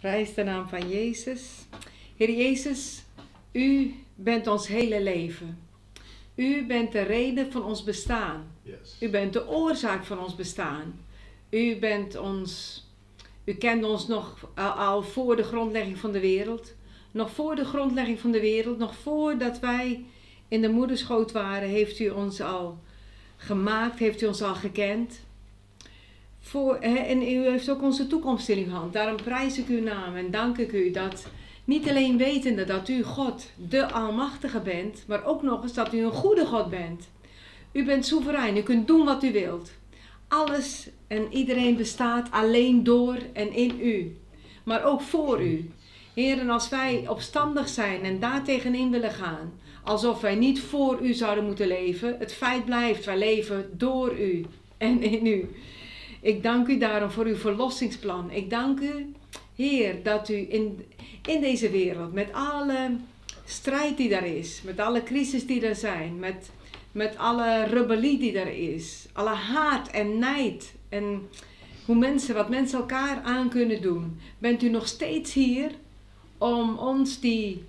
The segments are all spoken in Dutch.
Prijs de naam van Jezus. Heer Jezus, u bent ons hele leven. U bent de reden van ons bestaan. Yes. U bent de oorzaak van ons bestaan. U bent ons. U kent ons nog al, al voor de grondlegging van de wereld. Nog voor de grondlegging van de wereld, nog voordat wij in de moederschoot waren, heeft u ons al gemaakt, heeft u ons al gekend. Voor, en u heeft ook onze toekomst in uw hand. Daarom prijs ik uw naam en dank ik u dat niet alleen wetende dat u God, de Almachtige bent, maar ook nog eens dat u een goede God bent. U bent soeverein, u kunt doen wat u wilt. Alles en iedereen bestaat alleen door en in u, maar ook voor u. Heer, en als wij opstandig zijn en daar tegenin willen gaan, alsof wij niet voor u zouden moeten leven, het feit blijft, wij leven door u en in u. Ik dank u daarom voor uw verlossingsplan. Ik dank u, Heer, dat u in, in deze wereld, met alle strijd die er is, met alle crisis die er zijn, met, met alle rebellie die er is, alle haat en nijd en hoe mensen, wat mensen elkaar aan kunnen doen, bent u nog steeds hier om ons, die,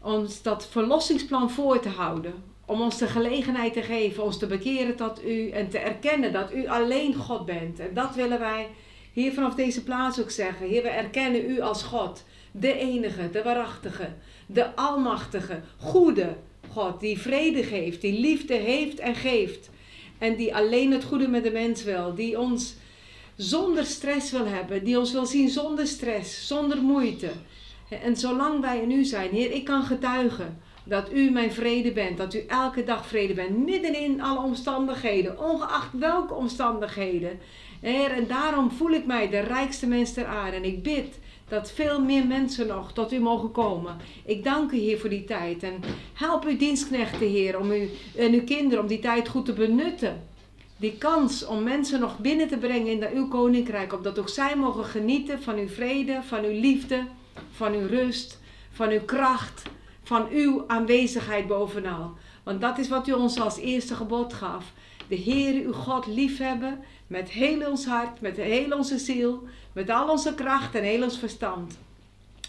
ons dat verlossingsplan voor te houden. Om ons de gelegenheid te geven, ons te bekeren tot u en te erkennen dat u alleen God bent. En dat willen wij hier vanaf deze plaats ook zeggen. Heer, we erkennen u als God. De enige, de waarachtige, de almachtige, goede God. Die vrede geeft, die liefde heeft en geeft. En die alleen het goede met de mens wil. Die ons zonder stress wil hebben. Die ons wil zien zonder stress, zonder moeite. En zolang wij in u zijn, Heer, ik kan getuigen dat u mijn vrede bent. Dat u elke dag vrede bent. Midden in alle omstandigheden. Ongeacht welke omstandigheden. Heer, en daarom voel ik mij de rijkste mens ter aarde. En ik bid dat veel meer mensen nog tot u mogen komen. Ik dank u, Heer, voor die tijd. En help uw dienstknechten, Heer, om u, en uw kinderen om die tijd goed te benutten. Die kans om mensen nog binnen te brengen in uw koninkrijk. Opdat ook zij mogen genieten van uw vrede, van uw liefde, van uw rust, van uw kracht, van uw aanwezigheid bovenal. Want dat is wat u ons als eerste gebod gaf. De Heer, uw God, liefhebben met heel ons hart, met heel onze ziel, met al onze kracht en heel ons verstand.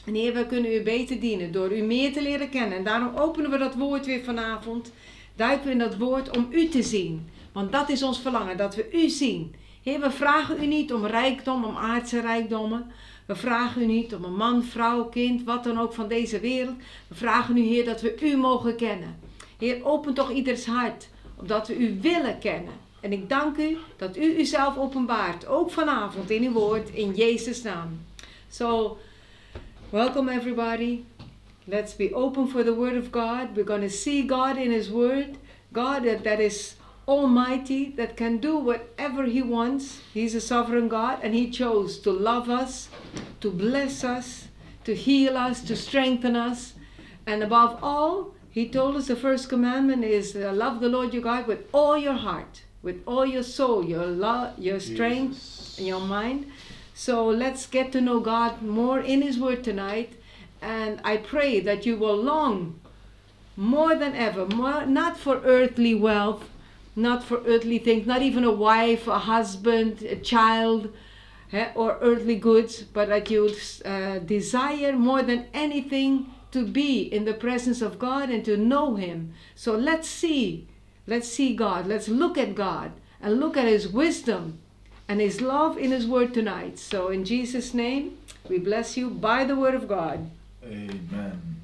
En Heer, we kunnen u beter dienen door u meer te leren kennen. En daarom openen we dat woord weer vanavond. Duiken we in dat woord om u te zien. Want dat is ons verlangen, dat we u zien. Heer, we vragen u niet om rijkdom, om aardse rijkdommen. We vragen u niet om een man, vrouw, kind, wat dan ook van deze wereld. We vragen u, Heer, dat we u mogen kennen. Heer, open toch ieders hart, opdat we u willen kennen. En ik dank u dat u uzelf openbaart, ook vanavond in uw woord, in Jezus' naam. So, welcome everybody. Let's be open for the word of God. We're going to see God in his word. God that is almighty, that can do whatever he wants. He's a sovereign God and he chose to love us, to bless us, to heal us, to strengthen us. And above all, he told us the first commandment is uh, love the Lord your God with all your heart, with all your soul, your love, your strength, Jesus. and your mind. So let's get to know God more in His Word tonight. And I pray that you will long more than ever, more, not for earthly wealth, not for earthly things, not even a wife, a husband, a child, eh, or earthly goods, but that you uh, desire more than anything to be in the presence of God and to know Him. So let's see, let's see God, let's look at God and look at His wisdom and His love in His Word tonight. So in Jesus' name, we bless you by the Word of God. Amen.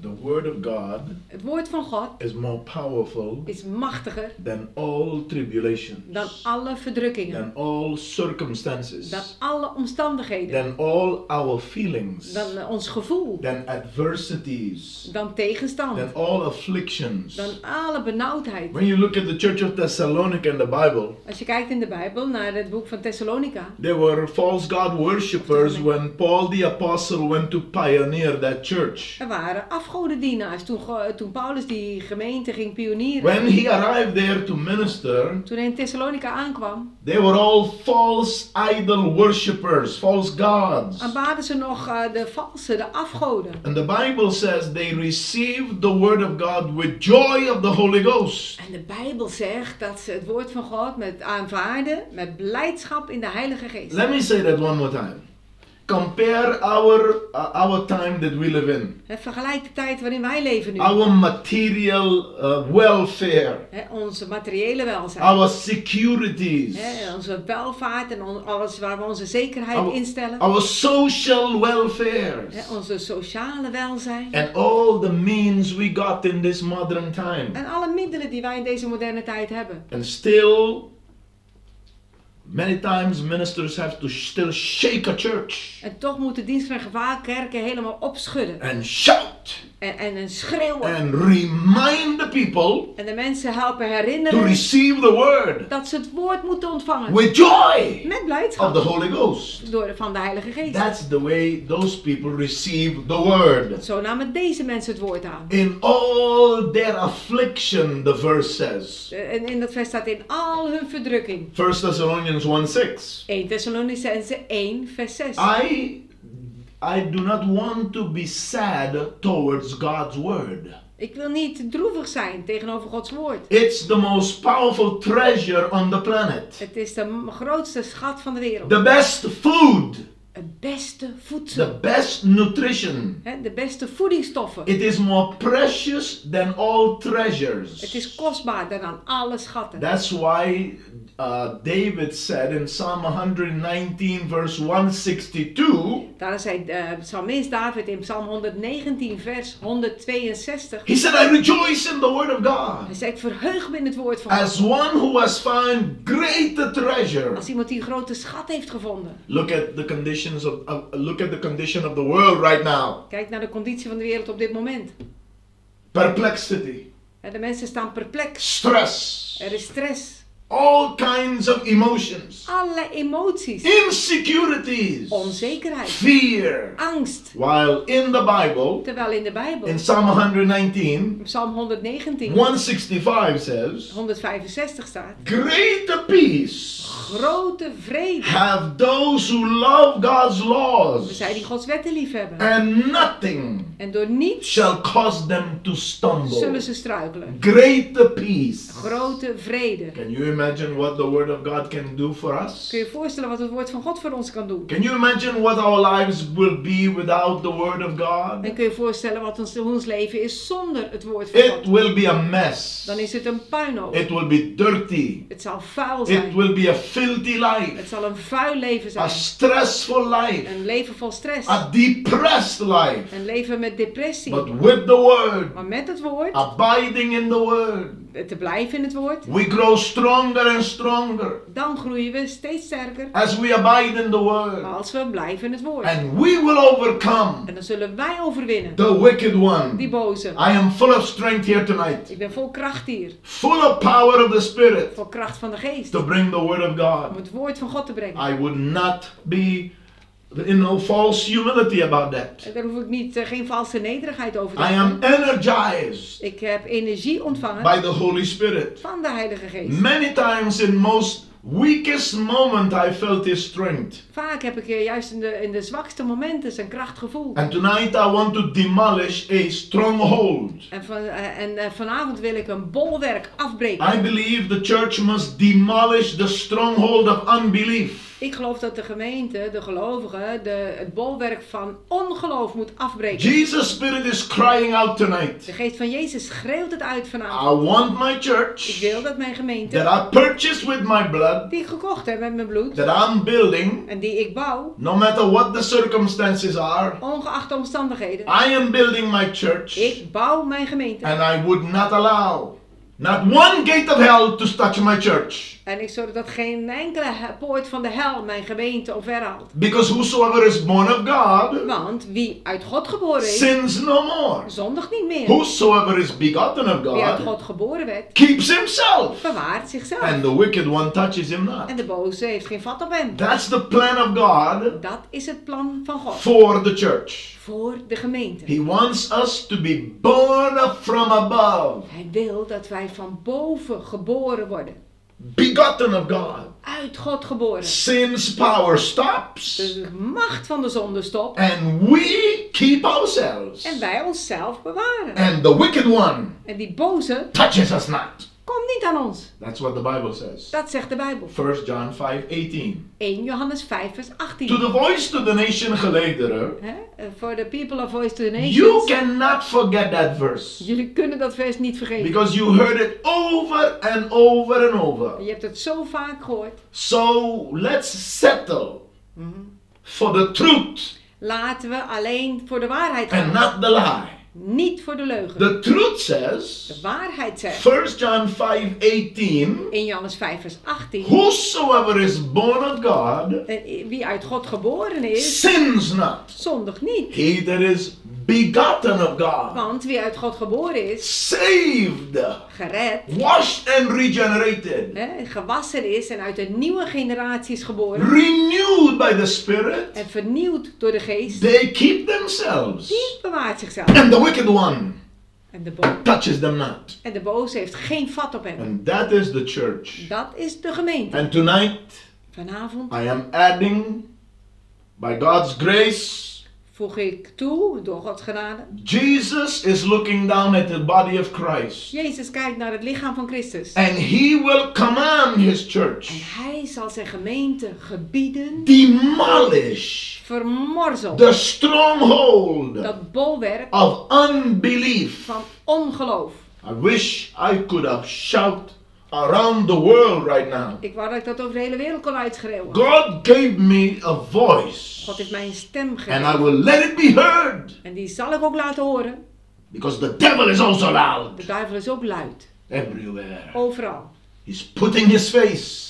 The word of God Het woord van God is more powerful is machtiger than all tribulations, dan alle verdrukkingen, than all circumstances, dan alle omstandigheden, than all our feelings, dan eh, ons gevoel, than adversities, dan tegenstand, than all afflictions. dan alle benauwdheid. When you look at the church of Thessalonica in the Bible, Als je kijkt in de Bijbel naar het boek van Thessalonica, They were false god worshippers when Paul the apostle went to pioneer that church. er waren afgodendienaars toen, toen Paulus die gemeente ging pionieren. When he arrived there to minister, Toen hij in Thessalonica aankwam, they were all false idol worshippers, false gods. aanbaden ze nog eh, de valse, de afgoden. And the Bible says they received the word of God with joy of the Holy Ghost. En de Bijbel zegt dat ze het woord van God met aanvaarden, met blijdschap in de Heilige Geest. Let me say that one more time. Compare our uh, our time that we live in, vergelijk de tijd waarin wij leven nu. our material uh, welfare, Hè, onze materiële welzijn. our securities, Hè, onze welvaart en on- alles waar we onze zekerheid Our- instellen. our social welfare, onze sociale welzijn. and all the means we got in this modern time. En alle middelen die wij in deze moderne tijd hebben. And still, many times ministers have to still shake a church En toch moeten vaak kerken helemaal opschudden. and shout En, en, en schreeuwen. and remind the people En de mensen helpen to herinneren receive the word dat ze het woord moeten ontvangen. with joy Met of blijdschap. the Holy Ghost. Door, van de Heilige Geest. That's the way those people receive the word. Zo namen deze mensen het woord aan. In all their affliction, the verse says. Eh, En in dat vers staat in al hun verdrukking. 1 Thessalonians 1 6. 1 Thessalonicense 1 vers 6. I I do not want to be sad towards God's word. Ik wil niet droevig zijn tegenover Gods woord. It's the most powerful treasure on the planet. Het is de grootste schat van de wereld. The best food, Het beste voedsel. the best nutrition. Hè, de beste voedingsstoffen. It is more precious than all treasures. Het is kostbaarder dan alle schatten. That's why uh, David said in Psalm 119, verse 162, Daar zei uh, psalmist David in Psalm 119 vers 162. he said, I rejoice in the word of Hij God zei, ik verheug me in het woord van as God. one who has found greater treasure. Als iemand die een grote schat heeft gevonden. Look at the conditions of, look at the condition of the world right now. Kijk naar de conditie van de wereld op dit moment. Perplexity, Hè, De mensen staan perplex. stress, Er is stress. All kinds of emotions, Allerlei emoties. insecurities, Onzekerheid. fear. Angst. While in the Bible, Terwijl in de Bijbel, in Psalm 119, Psalm 119, 165 says, 165 staat. Greater peace Grote vrede. have those who love God's laws, zij die Gods wetten lief hebben. and nothing En door niets shall cause them to stumble. zullen ze struikelen. Greater peace. Grote vrede. Can you imagine what the Word of God can do for us? Kun je voorstellen wat het woord van God voor ons kan doen? Can you imagine what our lives will be without the Word of God? En kun je voorstellen wat ons, ons leven is zonder het woord van It God? will be a mess. Dan is het een puinhoop. It will be dirty. Het zal vuil It zijn. will be a filthy life, Het zal een vuil leven a zijn. stressful life, Een leven vol stress. a depressed life. Een leven met depressie. But with the Word, Maar met het woord, abiding in the Word, te blijven in het woord, we grow stronger and stronger dan groeien we steeds sterker. as we abide in the Word. Als we blijven in het woord. And we will overcome En dan zullen wij overwinnen. the wicked Die one. boze. I am full of strength here tonight, Ik ben vol kracht hier. full of power of the Spirit Vol kracht van de geest. to bring the Word of Om God. het woord van God te brengen. I would not be in no false humility about that. Daar hoef ik niet, eh, geen valse nederigheid over te I am hebben. energized Ik heb energie ontvangen by the Holy Spirit. van de Heilige Geest. Many times in most weakest moment I felt his strength. Vaak heb ik eh, juist in de, in de zwakste momenten zijn kracht gevoeld. And tonight I want to demolish a stronghold. En, van, eh, en vanavond wil ik een bolwerk afbreken. I believe the church must demolish the stronghold of unbelief. Ik geloof dat de gemeente, de gelovigen, de, het bolwerk van ongeloof moet afbreken. Jesus' Spirit is crying out De tonight. geest van Jezus schreeuwt het uit vanavond. I want my Ik church wil dat mijn gemeente, that I purchased with my blood, die ik gekocht heb met mijn bloed, that I'm building, en die ik bouw, no matter what the circumstances are, ongeacht de omstandigheden. I am building my church Ik bouw mijn gemeente. and I would not allow not one gate of hell to touch my church. En ik zorg dat geen enkele poort van de hel mijn gemeente omverhaalt. Because whosoever is born of God Want wie uit God geboren is, sins no more. zondigt niet meer. Whosoever is begotten of Wie uit God God geboren werd, keeps himself, bewaart zichzelf. and the wicked one touches him not. En de boze heeft geen vat op hem. That's the plan of God Dat is het plan van God for the church. voor de gemeente. He wants us to be born from above, Hij wil dat wij van boven geboren worden. Begotten of God. Uit God geboren. Sin's power stops, De macht van de zonde stopt. and we keep ourselves. En wij onszelf bewaren. And the wicked one En die boze touches us not. Komt niet aan ons. That's what the Bible says. Dat zegt de Bijbel. 1 John 5 18. 1 Johannes 5 vers To 18. the voice to the nation gelederen. Hè? Eh, For the people of Voice to the You Nations. cannot forget that verse. Jullie kunnen dat vers niet vergeten. Because you heard it over and over and over. Je hebt het zo vaak gehoord. So let's settle Mhm. for the truth Laten we alleen voor de waarheid and not the lie. Niet voor de leugen. The truth De says, waarheid zegt 1 John 5 18, in Johannes 5 vers 18. whosoever is born of God wie uit God geboren is, sins not. zondigt niet. He that is begotten of God, Want wie uit God geboren is, saved, gered, washed and regenerated, hè, gewassen is en uit een nieuwe generatie is geboren renewed by the Spirit, en vernieuwd door de geest, they keep themselves. die bewaart zichzelf. And the wicked one En de, bo- touches them not. en de boze heeft geen vat op hem. And that is the church. Dat is de gemeente. And tonight, Vanavond I am adding, by God's grace, voeg ik toe, door Gods genade, Jesus is looking down at the body of Christ. Jezus kijkt naar het lichaam van Christus. And he will command his En church, hij zal zijn gemeente gebieden, demolish vermorzelen. the stronghold Dat bolwerk of unbelief. van ongeloof. I wish I could have shout around the world right now. Ik wou dat ik dat over de hele wereld kon uitschreeuwen. God gave me a voice, God heeft mij een stem and I gegeven. will let it be heard, En die zal ik ook laten horen. because the devil is also loud De duivel is ook luid. everywhere. Overal. He's putting his face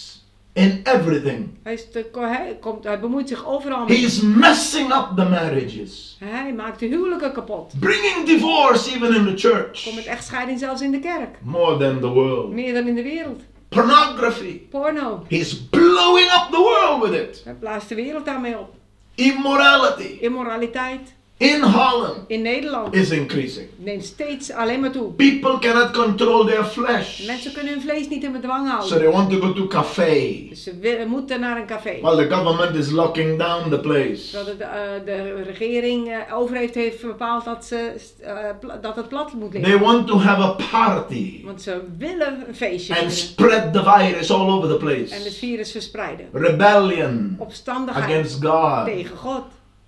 in everything. Hij, is hij, komt, hij bemoeit zich overal mee. He's messing up the marriages, Hij maakt de huwelijken kapot. bringing divorce even in the church, Komt met echtscheiding zelfs in de kerk. more than the world. Meer dan in de wereld. Pornography. Porno. He's blowing up the world with it. Hij blaast de wereld daarmee op. Immorality Immoraliteit in Holland in Nederland is increasing. neemt steeds alleen maar toe. People cannot control their flesh, Mensen kunnen hun vlees niet in bedwang so houden. they want to go to cafe. Dus ze willen, moeten naar een café. While the government is locking down the place. Dat de, eh, de regering, eh, overheid heeft bepaald dat, ze, pla- dat het plat moet liggen. They want to have a party Want ze willen een feestje and spread the virus all over the En het place. virus verspreiden. Rebellion Opstandigheid against God. tegen God.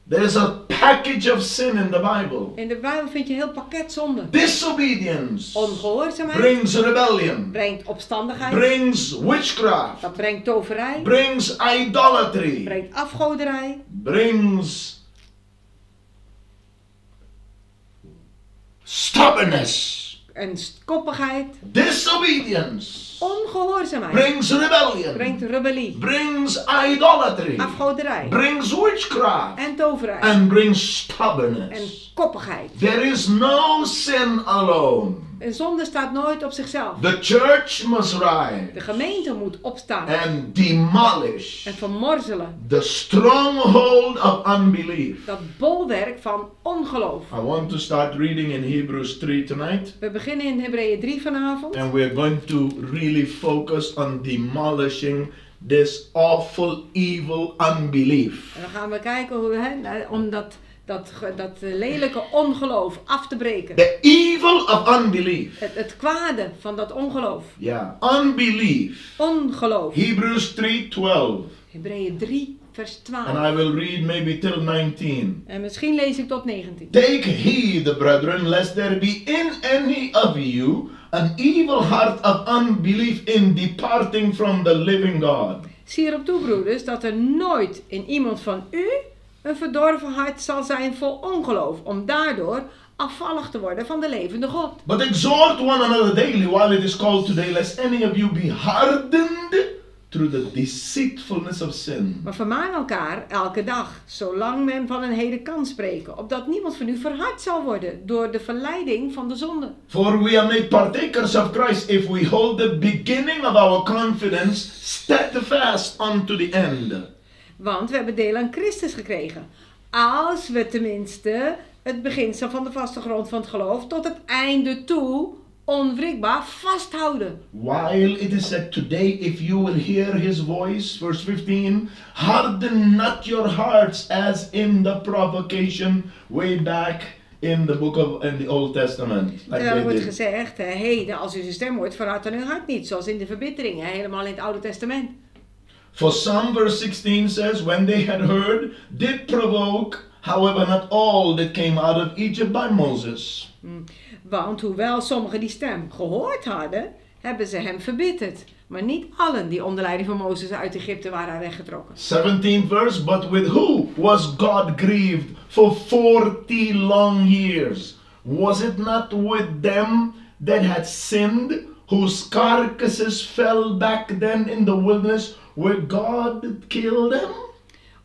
There is a package of sin in the Bible. In de Bijbel vind je een heel pakket zonde. Disobedience Ongehoorzaamheid brings rebellion, brengt opstandigheid. brings witchcraft, Dat brengt toverij. brings idolatry, Brengt afgoderij. brings stubbornness, En koppigheid. disobedience, Ongehoorzaamheid. brings rebellion, Brengt rebellie. brings idolatry, Afgoderij. brings witchcraft, En toverij. and brings En stubbornness. koppigheid. There is no sin alone. Een zonde staat nooit op zichzelf. The church must rise De gemeente moet opstaan. and demolish En vermorzelen. the stronghold of unbelief. Dat bolwerk van ongeloof. I want to start reading in Hebrews 3 tonight, We beginnen in Hebreeën 3 vanavond. and we're going to really focus on demolishing this awful, evil unbelief. En dan gaan we kijken hoe, hè, om dat, dat, dat eh, lelijke ongeloof af te breken. The evil of unbelief. Het, het kwade van dat ongeloof. Yeah, unbelief. Ongeloof. Hebrews 3:12, Hebreeën 3, vers 12. and I will read maybe till 19. En misschien lees ik tot 19. Take heed, brethren, lest there be in any of you an evil heart of unbelief in departing from the living God. Zie erop toe, broeders, dat er nooit in iemand van u een verdorven hart zal zijn vol ongeloof, om daardoor afvallig te worden van de levende God. But exhort one another daily while it is called today, lest any of you be hardened through the deceitfulness of sin. Maar vermaan elkaar elke dag, zolang men van een heden kan spreken, opdat niemand van u verhard zal worden door de verleiding van de zonde. For we are made partakers of Christ if we hold the beginning of our confidence steadfast unto the end. Want we hebben deel aan Christus gekregen. Als we tenminste het beginsel van de vaste grond van het geloof tot het einde toe onwrikbaar vasthouden. While it is said today, if you will hear his voice, verse 15, harden not your hearts as in the provocation way back in the book of in the Old Testament. Like er wordt gezegd, heden als u zijn stem hoort, verraad dan uw hart niet. Zoals in de verbitteringen, helemaal in het Oude Testament. For some, verse 16 says, when they had heard, did provoke, however, not all that came out of Egypt by Moses. Want hoewel sommigen die stem gehoord hadden, hebben ze hem verbitterd. Maar niet allen die onder leiding van Mozes uit Egypte waren weggetrokken. 17th verse, but with who was God grieved for 40 long years? Was it not with them that had sinned, whose carcasses fell back then in the wilderness where God killed them?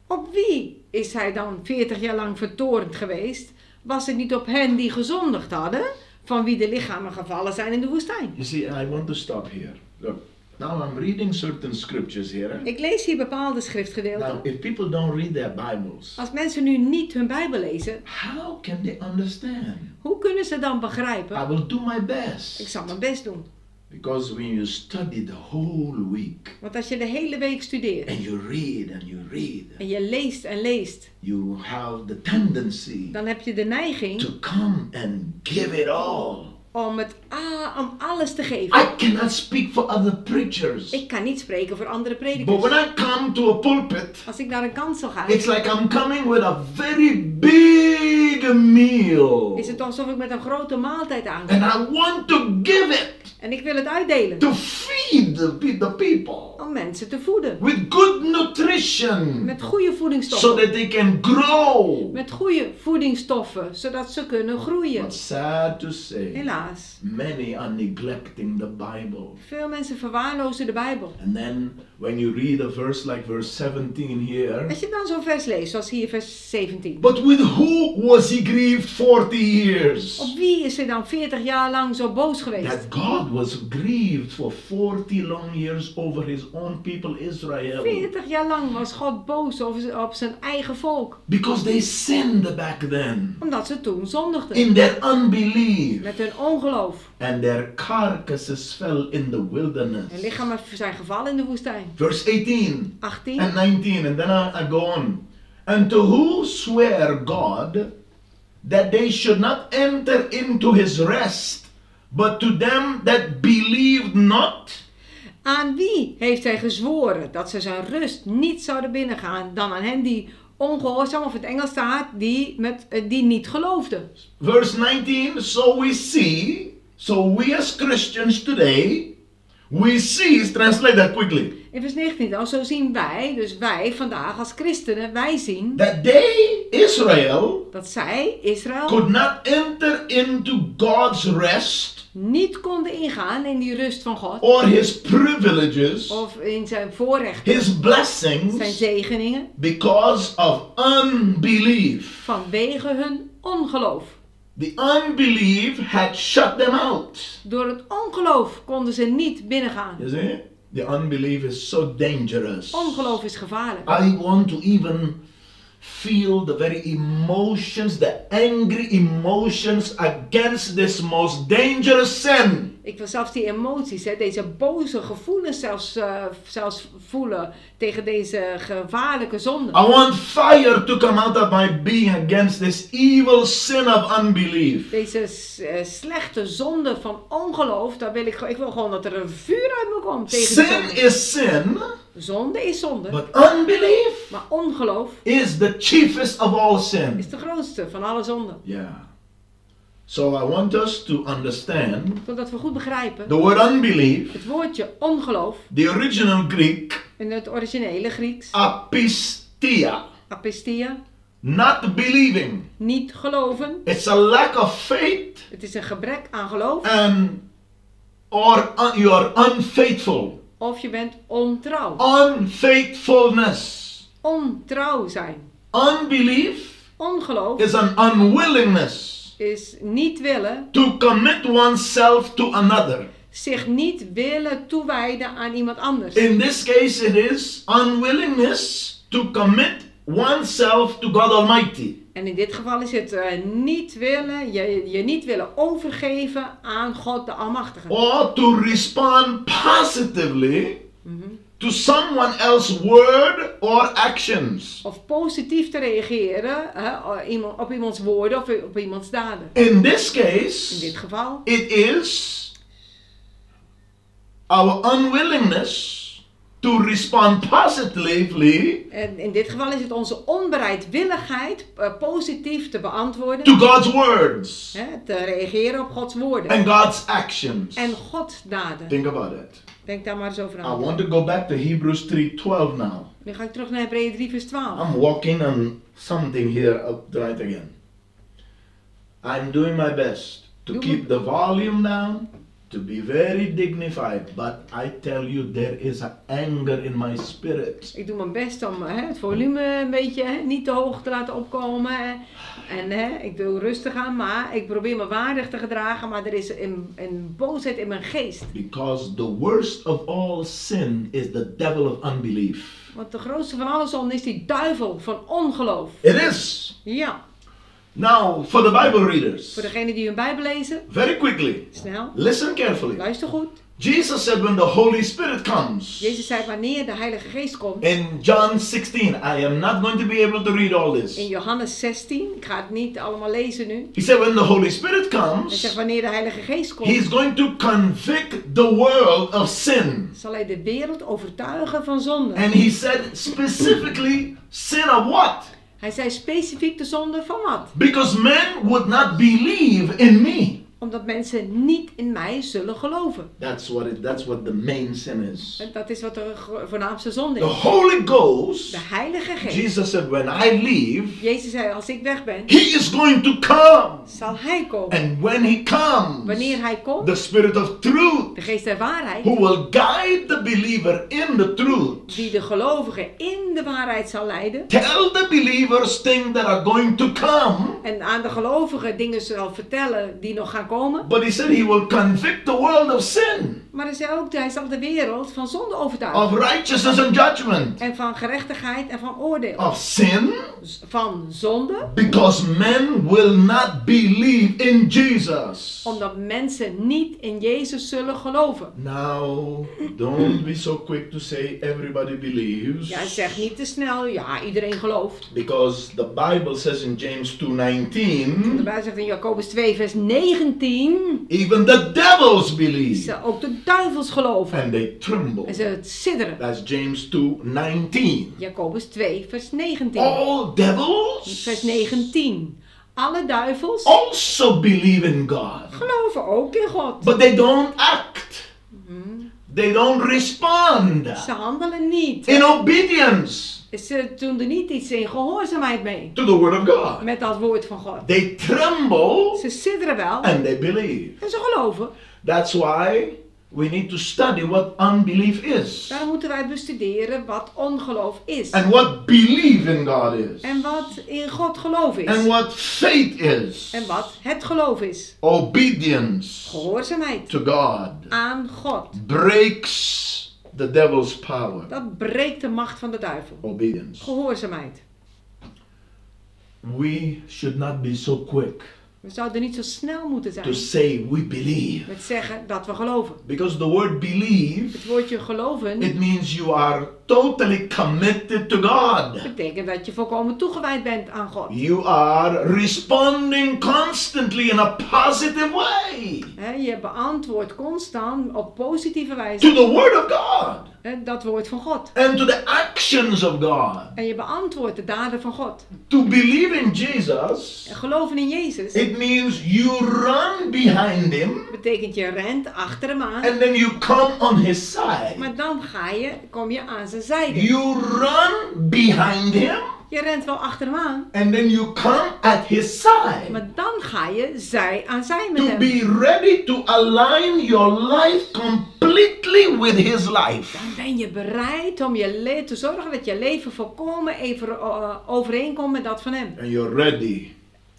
Op wie is hij dan 40 jaar lang vertorend geweest? Was het niet op hen die gezondigd hadden, van wie de lichamen gevallen zijn in de woestijn? You see, I want to stop here. Look, now I'm reading certain scriptures here. Ik lees hier bepaalde Now, schriftgedeelten. if people don't read their Bibles, Als mensen nu niet hun Bijbel lezen, how can they understand? hoe kunnen ze dan I begrijpen? will do my Ik best. zal mijn best doen. Because when you study the whole week Want als je de hele week studeert and you read and you read, en je leest en leest, you have the tendency dan heb je de neiging to come and give it all. om, het, ah, om alles te I geven. cannot speak for other preachers. Ik kan niet spreken voor andere But when predikers. I come to a pulpit, Als ik naar een kansel ga, it's like I'm coming with a very big meal. is het alsof ik met een grote maaltijd aankom. And I want to give it En ik wil het uitdelen to feed the, pe- the people om mensen te voeden. with good nutrition Met goede so voedingsstoffen. that they can grow. Met goede voedingsstoffen, zodat ze kunnen groeien. But sad to say, Helaas. many are neglecting the Bible. Veel mensen verwaarlozen de Bijbel. And then when you read a verse like verse 17 here, Als je dan zo'n vers leest, zoals hier vers 17. but with who was he grieved 40 years? Op wie is hij dan 40 jaar lang zo boos geweest? That God was grieved for 40 long years over his own people Israel. 40 jaar lang was God boos over op zijn eigen volk. Because they sinned back then Omdat ze toen zondigden. in their unbelief. Met hun ongeloof. And their carcasses fell in the wilderness. Hun lichamen zijn gevallen in de woestijn. Verse 18 18. and 19, and then I, I go on. And to who swear God that they should not enter into his rest, but to them that believed not? Aan wie heeft hij gezworen dat ze zijn rust niet zouden binnengaan dan aan hen die ongehoorzaam, of het Engels staat, die, met, eh, die niet geloofden. Verse 19, so we see, so we as Christians today, we see, is translate that quickly, In vers 19 dan, zo zien wij, dus wij vandaag als christenen, wij zien that they, Israel, dat zij, Israël, could not enter into God's rest niet konden ingaan in die rust van God. or his privileges, Of in zijn voorrechten, his zijn blessings, zegeningen, because of unbelief. vanwege hun ongeloof. The unbelief had shut them out. Door het ongeloof konden ze niet binnengaan. You see? The unbelief is so dangerous. Ongeloof is gevaarlijk. I want to even feel the very emotions, the angry emotions against this most dangerous sin. Ik wil zelfs die emoties, hè, deze boze gevoelens zelfs, eh, zelfs voelen tegen deze gevaarlijke zonde. I want fire to come out of my being against this evil sin of unbelief. Deze eh, slechte zonde van ongeloof, daar wil ik, ik wil gewoon dat er een vuur uit me komt tegen Sin zonde. is sin, Zonde is zonde, but unbelief maar ongeloof is the chiefest of all is sin. de grootste van alle zonden. Yeah. So I want us to understand Zodat we goed begrijpen, the word unbelief, het woordje ongeloof the original Greek, in het originele Grieks, apistia, apistia, not believing. niet geloven. It's a lack of faith Het is een gebrek aan geloof and or un- you are unfaithful. of je bent ontrouw. Unfaithfulness. Ontrouw zijn. Unbelief Ongeloof is an unwillingness is niet willen, to commit oneself to another. zich niet willen toewijden aan iemand anders. In this case, it is unwillingness to commit oneself to God Almighty. En in dit geval is het eh, niet willen, je, je niet willen overgeven aan God de Almachtige. Or to respond positively Mhm. To someone else's word or actions. Of positief te reageren hè, op iemand- op iemands woorden of op iemands daden. In this In case, dit geval it is our unwillingness to respond positively En in dit geval is het onze onbereidwilligheid eh, positief te beantwoorden. to God's words Hè, te reageren op Gods woorden. and God's actions. En Gods daden. Think about it. Denk daar maar eens over I na. want to go back to Hebrews 3:12 now. Nu ga ik terug naar Hebreeën 3 vers 12. I'm walking on something here up right again. I'm doing my best to Doe keep the volume down, to be very dignified, but I tell you there is a anger in my spirit. Ik doe mijn best om hè, het volume een beetje hè, niet te hoog te laten opkomen. hè. En hè, ik doe rustig aan, maar ik probeer me waardig te gedragen. Maar er is een, een boosheid in mijn geest. Because the worst of all sin is the devil of unbelief. Want de grootste van alle zonden is die duivel van ongeloof. It is. Ja, Now, for the Bible readers, voor degenen die hun Bijbel lezen, very quickly, snel, listen carefully. luister goed. Jesus said, when the Holy Spirit comes, Jezus zei wanneer de Heilige Geest komt. in John 16, I am not going to be able to read all In this. Johannes 16, ik ga het niet allemaal lezen nu. He said, when the Holy Spirit Hij comes, zegt wanneer de Heilige Geest komt, He's going to convict the world of sin. zal hij de wereld overtuigen van zonde. And he said specifically, sin of what? Hij zei specifiek de zonde van wat? Because men would not believe in me. Omdat mensen niet in mij zullen geloven. That's what it, that's what the main sin is. En dat is wat de voornaamste zonde The is. Holy Ghost, De Heilige Geest. Jesus said, when I leave, Jezus zei, als ik weg ben, He is going to come. zal Hij komen. And when He comes, Wanneer Hij komt, the Spirit of truth, de Geest der waarheid, who will guide the believer in the truth, die de gelovigen in de waarheid zal leiden. tell the believers things that are going to come. En aan de gelovigen dingen zal vertellen die nog gaan komen. But he said he will convict the world of sin, Maar hij zei ook, hij zal de wereld van zonde overtuigen. of righteousness and judgment, En van gerechtigheid en van oordeel. of sin, Van zonde, because men will not believe in Jesus. omdat mensen niet in Jezus zullen geloven. Now, don't be so quick to say everybody believes. Ja, zeg niet te snel, ja, iedereen gelooft. Because the Bible says in James De 2:19, Bijbel zegt in Jacobus 2, vers 19, even the devils believe ook de duivels geloven. and they tremble. En ze het sidderen. That's James 2:19. Jacobus 2, vers 19. All devils Vers 19. Alle duivels also believe in God, geloven ook in God. but they don't act. They don't respond Ze handelen niet. in obedience Ze doen er niet iets in gehoorzaamheid mee. to the word of God. Met dat woord van God. They tremble Ze sidderen wel. and they believe. En ze geloven. That's why we need to study what unbelief is Daarom moeten wij bestuderen wat ongeloof is. and what believe in God is En wat in God geloof is. and what faith is. En wat het geloof is. Obedience Gehoorzaamheid to God aan God. breaks the devil's power. Dat breekt de macht van de duivel. Obedience. Gehoorzaamheid. We should not be so quick We zouden niet zo snel moeten to zijn say we believe met zeggen dat we geloven. because the word believe Het woordje geloven it means you are totally committed to God. betekent dat je volkomen toegewijd bent aan God. You are responding constantly in a positive way Hè, je beantwoordt constant op positieve to wijze the Word of God hè, dat woord van God. and to the actions of God. En je beantwoordt de daden van God. To believe in Jesus, En geloven in Jezus it means you run behind Him betekent je rent achter hem aan. and then you come on His side. Maar dan ga je, kom je aan zijn zijde. You run behind Him Je rent wel achter hem aan. and then you come at His side. Maar dan ga je zij aan zij met To hem. be ready to align your life completely with His life. Dan ben je bereid om je le- te zorgen dat je leven volkomen even, eh, overeenkomt met dat van hem. And you're ready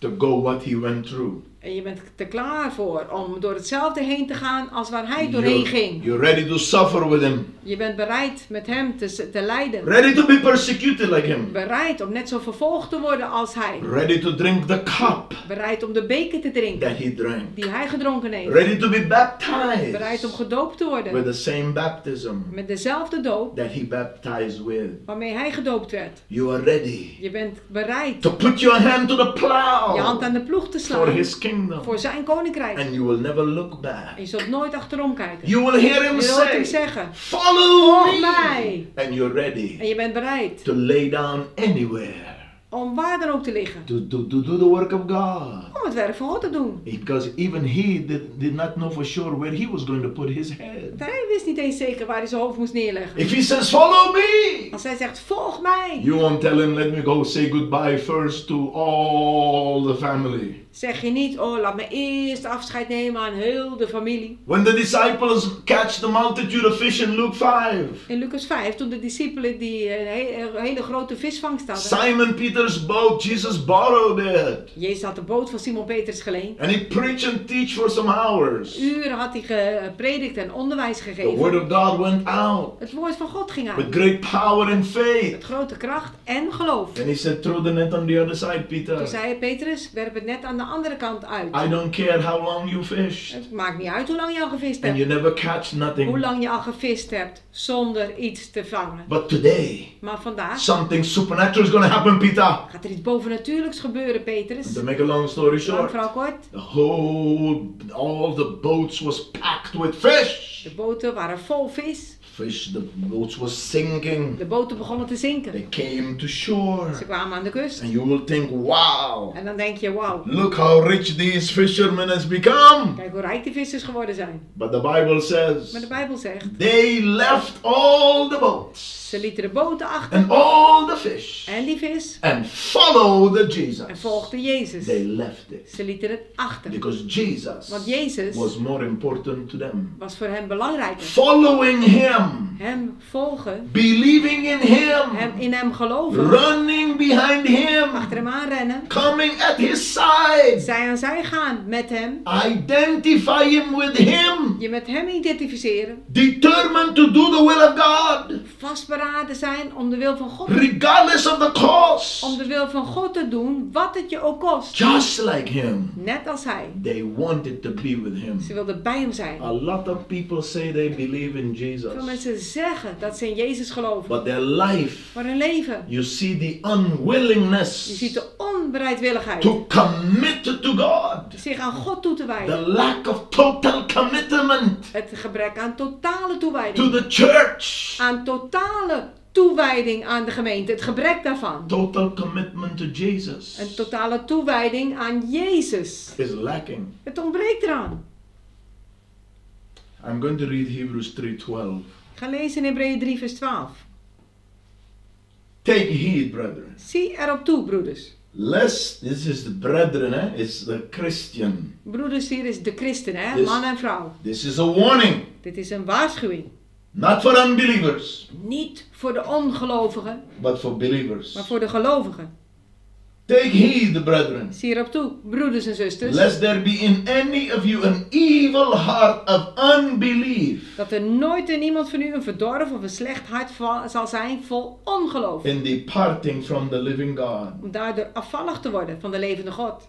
to go what He went through. En je bent er klaar voor om door hetzelfde heen te gaan als waar hij doorheen You're, ging. you're ready to suffer with him. Je bent bereid met hem te, te lijden. Ready to be persecuted like him. Bereid om net zo vervolgd te worden als hij. Ready to drink the cup Bereid om de beker te drinken that he drank. die hij gedronken heeft. Ready to be baptized Bereid om gedoopt te with worden the same baptism met dezelfde doop that he baptized with. waarmee hij gedoopt werd. You are ready Je bent bereid to put your hand to the je hand plow aan de ploeg te for slaan his kingdom. voor zijn koninkrijk. And you will never look En back. je zult nooit achterom kijken. You will hear him Je hoort hem say, zeggen. Follow Volg me. mij. And you're ready En je bent bereid to lay down anywhere om waar dan ook te liggen. to, to, to do the work of God. Om het werk van God te doen. Because even he did, did not know for sure where he was going to put his head. Want Hij wist niet eens zeker waar hij zijn hoofd moest neerleggen. If he says, Follow me, Als hij zegt, volg mij. you won't tell him, Let me go say goodbye first to all the family. Zeg je niet, oh laat me eerst afscheid nemen aan heel de familie. When the disciples catch the multitude of fish in Luke 5, In Lucas 5, toen de discipelen die eh, een hele grote visvangst hadden. Simon Peter's boat, Jesus borrowed it. Jezus had de boot van Simon Petrus geleend. And he preached and teach for some hours. Uren had hij gepredikt en onderwijs The word gegeven. of God went out Het woord van God ging with uit. great power and faith. Met grote kracht en geloof. And he said, Throw the net on the other side, Peter. Toen zei Petrus, werp het net aan de andere kant uit. I don't care how long you fish. Het maakt niet uit hoe lang je al gevist And you hebt. never catch Hoe nothing. lang je al gevist hebt zonder iets te vangen. But today, Maar vandaag something supernatural is going to happen, Peter. gaat er iets bovennatuurlijks gebeuren, Petrus. To make a long story Lang short, verhaal kort. the whole, all the boats was packed with fish. De boten waren vol vis. Fish, the boats was sinking. De boten begonnen te zinken. They came to shore. Ze kwamen aan de kust. And you will think, wow, En dan denk je, wauw, look how rich these fishermen has become. kijk hoe rijk die vissers geworden zijn. But the Bible Maar de says, Bijbel zegt, they left all the boats ze lieten de boten achter. And all the fish. En die vis. And followed Jesus. en volgden Jezus. They left it. Ze lieten het achter. because Jesus Want Jezus was more important to them. was voor hen belangrijker. Following him, Hem volgen, believing in hem, him, in hem geloven, running behind him, achter hem aanrennen, coming at his side, zij aan zij gaan met hem, identify him with him, je met hem identificeren, determined to do the will of God, vastberaden zijn om de wil van God, regardless of the om cost. de wil van God te doen, wat het je ook kost. Just like him, Net als hij. they wanted to be with him. Ze wilden bij hem zijn. A lot of people say they believe in Veel Jesus, mensen zeggen dat ze in Jezus geloven. but their life, Maar hun leven, you see the je ziet unwillingness de onbereidwilligheid to commit to God, zich aan God toe te the wijden. lack of total commitment Het gebrek aan totale to toewijding. the church, Aan totale toewijding aan de gemeente. Het gebrek daarvan. total commitment to Jesus Een totale toewijding aan Jezus. is lacking. Het ontbreekt eraan. I'm going to read Hebrews 3:12. Ik ga lezen in Hebreeën 3 vers 12. Take heed, brethren, Zie erop toe, broeders. Lest this is the brethren, eh? It's the Christian. Broeders hier is de christen, hè? Man en vrouw. This is a warning, Dit is een waarschuwing. not for unbelievers, Niet voor de ongelovigen, but for believers. maar voor de gelovigen. Take heed, brethren, Zie erop toe, broeders en zusters. lest there be in any of you an evil heart of unbelief Dat er nooit in iemand van u een verdorven of een slecht hart zal zijn vol ongeloof. in departing from the living God. Om daardoor afvallig te worden van de levende God.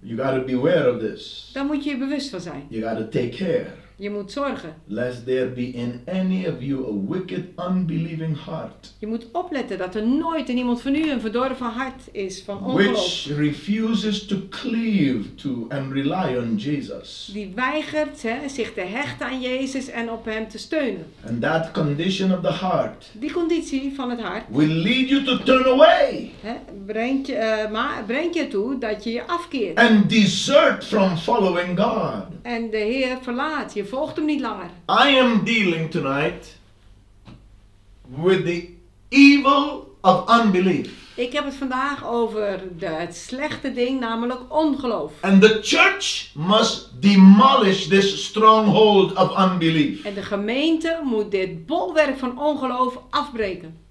You got to beware of this. Daar moet je je bewust van zijn. You got to take care, Je moet zorgen. lest there be in any of you a wicked, unbelieving heart, Je moet opletten dat er nooit in iemand van u een verdorven hart is van ongeloof. which refuses to cleave to and rely on Jesus. Die weigert hè, zich te hechten aan Jezus en op hem te steunen. And that condition of the heart Die conditie van het hart will lead you to turn away hè, brengt, je, eh, maar, brengt je ertoe dat je je afkeert. and desert from following God. En de Heer verlaat. Je volgt hem niet langer. I am dealing tonight with the evil of unbelief. Ik heb het vandaag over de, het slechte ding, namelijk ongeloof. And the church must demolish this stronghold of unbelief. En de gemeente moet dit bolwerk van ongeloof afbreken.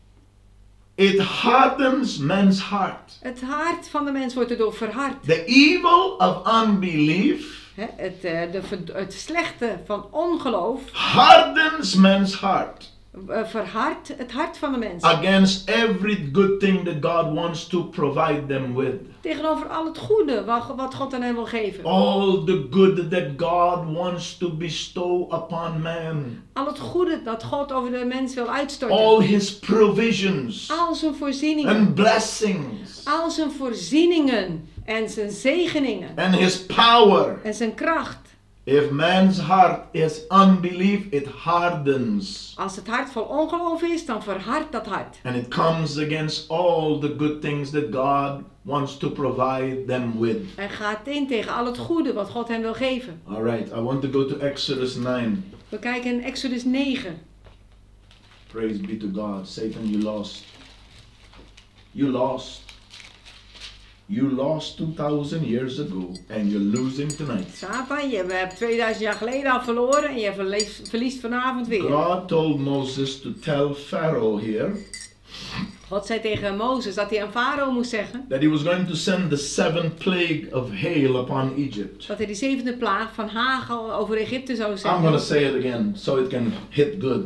it hardens man's heart. Het hart van de mens wordt erdoor verhard. The evil of unbelief Het, eh, de, het slechte van ongeloof hardens man's heart eh, verhardt het hart van de mens. against every good thing that God wants to provide them with. Tegenover al het goede wat, wat God aan hen wil geven. All the good that God wants to bestow upon man. Al het goede dat God over de mens wil uitstorten. All his provisions Al zijn voorzieningen. and blessings Al zijn voorzieningen. En zijn zegeningen. and his power. En zijn kracht. If man's heart is unbelief, it hardens. Als het hart vol ongeloof is, dan verhardt dat hart. And it comes against all the good things that God wants to provide them with. En gaat in tegen al het goede wat God hen wil geven. All right, I want to go to Exodus 9. We kijken in Exodus 9. Praise be to God. Satan, you lost. You lost. You lost 2,000 years ago, and you're losing tonight. Satan, je hebt 2000 jaar geleden al verloren en je verliest, verliest vanavond weer. God told Moses to tell Pharaoh here God zei tegen Mozes dat hij aan Farao moest zeggen that he was going to send the seventh plague of hail upon Egypt. dat hij de zevende plaag van hagel over Egypte zou I'm going to zenden. say it again so it can hit good.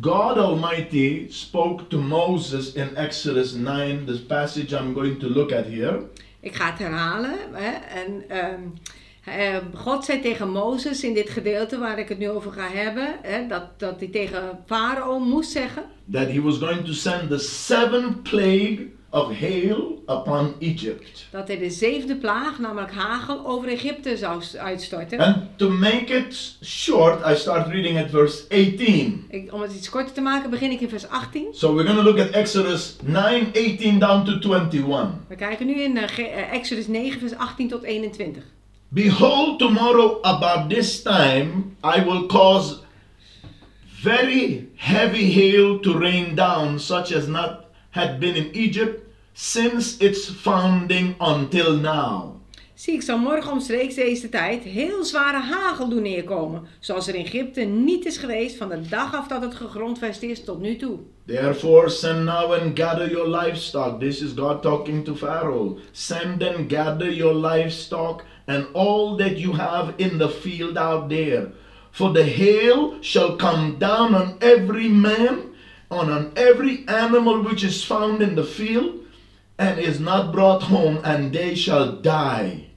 God Almighty spoke to Moses in Exodus 9, this passage I'm going to look at here. Ik ga het herhalen. Hè? En, eh, God zei tegen Mozes in dit gedeelte waar ik het nu over ga hebben, hè, dat, dat hij tegen Farao moest zeggen that he was going to send the seventh plague of hail upon Egypt. dat hij de zevende plaag, namelijk hagel, over Egypte zou uitstorten. And to make it short, I start reading at verse 18. Ik, om het iets korter te maken, begin ik in vers 18. So we're going to look at Exodus 9 18 down to 21. We kijken nu in eh, eh, Exodus 9, vers 18 tot 21. Behold, tomorrow about this time I will cause very heavy hail to rain down, such as not had been in Egypt since its founding until now. Zie, ik zal morgen omstreeks deze tijd heel zware hagel doen neerkomen, zoals er in Egypte niet is geweest van de dag af dat het gegrondvest is tot nu toe. Therefore, send now and gather your livestock. This is God talking to Pharaoh. Send and gather your livestock and all that you have in the field out there. For the hail shall come down on every man, on, on every animal which is found in the field, and is not brought home, and they shall die.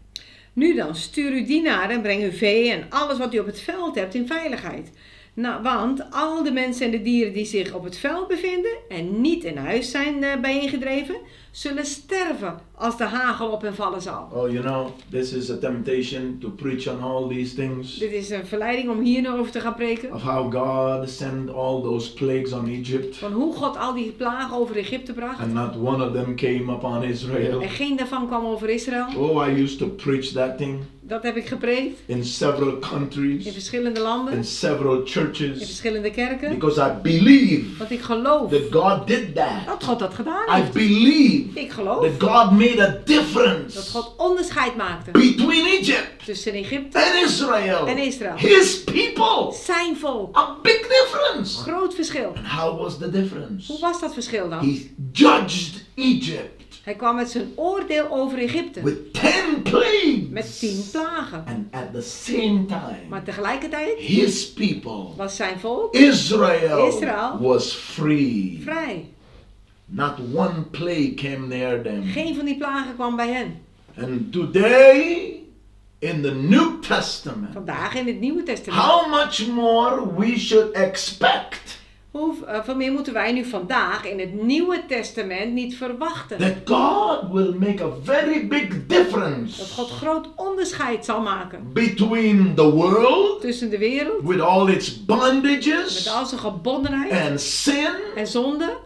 Nu dan, stuur uw dienaren en breng uw vee en alles wat u op het veld hebt in veiligheid. Nou, want al de mensen en de dieren die zich op het veld bevinden en niet in huis zijn eh, bijeengedreven, zullen sterven als de hagel op hen vallen zal. Oh, you know, this is a temptation to preach on all these things. Dit is een verleiding om hier nu over te gaan preken. Of how God sent all those plagues on Egypt. Van hoe God al die plagen over Egypte bracht. And not one of them came upon Israel. En geen daarvan kwam over Israël. Oh, I used to preach that thing Dat heb ik gepreekt in several in countries, verschillende landen, in several in churches, verschillende kerken. because I believe Want ik geloof that God did that. dat God dat gedaan I heeft. believe Ik geloof that God made a dat difference God onderscheid maakte between Egypt tussen Egypte and Israel. en Israël. His people. Zijn volk. A big difference. Groot verschil. And how was the difference? Hoe was dat verschil dan? He judged Egypt Hij kwam met zijn oordeel over Egypte. with ten plagues. Met tien plagen. And at the same time, Maar tegelijkertijd his people, was zijn volk Israel, Israël was free. vrij. Not one plague came near them. Geen van die plagen kwam bij hen. And today, in the New Testament, Vandaag in het Nieuwe Testament. how much more we should expect Hoe, eh, veel meer moeten wij nu vandaag in het Nieuwe Testament niet verwachten. that God will make a very big Dat difference God groot onderscheid zal maken between the world tussen de wereld with all its met bondages al zijn gebondenheid and sin en zonde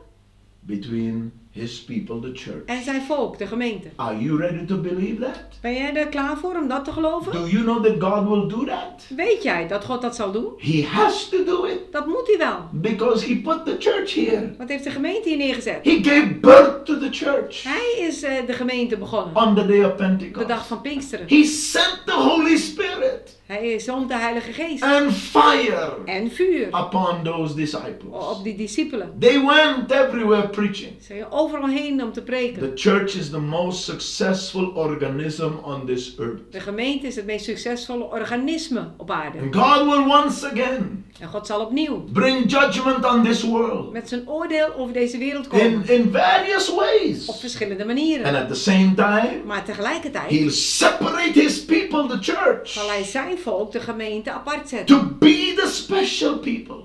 between his people, the church. en zijn volk, de gemeente. Are you ready to believe that? Ben jij er klaar voor om dat te geloven? Do you know that God will do that? Weet jij dat God dat zal doen? He has to do it Dat moet hij wel. because he put the church here. Wat heeft de gemeente hier neergezet? He gave birth to the church Hij is eh, de gemeente begonnen. on the day of De dag Pentecost. van Pinksteren. He sent the Holy Spirit Hij zond de Heilige Geest. and fire En vuur. upon those Op disciples. die discipelen. They went everywhere preaching. Ze gingen overal heen om te preken. The church is the most successful organism on this earth. De gemeente is het meest succesvolle organisme op aarde. And God will once again En God zal opnieuw bring judgment on this world met zijn oordeel over deze wereld in, komen. in various Op ways. verschillende And manieren. at the same time, Maar tegelijkertijd He'll separate His people, the church, zal hij zijn volk, de gemeente, apart zetten. to be the special people,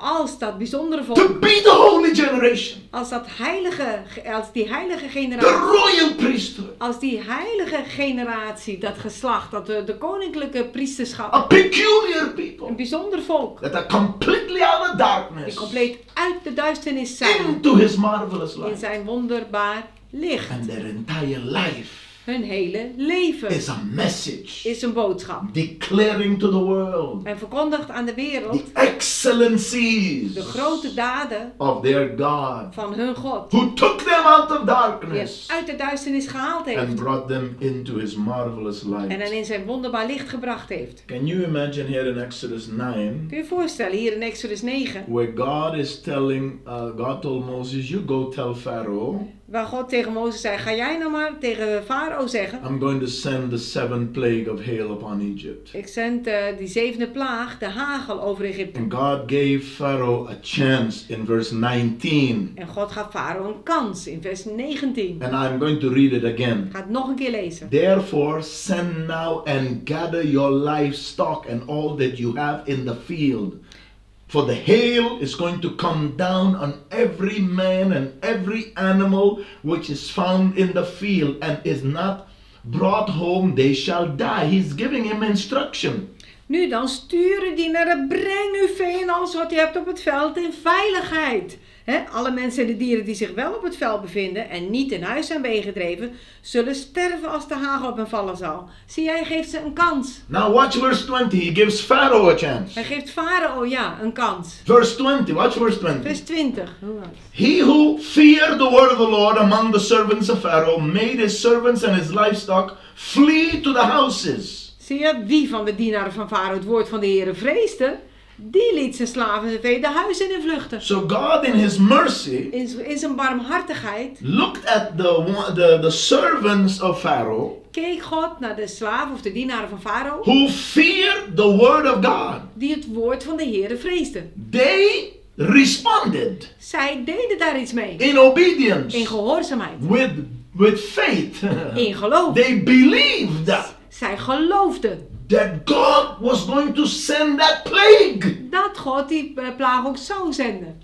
Als dat bijzondere to volk, be the holy generation, als dat heilige, als die heilige the generatie, royal priesthood, als die heilige generatie, dat geslacht, dat de, de koninklijke a priesterschap, peculiar people. Een bijzonder volk, that are completely out of die darkness compleet uit de duisternis zijn, into His marvelous in light. zijn wonderbaar licht. And their entire life Hun hele leven is a message is een boodschap. declaring to the world En verkondigt aan de wereld the excellencies de grote daden of their God van hun God. who took them out of darkness uit de duisternis gehaald and heeft. brought them into his marvelous En hen light. in zijn wonderbaar licht gebracht heeft. Can you imagine here in Exodus 9 Kun je je voorstellen, hier in Exodus 9, where God is telling, uh, God told Moses, You go tell Pharaoh, waar God tegen Mozes zei, ga jij nou maar tegen Farao zeggen, I'm going to send the seventh plague of hail upon Egypt. ik zend eh, die zevende plaag, de hagel over Egypte. And God gave Pharaoh a chance in verse 19. En God gaf Farao een kans in vers 19. And I'm going to read it again. Ik ga het nog een keer lezen. Therefore, send now and gather your livestock and all that you have in the field. For the hail is going to come down on every man and every animal which is found in the field and is not brought home, they shall die. He's giving him instruction. Nu dan, sturen die naar de breng uw vee en alles wat u hebt op het veld in veiligheid. Hè, alle mensen en de dieren die zich wel op het veld bevinden en niet in huis zijn meegedreven, zullen sterven als de hagel op hen vallen zal. Zie jij, geeft ze een kans. Now, watch verse 20. He gives Pharaoh a chance. Hij geeft Farao, ja, een kans. Verse 20, watch verse 20. Vers 20. He who feared the word of the Lord among the servants of Pharaoh made his servants and his livestock flee to the houses. Zie je, wie van de dienaren van Farao het woord van de Heer vreesde, die liet zijn slaven en zijn vee de huizen in vluchten. So God, in His mercy, In, in zijn barmhartigheid looked at the, the, the servants of Pharaoh keek God naar de slaven of de dienaren van Farao, who feared the word of God. die het woord van de Heer vreesden. They responded Zij deden daar iets mee. in obedience In gehoorzaamheid. with, with faith. In geloof. they believed Zij geloofden that God was going to send that plague. dat God die eh, plaag ook zou zenden.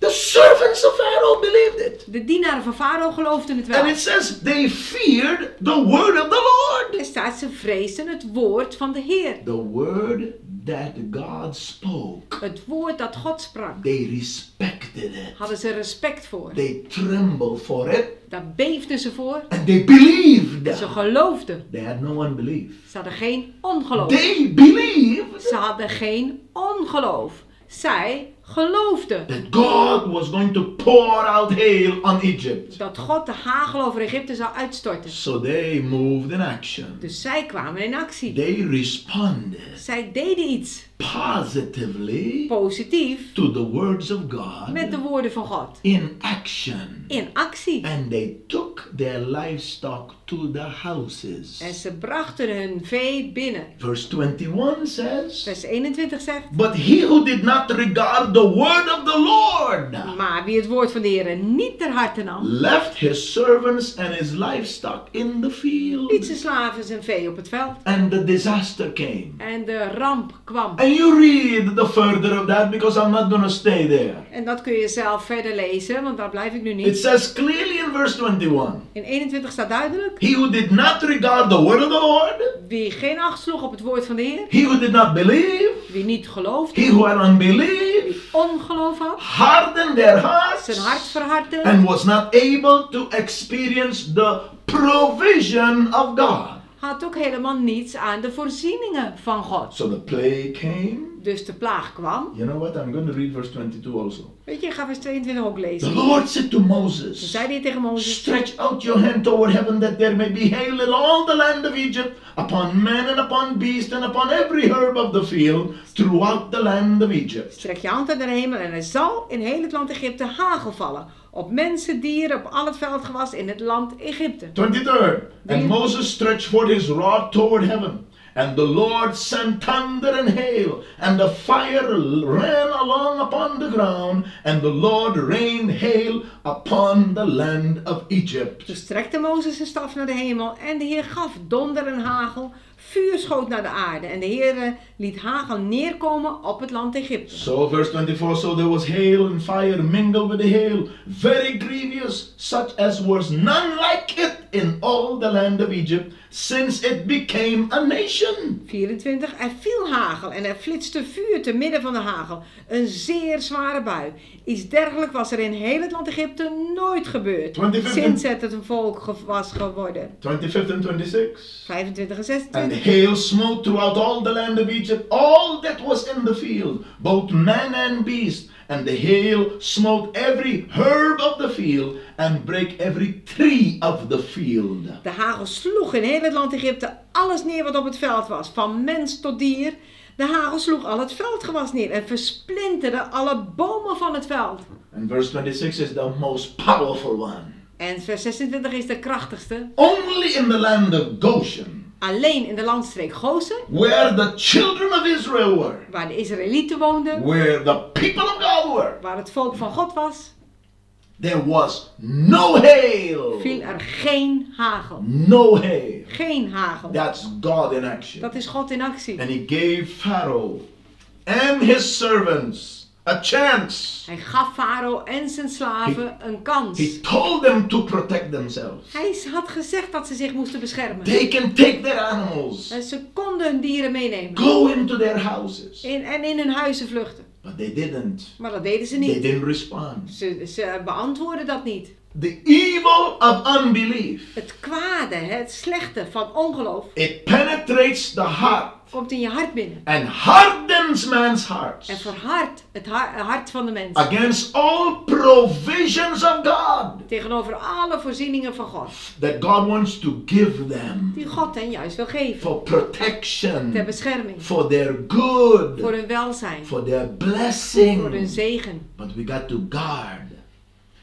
The servants of Pharaoh believed it. De dienaren van Farao geloofden het wel. And it says they feared the word of the Lord. Er staat, ze vreesden het woord van de Heer. The word that God spoke. Het woord dat God sprak. They respected it. Hadden ze respect voor. They trembled for it. Daar beefden ze voor. And they believed. Ze geloofden. They had no unbelief. Ze hadden geen ongeloof. They believed Ze hadden geen ongeloof. Zij geloofden that God was going to pour out hail on Egypt. dat God de hagel over Egypte zou uitstorten. So they moved in action. Dus zij kwamen in actie. They responded Zij deden iets positively positief to the words of God met de woorden van God. in action. In actie. And they took their livestock to the houses. En ze brachten hun vee binnen. Verse 21 says, Vers 21 zegt. But he who did not regard the word of the Lord Maar wie het woord van de Heer niet ter harte nam, left his servants and his livestock in the liet field. zijn slaven zijn vee op het veld. And the disaster came. En de ramp kwam. And you read the further of that because I'm not going to stay there. En dat kun je zelf verder lezen, want daar blijf ik nu It niet. says clearly in verse 21 In 21 staat duidelijk. He who did not regard the word of the Lord Wie geen acht sloeg op het woord van de Heer, he who did not believe, wie niet geloofde, he who had unbelief, ongeloof had, hardened their hearts, zijn hart verhardde and was not able to experience the provision of God. had ook helemaal niets aan de voorzieningen van God. So the plague came. Dus de plaag kwam. You know what? I'm going to read verse 22 also. Weet je, ik ga vers 22 ook The lezen. Lord said to Moses, zei hij tegen Mozes, Stretch out your hand toward heaven that there may be hail in all the land of Egypt, upon man and upon beast and upon every herb of the field throughout the land of Egypt. strek je hand naar de hemel en er zal in heel het land Egypte hagel vallen. Op mensen, dieren, op al het veldgewas in het land Egypte. 23rd. And Moses stretched forth his rod toward heaven. And the Lord sent thunder and hail, and the fire ran along upon the ground, and the Lord rained hail upon the land of Egypt. Toen strekte Mozes zijn staf naar de hemel en de Heer gaf donder en hagel. Vuur schoot naar de aarde en de Heer eh, liet hagel neerkomen op het land Egypte. So, verse 24 So there was hail and fire mingled with the hail, very grievous, such as was none like it in all the land of Egypt, since it became a nation. 24. Er viel hagel en er flitste vuur te midden van de hagel. Een zeer zware bui. Iets dergelijks was er in heel het land Egypte nooit gebeurd. 25. Sinds het een volk was geworden. 25th and 26. 25 en And 26. Hail smote throughout all the land of Egypt, all that was in the field, both man and beast. And the hail smote every herb of the field, and brake every tree of the field. De hagel sloeg in heel het land Egypte alles neer wat op het veld was. Van mens tot dier. De hagel sloeg al het veldgewas neer en versplinterde alle bomen van het veld. And verse 26 is the most powerful one. En vers 26 is de krachtigste. Only in the land of Goshen, Alleen in de landstreek Gozen, where the children of Israel were, waar de Israëlieten woonden, where the people of God were, waar het volk van God was, there was no hail. viel er geen hagel. No hail. Geen hagel. That's God in action. Dat is God in actie. And he gave Pharaoh and his servants a chance. Hij gaf Farao en zijn slaven een kans. He told them to protect themselves. Hij had gezegd dat ze zich moesten beschermen. They can take their animals, En ze konden hun dieren meenemen. go into their houses. In, en in hun huizen vluchten. But they didn't. Maar dat deden ze They niet. didn't respond. Ze, ze beantwoordden dat niet. The evil of unbelief, Het kwade, het slechte van ongeloof it penetrates the heart komt in je hart binnen. and hardens man's hearts En verhardt het har- hart van de mens. against all provisions of God Tegenover alle voorzieningen van God. that God wants to give them Die God hen juist wil geven. for protection, Ter bescherming. for their good, Voor hun welzijn. for their Voor hun blessing. zegen. But we got to guard.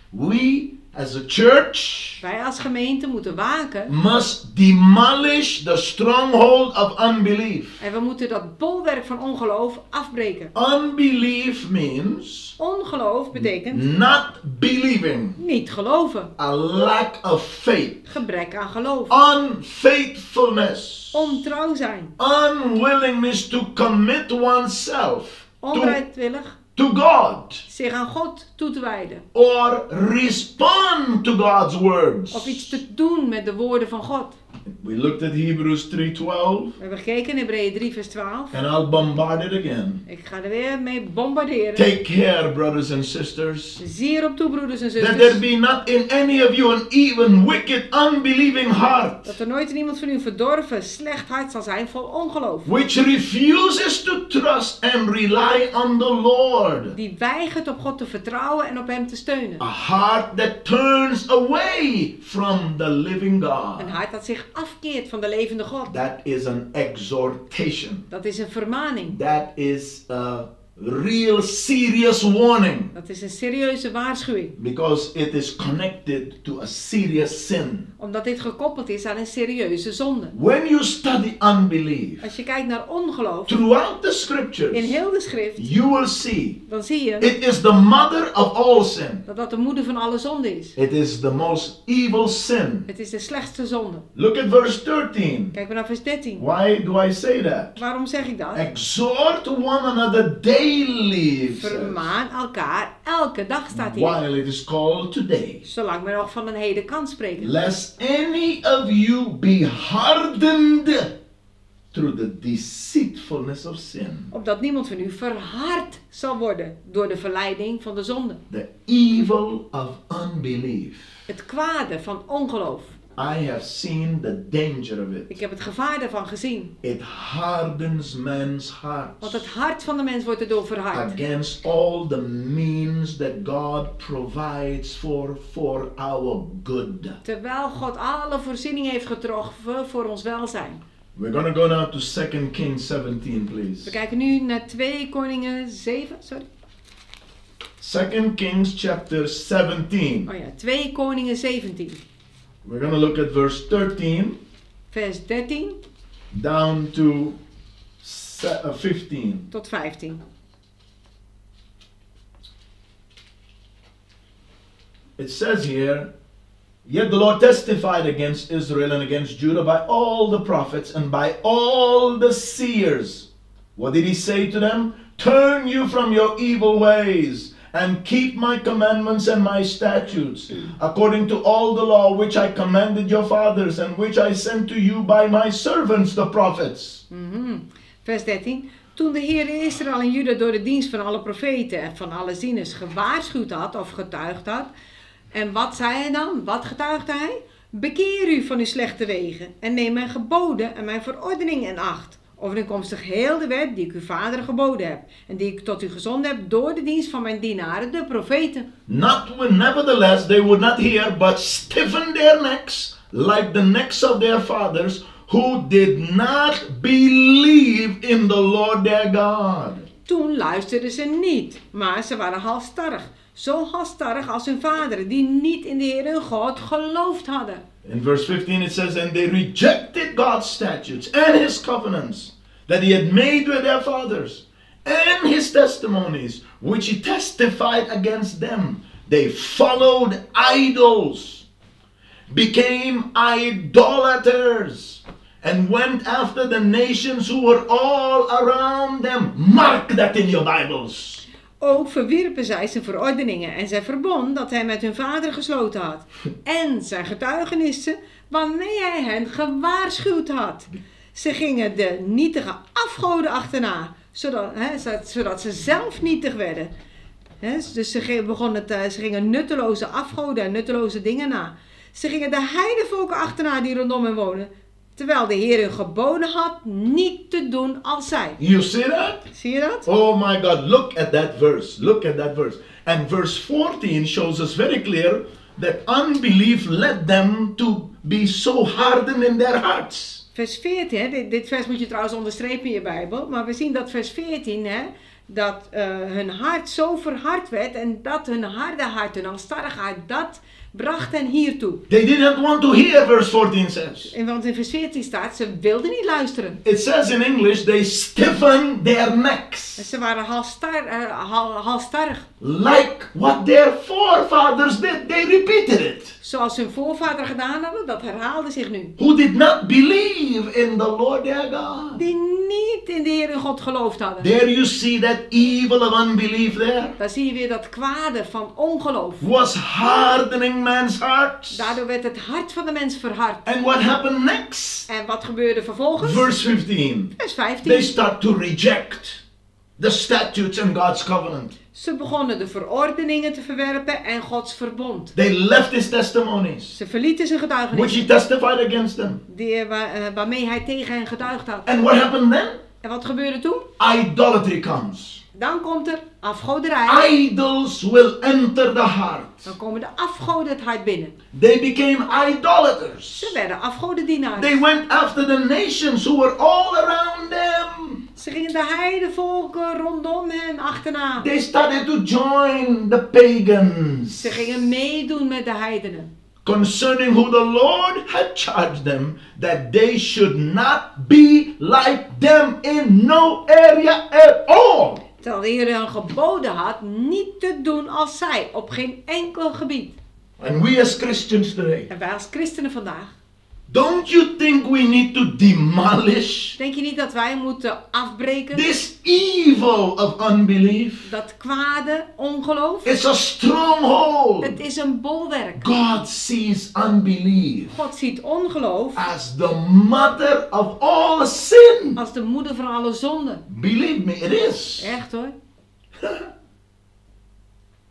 We as a church Wij als gemeente moeten waken. must demolish the stronghold of unbelief. En we moeten dat bolwerk van ongeloof afbreken. Unbelief means Ongeloof betekent not believing, niet geloven. a lack of faith, Gebrek aan geloof. unfaithfulness, Ontrouw zijn. unwillingness to commit oneself Onbereidwillig to God zich aan God toe te wijden. or respond to God's words. Of iets te doen met de woorden van God. We looked at Hebrews 3:12 We hebben gekeken in Hebreeën 3 vers 12. and I'll bombard it again. Ik ga er weer mee bombarderen. Take care, brothers and sisters, Zie erop toe, broeders en that there zusters. be not in any of you an even wicked, unbelieving heart, Dat er nooit in iemand van u een verdorven, slecht hart zal zijn vol ongeloof. which refuses to trust and rely on the Lord. Die weigert op God te vertrouwen en op hem te steunen. A heart that turns away from the living Een God. hart dat zich afkeert van de levende God. That is an exhortation. Dat is een vermaning. That is a real serious warning Dat is een serieuze waarschuwing. because it is connected to a serious sin. Omdat dit gekoppeld is aan een serieuze zonde. When you study unbelief Als je kijkt naar ongeloof throughout the in scriptures, heel de schrift, you will see dan zie je it is the mother of all sin. dat dat de moeder van alle zonde is. It is the most evil sin. Het is de slechtste zonde. Look at verse 13. Kijk maar naar vers 13. Why do I say that? Waarom zeg ik dat? Exhort one another daily. Says, Vermaan elkaar elke dag staat hier. While it is called today. Zolang we nog van een heden kan spreken. Lest any of you be hardened through the deceitfulness of sin. Opdat niemand van u verhard zal worden door de verleiding van de zonde. The evil of unbelief. Het kwade van ongeloof. I have seen the danger of Ik it. heb het gevaar daarvan gezien. It hardens men's Want hearts het hart van de mens wordt erdoor verhard. against all the means that God provides for for our good. Terwijl God alle voorzieningen heeft getroffen voor ons welzijn. We're to go now to 2 Kings 17, We please. kijken nu naar 2 Koningen 7. Sorry. 2 Kings chapter 17. Oh ja, 2 Koningen 17. We're going to look at verse 13 Vers 13 down to uh, 15. tot 15. It says here, Yet the Lord testified against Israel and against Judah by all the prophets and by all the seers. What did he say to them? Turn you from your evil ways and keep my commandments and my statutes, according to all the law which I commanded your fathers and which I sent to you by my servants the prophets. Mhm. Vers 13. Toen de Heer Israël en Juda door de dienst van alle profeten en van alle zieners gewaarschuwd had of getuigd had. En wat zei hij dan? Wat getuigde hij? Bekeer u van uw slechte wegen en neem mijn geboden en mijn verordeningen in acht. Overeenkomstig heel de wet die ik uw vader geboden heb. En die ik tot u gezonden heb door de dienst van mijn dienaren, de profeten. Not when, nevertheless, they would not hear, but stiffened their necks like the necks of their fathers, who did not believe in the Lord their God. Toen luisterden ze niet, maar ze waren halstarrig. Zo halstarrig als hun vaderen, die niet in de Heer hun God geloofd hadden. In verse 15 it says, And they rejected God's statutes and his covenants that he had made with their fathers, and his testimonies, which he testified against them. They followed idols, became idolaters, and went after the nations who were all around them. Mark that in your Bibles. Ook verwierpen zij zijn verordeningen en zijn verbond dat hij met hun vader gesloten had. En zijn getuigenissen waarmee hij hen gewaarschuwd had. Ze gingen de nietige afgoden achterna, zodat, zodat- ze zelf nietig werden. Dus ze begonnen te, ze gingen nutteloze afgoden en nutteloze dingen na. Ze gingen de heidevolken achterna die rondom hen wonen. Terwijl de Heer hun geboden had niet te doen als zij. You see that? Zie je dat? Oh my God, look at that verse. Look at that verse. And verse 14 shows us very clear that unbelief led them to be so hardened in their hearts. Vers 14, hè, dit, dit vers moet je trouwens onderstrepen in je Bijbel. Maar we zien dat vers 14, hè, dat eh, hun hart zo verhard werd. En dat hun harde hart, hun halstarrige hart, dat bracht hen hiertoe. They didn't want to hear, verse 14 says. En want in vers 14 staat, ze wilden niet luisteren. It says in English, they stiffened their necks. Ze waren halstar, hal, halstarrig. Like what their forefathers did. They repeated it. Zoals hun voorvader gedaan hadden, dat herhaalde zich nu. Who did not believe in the Lord their God. Die niet in de Heer hun God geloofd hadden. There you see that evil of unbelief there. Daar zie je weer dat kwade van ongeloof. Was hardening hearts. Daardoor werd het hart van de mens verhard. And what happened next? En wat gebeurde vervolgens? Verse 15. Vers They 15. start to reject the statutes and God's covenant. Ze begonnen de verordeningen te verwerpen en Gods verbond. They left his testimonies, Ze verlieten zijn which getuigenis, he testified against them. die, waar- eh, waarmee hij tegen hen getuigd had. And what happened then? En wat gebeurde toen? Idolatry comes. Dan komt er afgoderij. Idols will enter the heart. Dan komen de afgoden het hart binnen. They became idolaters. Ze werden afgodendienaars. They went after the nations who were all around them. Ze gingen de heidevolken rondom hen achterna. They started to join the pagans. Ze gingen meedoen met de heidenen. concerning who the Lord had charged them that they should not be like them in no area at all. Terwijl de Heer hen geboden had niet te doen als zij, op geen enkel gebied. And we as Christians today, En wij als christenen vandaag, Don't you think we need to demolish Denk je niet dat wij moeten afbreken this evil of unbelief? dat kwade ongeloof? It's a stronghold. Het is een bolwerk. God sees unbelief God ziet ongeloof as the mother of all sin. als de moeder van alle zonden. Believe me, it is. Echt hoor.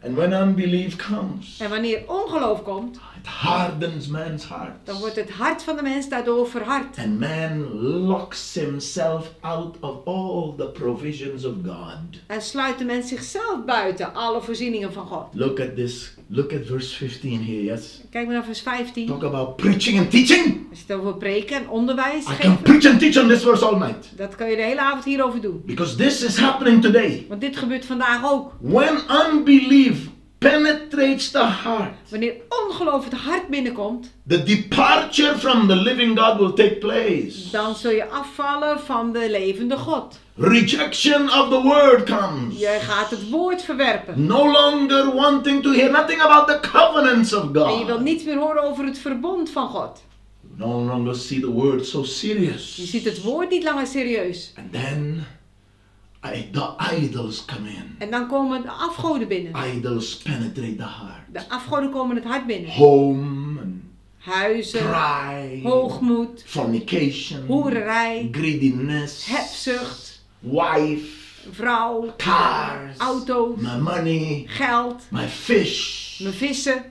And when unbelief comes, En wanneer ongeloof komt, hardens man's heart. dan wordt het hart van de mens daardoor verhard. And man locks himself out of all the provisions of God. En sluit de mens zichzelf buiten alle voorzieningen van God. Look at this. Look at verse 15 here, yes? Kijk maar naar vers 15. Talk about preaching and teaching. Als het over preken en onderwijs I can preach and teach on this verse all night. dat kan je de hele avond hierover doen. Because this is happening today. Want dit gebeurt vandaag ook. When unbelief penetrates the heart, Wanneer ongeloof het hart binnenkomt, the departure from the living God will take place. dan zul je afvallen van de levende God. Rejection of the word comes. Je gaat het woord verwerpen. No longer wanting to hear nothing about the covenants of En je wilt God. niets meer horen over het verbond van God. No longer see the word so Je serious. ziet het woord niet langer serieus. And then the idols come in. En dan komen de afgoden binnen. Idols penetrate the heart. De afgoden komen het hart binnen. Home Huizen, pride, hoogmoed, fornication, hoererij, greediness, hebzucht, wife, vrouw, cars, auto's, my money, geld, my fish. mijn vissen.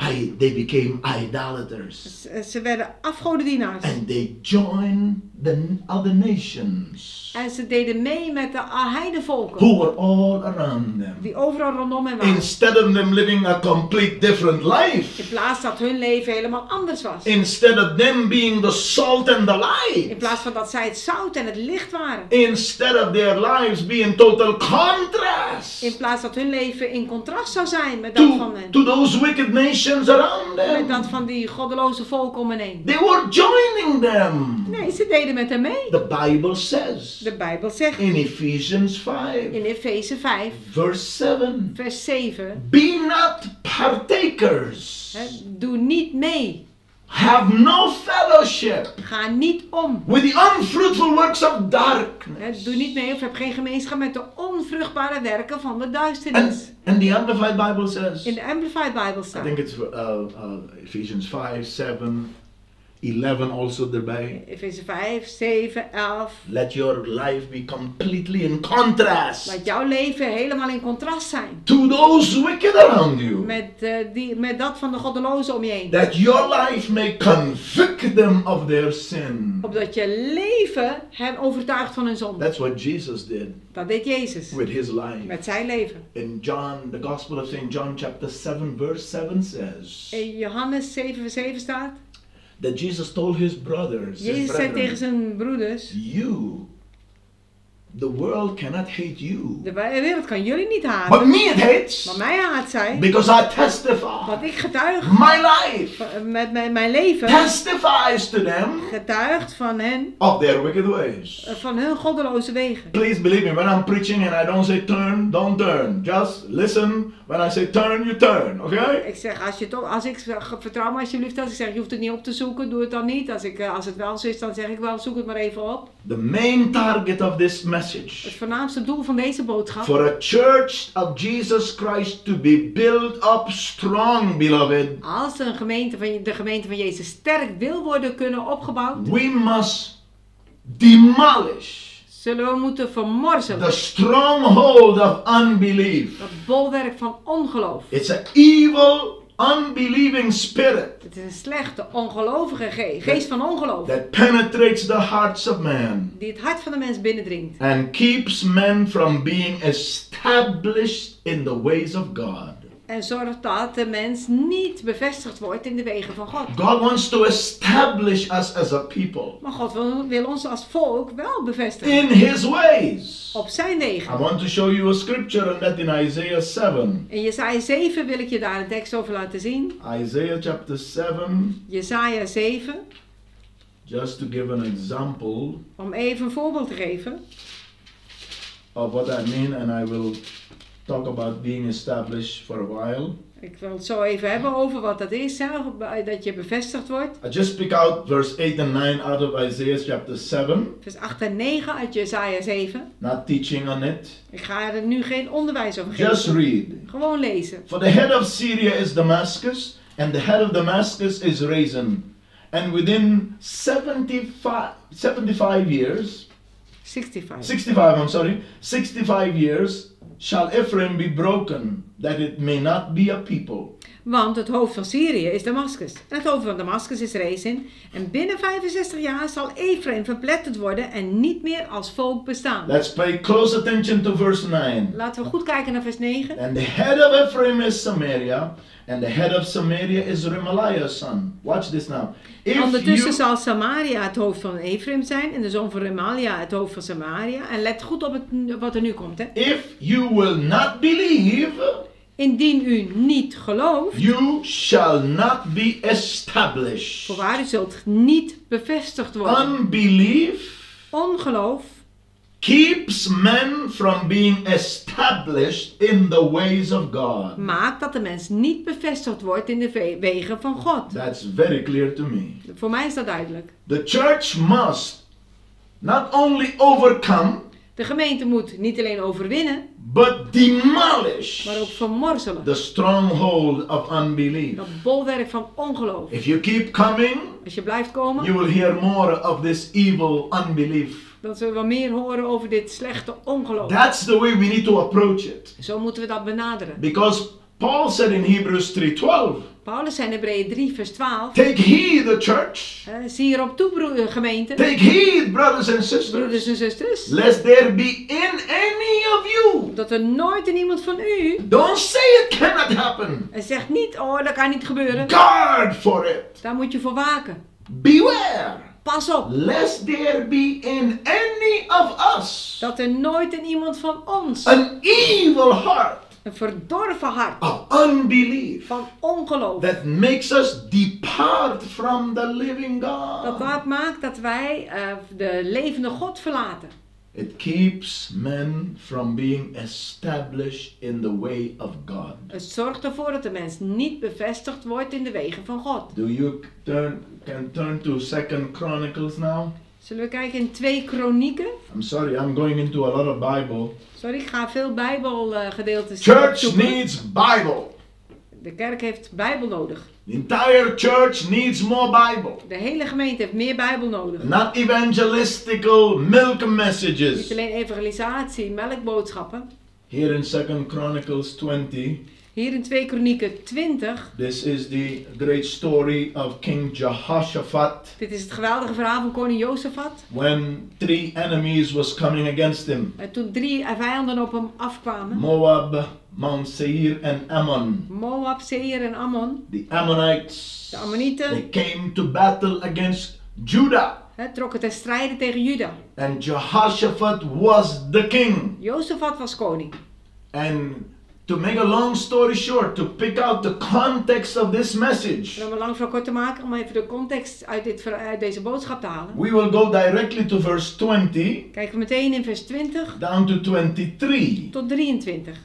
I, they became idolaters. Ze, ze werden afgodendienaars. And they joined the other nations En ze deden mee met de heidenvolken. who were all around them. Die overal rondom hen waren. Instead of them living a complete different life, In plaats dat hun leven helemaal anders was. instead of them being the salt and the In light, plaats van dat zij het zout en het licht waren. instead of their lives being total contrast In plaats dat hun leven in contrast zou zijn met dat van hen. to those wicked nations around Met dat them. van die goddeloze volken om hen heen. They were joining them. Nee, ze deden met hem mee. The Bible says De Bijbel zegt in Ephesians 5, in Efeze 5, verse 7 vers 7. Be not partakers, doe niet mee. Have no fellowship Ga niet om. with the unfruitful works of darkness. doe niet mee of heb geen gemeenschap met de onvruchtbare werken van de And, duisternis. and the Amplified Bible says, In de Amplified Bible I staat. think it's uh, uh, Ephesians 5, 7, 11 also erbij. Efeze 5, 7, 11. Let your life be completely in contrast Laat jouw leven helemaal in contrast zijn. to those wicked around you. Met, eh, die, met dat van de goddelozen om je heen. That your life may convict them of their sin. Opdat je leven hen overtuigt van hun zonde. That's what Jesus did Dat deed Jezus. with his life. Met zijn leven. In John, the Gospel of St. John, chapter 7, verse 7 says In Johannes 7, vers 7 staat. That Jesus told his brothers, his Jezus zei tegen zijn broeders. You, the world cannot hate you. De wereld kan jullie niet But haten. me it hates Maar mij haat zij. because I testify. Want ik getuig My life van- met mijn, mijn leven. testifies to them Getuigt van hen. of their wicked ways. eh, Van hun goddeloze wegen. Please believe me, when I'm preaching and I don't say turn, don't turn. Just listen. When I say turn, you turn, okay? Ik zeg, als, je toch, als ik vertrouw me alsjeblieft als ik zeg, je hoeft het niet op te zoeken, doe het dan niet. Als, ik, eh, als het wel zo is, dan zeg ik wel, zoek het maar even op. The main target of this Het message voornaamste doel van deze boodschap for a church of Jesus Christ to be built up strong, beloved, Als een gemeente van, de gemeente van Jezus sterk wil worden kunnen opgebouwd, we must demolish zullen we moeten vermorzelen. the stronghold of unbelief. Dat bolwerk van ongeloof. It's an evil, unbelieving spirit Het is een slechte, ongelovige geest. Geest van ongeloof. that penetrates the hearts of man Die het hart van de mens binnendringt. and keeps men from being established in the ways of God. En zorgt dat de mens niet bevestigd wordt in de wegen van God. God wants to establish us as a people Maar God wil, wil ons als volk wel bevestigen. in His ways. Op zijn I wegen. want to show you a scripture on that in Isaiah 7. In Jesaja 7 wil ik je daar een tekst over laten zien. Isaiah chapter 7, Jesaja 7. just to give an example Om even een voorbeeld te geven. of what I mean, and I will talk about being established for a while. Ik wil het zo even hebben over wat dat is, hè, dat je bevestigd wordt. I just pick out verse 8 and 9 out of Isaiah chapter 7. Vers 8 en 9 uit Jesaja 7. Not teaching on it. Ik ga er nu geen onderwijs over geven. Just read. Gewoon lezen. For the head of Syria is Damascus, and the head of Damascus is Rezin. And within 75, 75 years, 65. 65, I'm sorry, 65 years shall Ephraim be broken, that it may not be a people. Want het hoofd van Syrië is Damascus. En het hoofd van Damascus is Rezin. En binnen 65 jaar zal Ephraim verpletterd worden en niet meer als volk bestaan. Let's pay close attention to verse 9. Laten we goed kijken naar vers 9. And the head of Ephraim is Samaria, and the head of Samaria is Remaliah's son. Watch this now. If Ondertussen you, zal Samaria het hoofd van Ephraim zijn en de zoon van Remalia het hoofd van Samaria. En let goed op het, wat er nu komt. Hè. if you will not believe, Indien u niet gelooft, you shall not be established. voorwaar u zult niet bevestigd worden. Unbelief Ongeloof keeps men from being established in the ways of God. maakt dat de mens niet bevestigd wordt in de wegen van God. That's very clear to me. Voor mij is dat duidelijk. The church must not only overcome, De gemeente moet niet alleen overwinnen, but demolish maar ook vermorzelen. the stronghold of unbelief. Dat bolwerk van ongeloof. If you keep coming, Als je blijft komen, you will hear more of this evil unbelief. dan zullen we meer horen over dit slechte ongeloof. That's the way we need to approach it. Zo moeten we dat benaderen. Because Paul said in Hebrews 3:12, Paulus zei in Hebreeën 3 vers 12. "Take heed the church. eh, zie erop toe, broer, gemeente, Take heed, brothers and broeders sisters, en zusters. lest there be in any of you. Dat er nooit in iemand van u. Don't say it cannot happen. En zegt niet, oh dat kan niet gebeuren. Guard for it. Daar moet je voor waken. Beware, Pas op. lest there be in any of us Dat er nooit in iemand van ons an evil heart een verdorven hart of unbelief van ongeloof. that makes us depart from the living God. dat maakt dat wij eh, de levende God verlaten. It keeps men from being established in the way of God. Het zorgt ervoor dat de mens niet bevestigd wordt in de wegen van God. Do you turn can turn to Second Chronicles now? Zullen we kijken in twee kronieken? I'm sorry, I'm going into a lot of Bible. Sorry, ik ga veel bijbelgedeeltes Church opzoeken. needs Bible. De kerk heeft bijbel nodig. The entire church needs more Bible. De hele gemeente heeft meer bijbel nodig. Not evangelistical milk Niet messages. alleen evangelisatie, melkboodschappen. Here in Second Chronicles 20, Hier in 2 Kronieken 20. this is the great story of King Jehoshaphat Dit is het geweldige verhaal van koning Jozefat. when three enemies was coming against him. En toen drie vijanden op hem afkwamen. Moab, Mount Seir and Ammon. Moab, Seir en Ammon. The Ammonites. De Ammonieten. They came to battle against Judah. Hè, trokken ten strijde tegen Juda. And Jehoshaphat was the king. Jozefat was koning. And to make a long story short, to pick out the context of this En message, om een lang verhaal kort te maken, om even de context uit, dit, uit deze boodschap te halen. we will go directly to verse 20 Kijken we meteen in vers 20 down to 23. tot 23.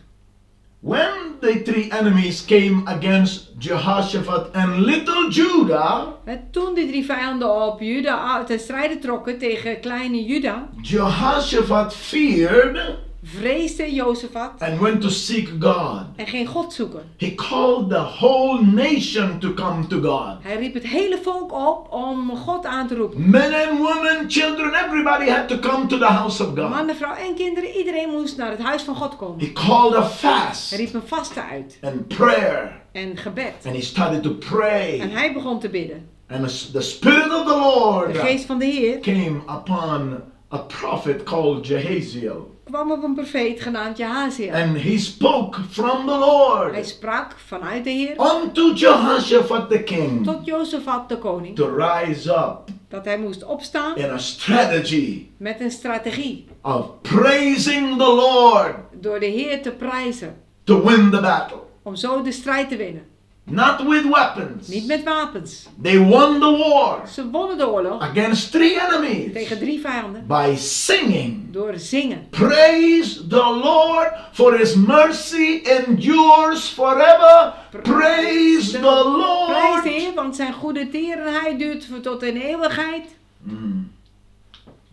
When the three enemies came against Jehoshaphat and little Judah, Hè, Toen die drie vijanden op Juda ah, ten strijde trokken tegen kleine Juda, Jehoshaphat feared vreesde Jozefat and went to seek God. en ging God zoeken. He called the whole nation to come to God. Hij riep het hele volk op om God aan te roepen. Men and women, children, everybody had to come to the house of God. Mannen, vrouw en kinderen, iedereen moest naar het huis van God komen. He called a Hij fast riep een vaste uit and prayer. en gebed. And he started to En pray. hij begon te bidden. And the Spirit of the De Lord geest van de Heer came upon a prophet called Jehaziel. kwam op een profeet genaamd Jehaziel. And he spoke from the Hij Lord sprak vanuit de Heer unto Jehoshaphat the king tot Jozefat de koning to rise up dat hij moest opstaan in a strategy met een strategie of praising the Lord door de Heer te prijzen to win the battle. om zo de strijd te winnen. Not with weapons. Niet met wapens. They won the war Ze wonnen de oorlog against three enemies tegen drie vijanden by singing. door zingen. Praise the Lord, for his mercy endures forever. Praise the Prijs de Lord. Heer, want zijn goede tierenheid duurt tot in eeuwigheid. Mm.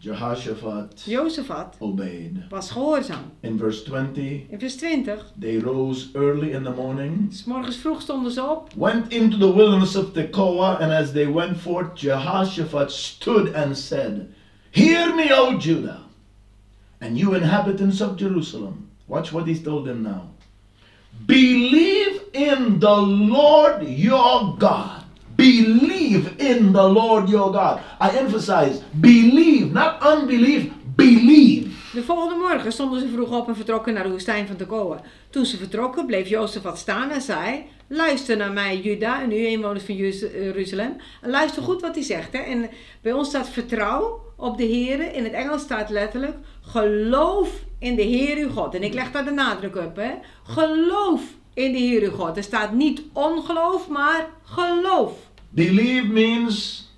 Jehoshaphat Jozefat obeyed. was gehoorzaam. In verse 20, In vers 20. they rose early in the morning, S morgens vroeg stonden ze op. went into the wilderness of Tekoa, and as they went forth, Jehoshaphat stood and said, Hear me, O Judah, and you inhabitants of Jerusalem. Watch what he's told them now. Believe in the Lord your God. Believe in the Lord your God. I emphasize believe, not unbelief, believe. De volgende morgen stonden ze vroeg op en vertrokken naar de woestijn van Tekoa. Toen ze vertrokken bleef Jozefat staan en zei... Luister naar mij, Juda en u inwoners van Jeruzalem. Luister goed wat hij zegt. Hè. En bij ons staat vertrouw op de Heer. In het Engels staat letterlijk... Geloof in de Heer uw God. En ik leg daar de nadruk op. Hè. Geloof in de Heer uw God. Er staat niet ongeloof, maar geloof. Believe means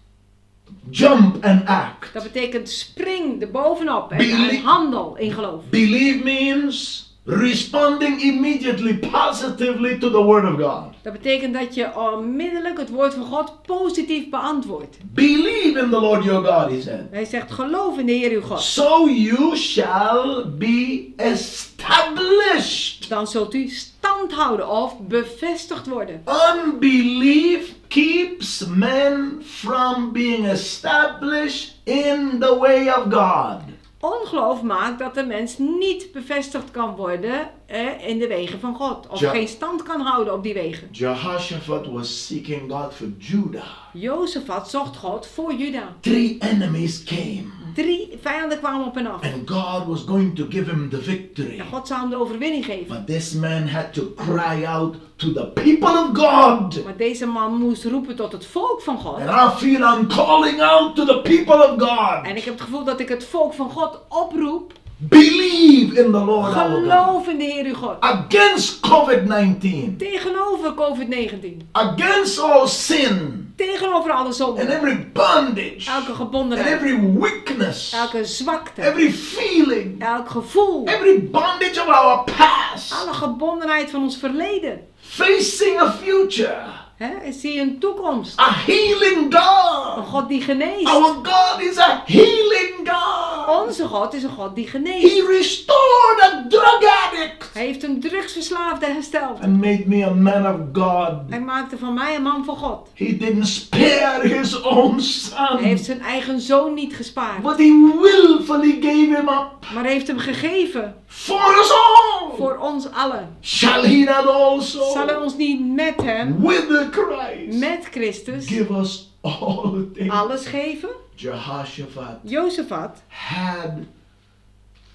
jump and act. Dat betekent spring er bovenop en, en handel in geloof. Believe means responding immediately, positively to the Word of God. Dat betekent dat je onmiddellijk het woord van God positief beantwoordt. Believe in the Lord your God, he said. Hij zegt geloof in de Heer uw God. So you shall be established. Dan zult u stand houden of bevestigd worden. Unbelief keeps men from being established in the way of God. Ongeloof maakt dat de mens niet bevestigd kan worden eh, in de wegen van God. Of Ja. geen stand kan houden op die wegen. Jehoshaphat was seeking God for Judah. Jozefat zocht God voor Juda. Three enemies came, Drie vijanden kwamen op en af. and God was going to give him the victory. En God zou hem de overwinning geven. But this man had to cry out to the people of God. Maar deze man moest roepen tot het volk van God. And I feel I'm calling out to the people of God. En ik heb het gevoel dat ik het volk van God oproep. Believe in the Lord our God. Geloof in de Heer uw God. Against COVID 19, Tegenover COVID-19. against all sin Tegenover alle and zonde. every bondage Elke and gebondenheid. every weakness, Elke zwakte. every feeling, Elk gevoel. every bondage of our past, Alle gebondenheid van ons verleden. facing a future, Hè? Zie je een toekomst. a healing Een God. God die geneest. Our God is a healing God. Onze God is een God die geneest. He restored a drug addict Hij heeft een drugsverslaafde hersteld. and made me a man of God. Hij maakte van mij een man van God. He didn't spare his own Hij heeft son, zijn eigen zoon niet gespaard. but he willfully gave him up Maar heeft hem gegeven. for us all. Voor ons allen. Shall he not also, Zal hij ons niet met hem, with the Christ, met Christus, give us all things? alles geven? Jehoshaphat Jozefat had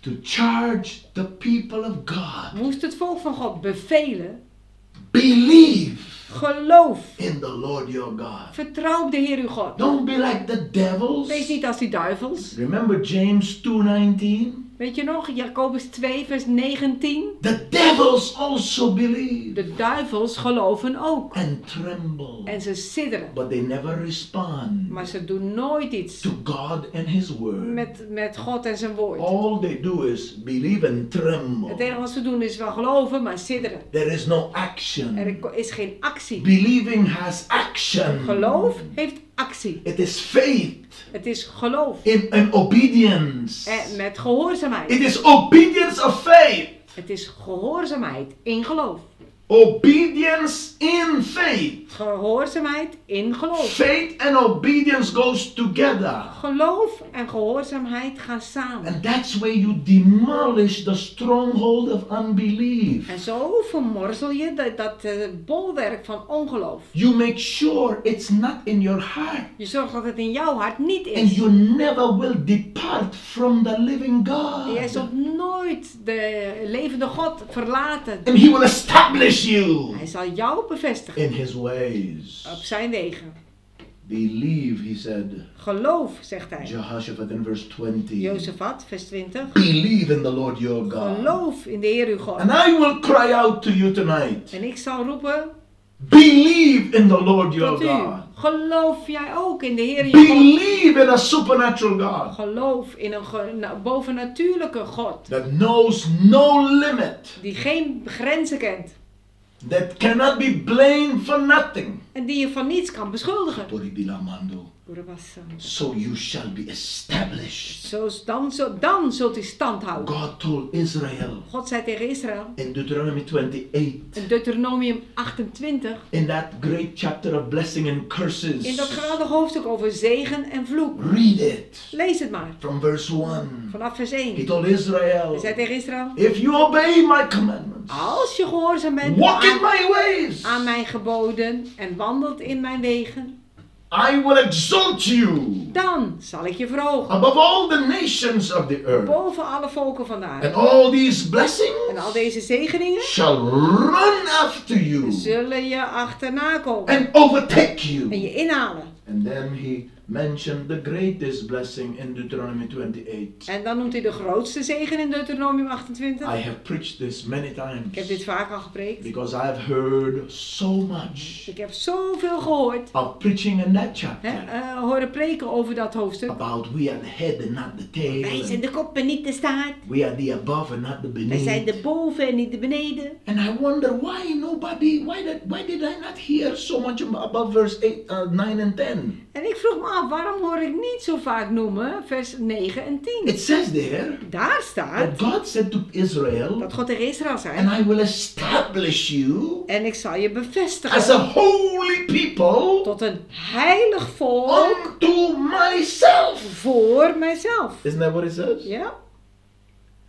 to charge the people of God. moest het volk van God bevelen. Believe Geloof. in the Lord your God. Vertrouw op de Heer uw God. Don't be like the devils. Wees niet als die duivels. Remember James 2:19? Weet je nog, Jacobus 2, vers 19? The devils also believe De duivels geloven ook. and tremble, En ze sidderen. but they never respond Maar ze doen nooit iets to God and His word. met, met God en zijn woord. All they do is believe and Het tremble. enige wat ze doen is wel geloven, maar sidderen. There is no action. Er is geen actie. Believing has action. Geloof heeft actie. It is faith Het is geloof. in, obedience. En met gehoorzaamheid. It is obedience of faith. Het is gehoorzaamheid in geloof. Obedience in faith. Gehoorzaamheid in geloof. Faith and obedience goes together. Geloof en gehoorzaamheid gaan samen. And that's where you demolish the stronghold of unbelief. En zo vermorzel je dat, dat eh, bolwerk van ongeloof. You make sure it's not in your heart. Je zorgt dat het in jouw hart niet And is. you never will depart from the living En jij God. zult nooit de levende God verlaten. And He will establish you Hij zal jou bevestigen in His ways. op zijn wegen. Believe, He said, Geloof, zegt hij. Jehoshaphat in verse 20. Jozefat, vers 20. Believe in the Lord your God. Geloof in de Heer uw God. And I will cry out to you tonight. En ik zal roepen Believe in the Lord your. God. Geloof jij ook in de Heer je God? Believe in a supernatural God Geloof in een bovennatuurlijke God. that knows no limit, Die geen grenzen kent. That cannot be blamed for nothing. En die je van niets kan beschuldigen. Poribilamando. So you shall be established. Zo, dan, zo, dan zult u stand houden. God told Israel God zei tegen Israël in Deuteronomy 28, in Deuteronomium 28, in that great chapter of blessing and in dat curses. geweldige hoofdstuk over zegen en vloek. Read it Lees het maar, from verse 1. vanaf vers He 1. told Israel, Hij zei tegen Israël, If you obey my commandments, als je gehoorzaam bent walk in aan, my ways, aan mijn geboden en wandelt in mijn wegen, I will exalt you dan zal ik je verhogen. above all the nations of the earth. Boven alle volken van de aarde. And all these blessings. En al deze zegeningen shall run after you zullen je achterna komen and overtake en you. je inhalen. And then he mentioned the greatest blessing in Deuteronomy 28. En dan noemt hij de grootste zegen in Deuteronomium 28. I have preached this many Ik heb dit times vaak al gepreekt. because I have heard so much Ik heb zoveel gehoord, of preaching in that chapter eh, horen preken over dat hoofdstuk. about we are the head and not the Wij tail. zijn de kop en niet de staart. We are the above and not the Wij zijn de beneath. boven en niet de beneden. And I wonder why nobody, why did, why did I not hear so much above verse 8, uh, 9 and 10? En ik vroeg me af, waarom hoor ik niet zo vaak noemen vers 9 en 10? It says there Daar staat that God said to Israel, dat God tegen Israël zei. and I will establish you En ik zal je as a bevestigen holy people tot een heilig volk unto myself. voor mijzelf. Isn't that what it says? Ja?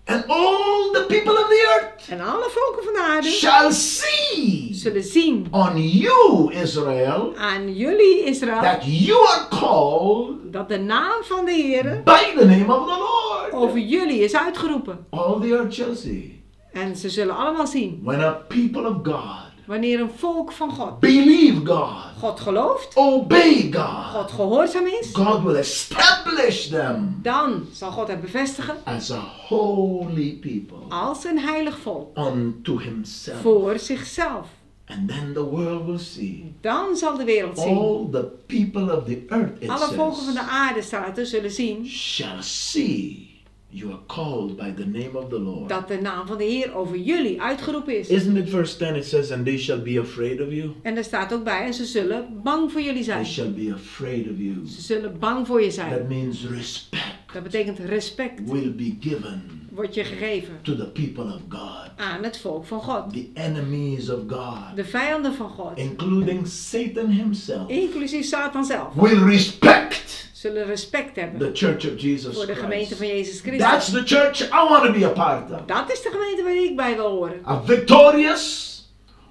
And all the people of the earth En alle volken van de aarde shall see zullen zien on you, Israel, aan jullie Israël that you are called dat de naam van de Heer by the name of the Lord. over jullie is uitgeroepen. All the earth shall see. En ze zullen allemaal zien When a people of God wanneer een volk van God believe God, God gelooft, obey God, God gehoorzaam is, God will establish them dan zal God het bevestigen as a holy people als een heilig volk unto himself. voor zichzelf. And then the world will see. Dan zal de wereld zien. All the people of the earth, Alle volken van de aarde staat er zullen zien shall see you are called by the name of the Lord. dat de naam van de Heer over jullie uitgeroepen is. Isn't it verse 10? It says, And they shall be afraid of you. En er staat ook bij, en ze zullen bang voor jullie They zijn. shall be afraid of you. Ze zullen bang voor je zijn. That means respect Dat betekent respect will be given wordt je gegeven to the people of God, aan het volk van God. the enemies of God, De vijanden van God, including Satan himself, inclusief Satan zelf, will respect zullen respect hebben the church of Jesus voor de gemeente Christ. van Jezus That's Christus. the church I want to be a part of. Dat is de gemeente waar ik bij wil horen. A victorious,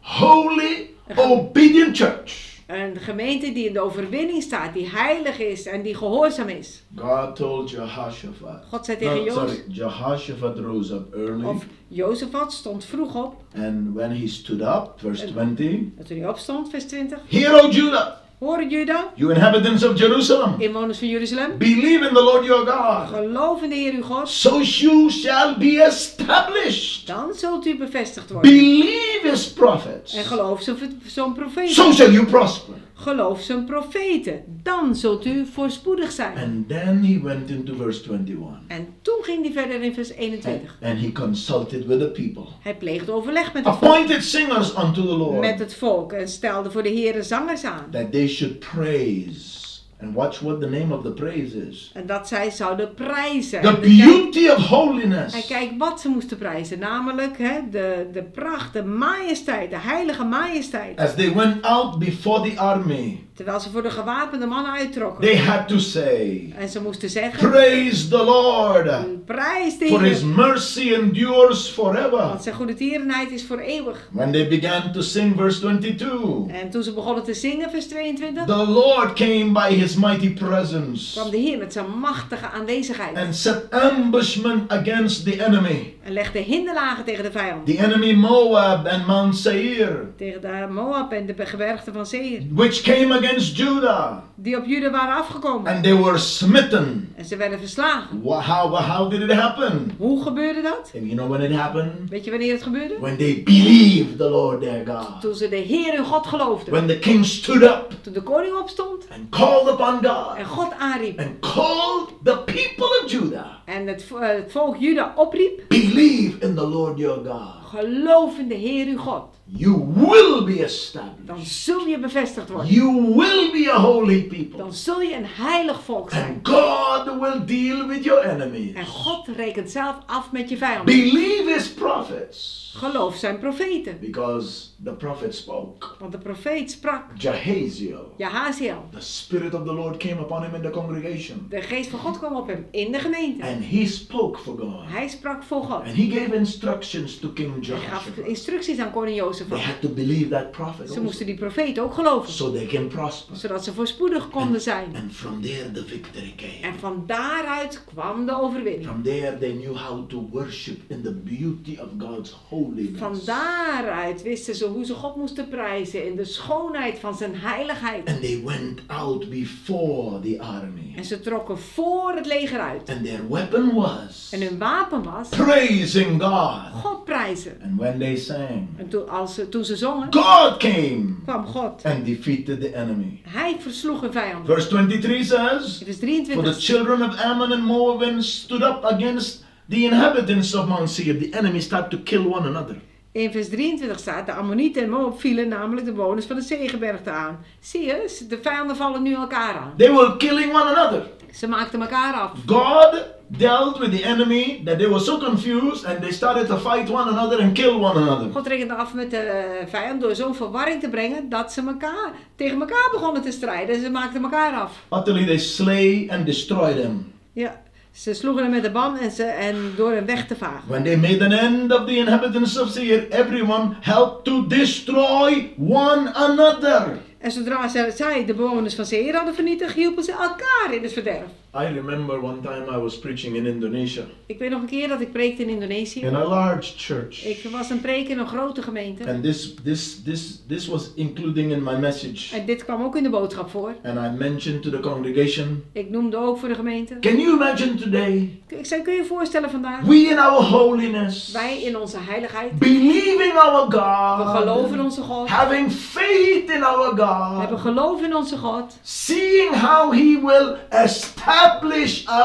holy, obedient church. Een gemeente die in de overwinning staat, die heilig is en die gehoorzaam is. God told Jehoshaphat. God zei tegen No, sorry, Jozef, Jehoshaphat rose up early, of Jozefat stond vroeg op. and when he stood up, verse 20, En toen hij opstond, vers 20. Hear, O Judah, Horen Juda, you inhabitants of Jerusalem, inwoners van Jeruzalem. believe in the Lord your God, Geloof in de Heer uw God. so you shall be established. Dan zult u bevestigd worden. Believe his En prophets, geloof zo'n zo'n profeet. so shall you prosper. Geloof zijn profeten. Dan zult u voorspoedig zijn. And then he went into verse 21. En toen ging hij verder in vers And, 21. and he consulted with the people. Hij pleegde overleg met het volk. Appointed singers unto the Lord. Met het volk en stelde voor de Heer zangers aan. that they should praise. And watch what the name of the praise is. En dat zij zouden prijzen. The En kijk- beauty of En holiness. kijk wat ze moesten prijzen. Namelijk hè, de, de pracht, de majesteit, de heilige majesteit. As they went out before the army, Terwijl ze voor de gewapende mannen uittrokken. they had to say, En ze moesten zeggen, Praise the Lord, prijs de for his Heer. mercy endures forever. Want zijn goede tierenheid is voor eeuwig. When they began to sing, verse 22, En toen ze begonnen te zingen, vers 22, the Lord came by his mighty presence kwam de Heer met zijn machtige aanwezigheid. and set ambushment against the enemy. En legde hinderlagen tegen de vijand. The enemy Moab and Mount Seir, Tegen de Moab en de gebergten van Seir. which came against against Judah. die op Juda waren afgekomen. And they were smitten. En ze werden verslagen. How, how did it happen? Hoe gebeurde dat? And you know when it happened? Weet je wanneer het gebeurde? When they believed the Lord their God. Toen ze de Heer hun God geloofden. When the king stood up Toen de koning opstond and called upon God. en God aanriep. And called the people of Judah. En het, eh, het volk Juda opriep. Believe in the Lord your God. Geloof in de Heer uw God. You will be Dan established. zul je bevestigd worden. You will be a holy people. Dan zul je een heilig volk zijn. And God will deal with your enemies. En God rekent zelf af met je vijanden. Believe his prophets. Geloof zijn profeten. Because the prophet spoke. Want de profeet sprak. Jahaziel. Jahaziel. The Spirit of the Lord came upon him in the congregation. De geest van God kwam op hem in de gemeente. And he spoke for God. Hij sprak voor God. And he gave instructions to King Hij gaf instructies aan koning Jozef. They had to believe that prophet Ze also, moesten die profeet ook geloven. so they can prosper. Zodat ze voorspoedig konden zijn. And from there the victory came. En van daaruit kwam de overwinning. From there they knew how to worship in the beauty of God's holiness. Van daaruit wisten ze hoe ze God moesten prijzen in de schoonheid van zijn heiligheid. And they went out before the army. En ze trokken voor het leger uit. And their weapon was En hun wapen was praising God. God prijzen. And when they sang, En toen, als ze, toen ze zongen, God came kwam God. and defeated the enemy. Hij versloeg hun vijanden. Verse 23 says, Vers For the 23. children of Ammon and Moab stood up against the inhabitants of Mount Seir. The enemy started to kill one another. In vers 23 staat, de Ammonieten en Moab vielen namelijk de bewoners van de Zegenbergte aan. Zie je, de vijanden vallen nu elkaar aan. They were killing one another. Ze maakten elkaar af. God dealt with the enemy that they were so confused and they started to fight one another and kill one another. God rekende af met de eh, vijand door zo'n verwarring te brengen dat ze elkaar, tegen elkaar begonnen te strijden. En ze maakten elkaar af. Utterly they slay and destroy them. Ja, ze sloegen hem met de ban en, ze, en door hem weg te vagen. When they made an end of the inhabitants of Seir, everyone helped to destroy one another. En zodra zij de bewoners van Seir hadden vernietigd, hielpen ze elkaar in het verderf. I remember one time I was preaching in Indonesia Ik weet nog een keer dat ik preekte in Indonesië. in a large church. Ik was een preek in een grote gemeente. And this this this this was including in my message. En dit kwam ook in de boodschap voor. And I mentioned to the congregation, Ik noemde ook voor de gemeente. can you imagine today Ik zei, kun je je voorstellen vandaag? we in our holiness, Wij in onze heiligheid. believing our We geloven in God, onze God. having faith in our We hebben God, geloof in onze God. seeing how he will establish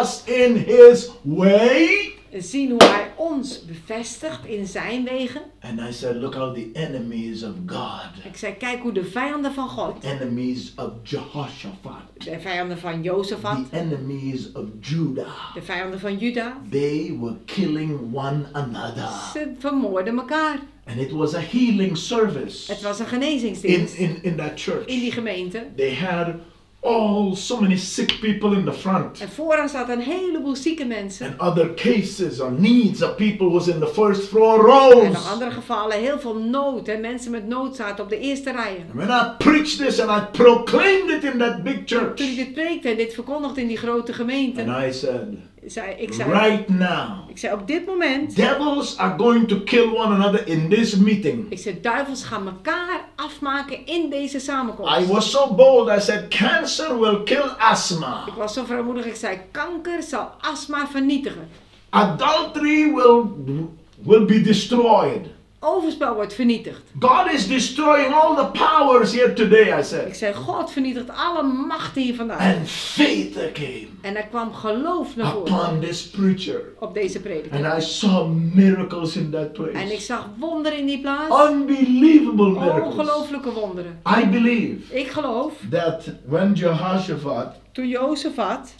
us in his way. En zien hoe hij ons bevestigt in zijn wegen. And I said, look how the enemies of God, Ik zei, kijk hoe de vijanden van God. enemies of Jehoshaphat, De vijanden van Jozefat. the enemies of Judah, De vijanden van Juda. they were killing one another. Ze vermoorden elkaar. And it was a healing service Het was een in, genezingsdienst in, in that church. in die gemeente. They had all so many sick people in the front. En vooraan zaten een heleboel zieke mensen. And other cases or needs of people was in the first four En in rows. andere gevallen heel veel nood. En mensen met nood zaten op de eerste rijen. And when I preached this and I proclaimed it in that big Toen ik church, dit preekte en dit verkondigde in die grote gemeente. and I said, Zei, ik, zei, right now, ik zei op dit moment. devils are going to kill one another in this meeting. Ik zei duivels gaan elkaar afmaken in deze samenkomst. I was so bold, I said, cancer will kill asthma. Ik was zo vrijmoedig. Ik zei kanker zal astma vernietigen. Adultery will, will be destroyed. Overspel wordt vernietigd. God is destroying all the powers here today, I Ik said. zei God vernietigt alle machten hier vandaan. And faith came En er kwam geloof naar voren upon this preacher. op deze And prediker. I saw miracles in that En ik place. zag wonderen in die plaats. Unbelievable miracles. Ongelooflijke wonderen. I believe Ik geloof, that when Jehoshaphat toen Jozefat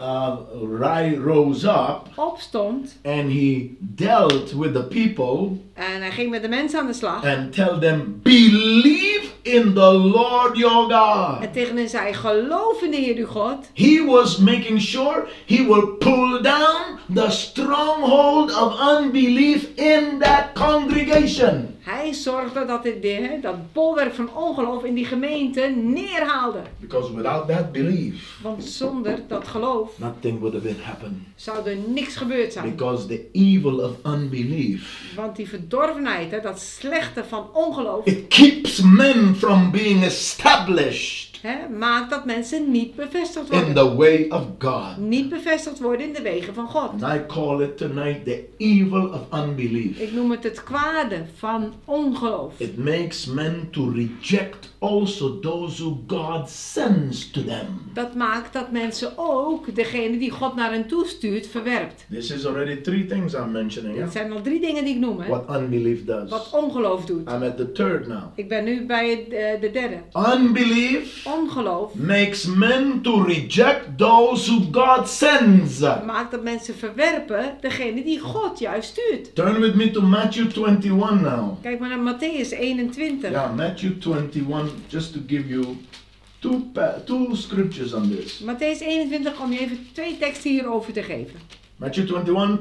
uh, ri- rose up opstond and he dealt with the people en hij ging met de mensen aan de slag. and tell them, believe in the Lord your God. En tegen hen zei, geloof in de Heer uw God. He was making sure he will pull down the stronghold of unbelief in that congregation. Hij zorgde dat het, hè, dat bolwerk van ongeloof in die gemeente neerhaalde. Because without that belief, Want zonder dat geloof nothing would have been happened. zou er niks gebeurd zijn. Because the evil of unbelief, Want die verdorvenheid, hè, dat slechte van ongeloof, it keeps men from being established maakt dat mensen niet bevestigd in worden. the way of God. Niet bevestigd worden in de wegen van God. And I call it tonight the evil of unbelief. Ik noem het het kwade van ongeloof. It makes men to reject also those who God sends to them. Dat maakt dat mensen ook degene die God naar hen toestuurt verwerpt. This is already three things I'm mentioning. Dat yeah? zijn al drie dingen die ik noem. Hè? What unbelief does. Wat ongeloof doet. I'm at the third now. Ik ben nu bij eh, de derde. Unbelief Ongeloof makes men to reject those who God sends. maakt dat mensen verwerpen degene die God juist stuurt. Turn with me to Matthew 21 now. Kijk maar naar Matthäus 21. Yeah, Matthew 21, just to give you two, two scriptures on this. Matthäus 21 om je even twee teksten hierover te geven. Matthew 21,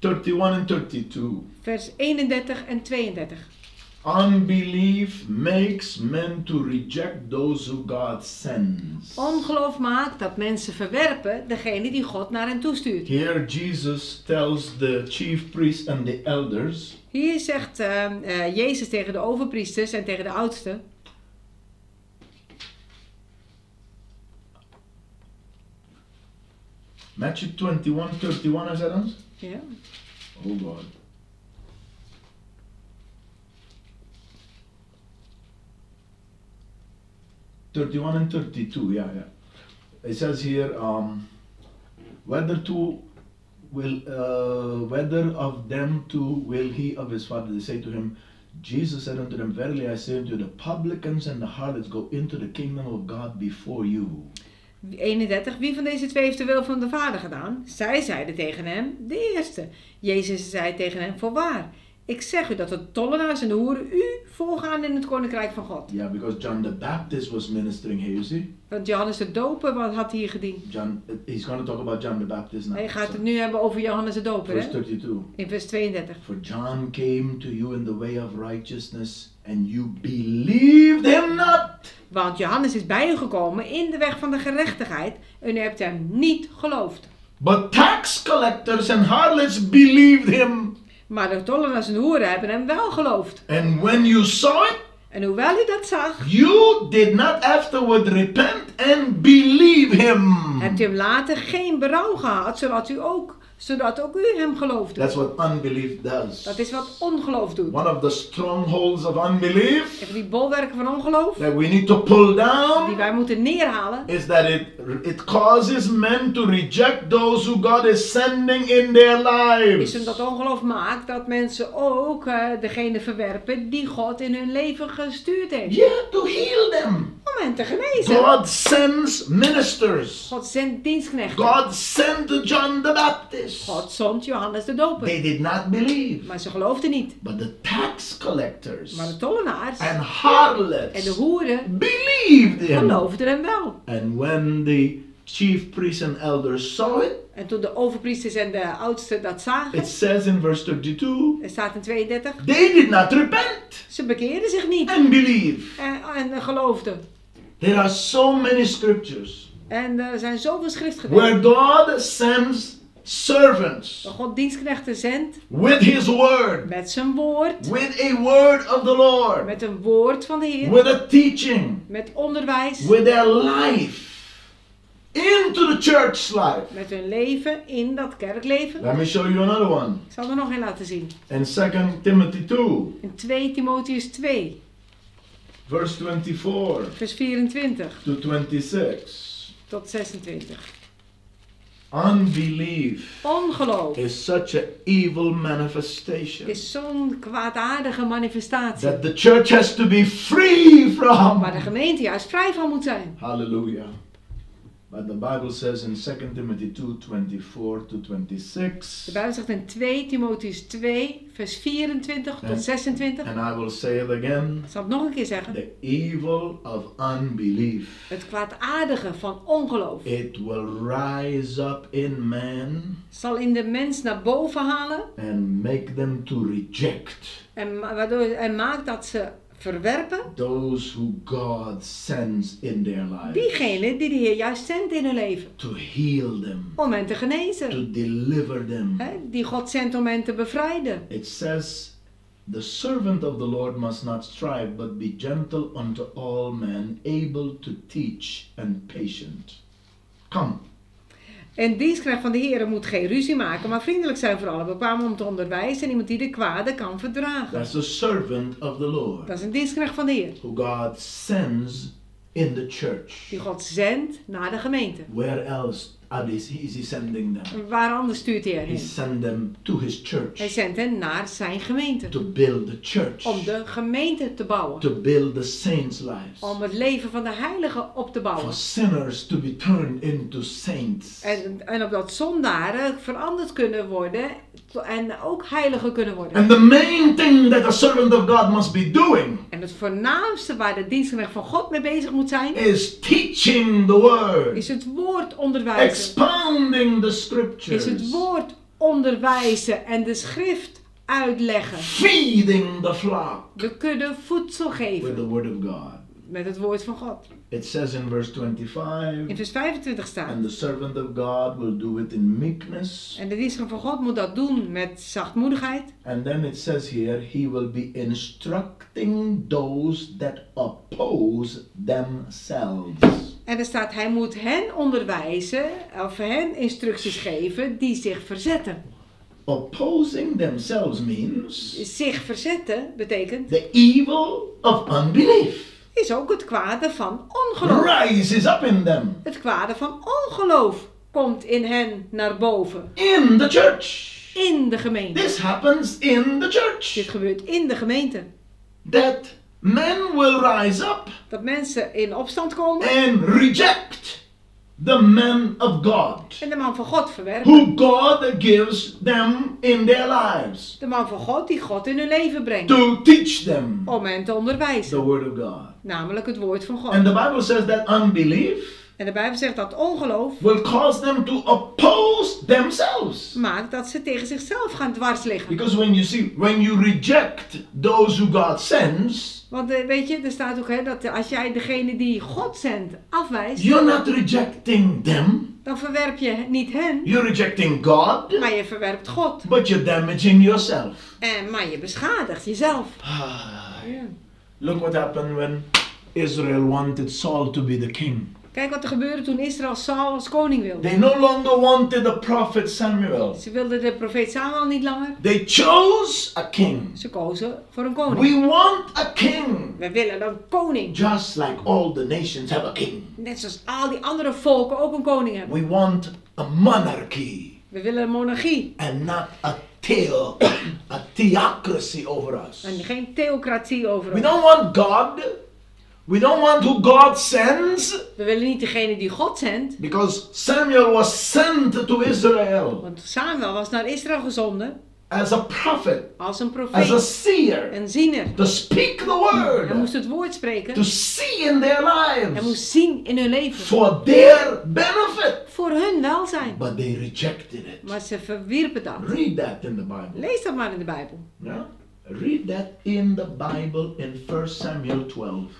31 and 32. Vers 31 en 32. Unbelief makes men to reject those who God sends. Ongeloof maakt dat mensen verwerpen degene die God naar hen toestuurt. Here Jesus tells the chief priests and the elders, Hier zegt eh, eh, Jezus tegen de overpriesters en tegen de oudsten. Matthew 21, 31 as that is? Ja. Oh God. Thirty-one and thirty-two, yeah, yeah. It says here, um, whether two will, uh, whether of them two will he of his father? They say to him, Jesus said unto them, Verily I say unto you, the publicans and the harlots go into the kingdom of God before you. 31. Wie van deze twee heeft de wil van de Vader gedaan? Zij zeiden tegen hem, de eerste. Jezus zei tegen hem, voorwaar. Ik zeg u dat de tollenaars en de hoeren u voorgaan in het koninkrijk van God. Yeah, because John the Baptist was ministering here, you see. Want Johannes de Doper wat had hier gediend. John, he's going to talk about John the Baptist now. Hij gaat So, het nu hebben over Johannes de Doper, verse hè? 32. In vers 32. For John came to you in the way of righteousness, and you believed him not. Want Johannes is bij u gekomen in de weg van de gerechtigheid en u hebt hem niet geloofd. But tax collectors and harlots believed him. Maar de tollenaars en hoeren hebben hem wel geloofd. And when you saw it, En hoewel u dat zag, you did not afterward repent and believe him. hebt u hem later geen berouw gehad, zodat u ook, zodat ook u hem geloofde. That's what unbelief does. Dat is wat ongeloof doet. One of the strongholds of unbelief Even die bolwerken van ongeloof, that we need to pull die down wij moeten neerhalen, is that it it causes men to reject those who God is sending in their lives. is omdat ongeloof maakt dat mensen ook eh, degene verwerpen die God in hun leven gestuurd heeft. Yeah, to heal them. Om hen te genezen. God sends ministers. God zendt dienstknechten. God sent John the Baptist. God zond Johannes de Doper. They did not believe. Maar ze geloofden niet. But the tax collectors Maar de tollenaars and en de harlots hoeren believed him. geloofden hem wel. And when the chief priests and elders saw it, En toen de overpriesters en de oudsten dat zagen, it says in verse 32, er staat in 32, they did not repent ze bekeerden zich niet and believe. en, en geloofden. There are so many scriptures En er zijn zoveel schriftgedeelten where God sends servants dat God dienstknechten zendt with his word, met zijn woord, with a word of the Lord, met een woord van de Heer, with a teaching, met onderwijs, with their life into the church life. met hun leven in dat kerkleven. Let me show you another one. Ik zal er nog een laten zien. In 2 Timothy 2, In 2 Timotheus 2, verse 24 vers 24 to 26. tot 26. Unbelief Ongeloof is such an evil manifestation is zo'n kwaadaardige manifestatie that the church has to be free from. waar de gemeente juist vrij van moet zijn. Hallelujah. But the Bible says in 2 Timothy 2 24 to De 26, Bijbel zegt in 2 Timotheus 2, vers 24 En- tot 26. and I will say it again Ik zal het nog een keer zeggen. the evil of unbelief. Het kwaadaardige van ongeloof It will rise up in man zal in de mens naar boven halen and make them to reject en, waardoor, en maakt dat ze verwerpen those who God sends in their lives diegene die de Heer juist zendt in hun leven. to heal them, Om hen te genezen. to deliver them. Hè, die God zendt om hen te bevrijden. It says, The servant of the Lord must not strive, but be gentle unto all men, able to teach and patient. Come, En dienstknecht van de Heer moet geen ruzie maken, maar vriendelijk zijn voor allen. Bekwaam om te onderwijzen en iemand die de kwade kan verdragen. that's the servant of the Lord, Dat is een dienstknecht van de Heer. who God sends in the church. Die God zendt naar de gemeente. Where else are they, is he sending them? Waar anders stuurt hij hen He sent them to his Hij church zendt hen naar zijn gemeente. to build the church, Om de gemeente te bouwen. to build the saints' lives, Om het leven van de heiligen op te for bouwen. sinners to be turned into saints. En, en opdat zondaren veranderd kunnen worden en ook heiligen kunnen worden. And the main thing that a servant of God must be doing En het voornaamste waar de dienstknecht van God mee bezig moet zijn, is teaching the word, is het woord onderwijzen. expounding the Is scriptures, het woord onderwijzen en de schrift uitleggen. feeding the flock De kudde voedsel with geven the word of God. Met het woord van God. It says in verse In 25, vers 25 staat. and the servant of God will do it in meekness. En de dienstknecht van God moet dat doen met zachtmoedigheid. And then it says here, he will be instructing those that oppose themselves. En er staat, hij moet hen onderwijzen, of hen instructies geven die zich verzetten. Opposing themselves means Zich verzetten betekent, the evil of unbelief is ook het kwade van ongeloof. rises up in them. Het kwade van ongeloof komt in hen naar boven. in the church. In de gemeente. This happens in the Dit church. gebeurt in de gemeente. That men will rise up Dat mensen in opstand komen and reject the man of God, en de man van God verwerpen. who God gives them in their lives De man van God die God in hun leven brengt. to teach them Om hen te the onderwijzen. word of God. Namelijk het woord van God. And the Bible says that unbelief En de Bijbel zegt dat ongeloof will cause them to oppose themselves. maakt dat ze tegen zichzelf gaan dwars liggen. Because when you see, when you reject those who God sends, Want eh, weet je, er staat ook hè, dat als jij degene die God zendt afwijst, you're not rejecting them. dan verwerp je niet hen, You're rejecting God, maar je verwerpt God. but you're damaging yourself. En, maar je beschadigt jezelf. Ja. Look what happened when Israel wanted Saul to be the king. Kijk wat er gebeurde toen Israël Saul als koning wilde. They no longer wanted the prophet Samuel. Ze wilden de profeet Samuel niet langer. They chose a king. Ze kozen voor een koning. We want a king. We willen een koning. Just like all the nations have a king. Net zoals al die andere volken ook een koning hebben. We want a monarchy We willen een monarchie. and not a theo, a theocracy over us. En geen theocratie over We ons. don't want God. We don't want who God sends We willen niet degene die God zendt. because Samuel was sent to Israel Want Samuel was naar Israël gezonden as a prophet, als een as a profeet. seer, Een ziener. to speak the Hij word, moest het woord spreken. to see in their Hij lives moest zien in hun leven. for their benefit. Voor hun welzijn. But they rejected it. Maar ze verwierpen dat. Read that in the Bible. Lees dat maar in de Bijbel. Yeah? Read that in the Bible in 1 Samuel 12.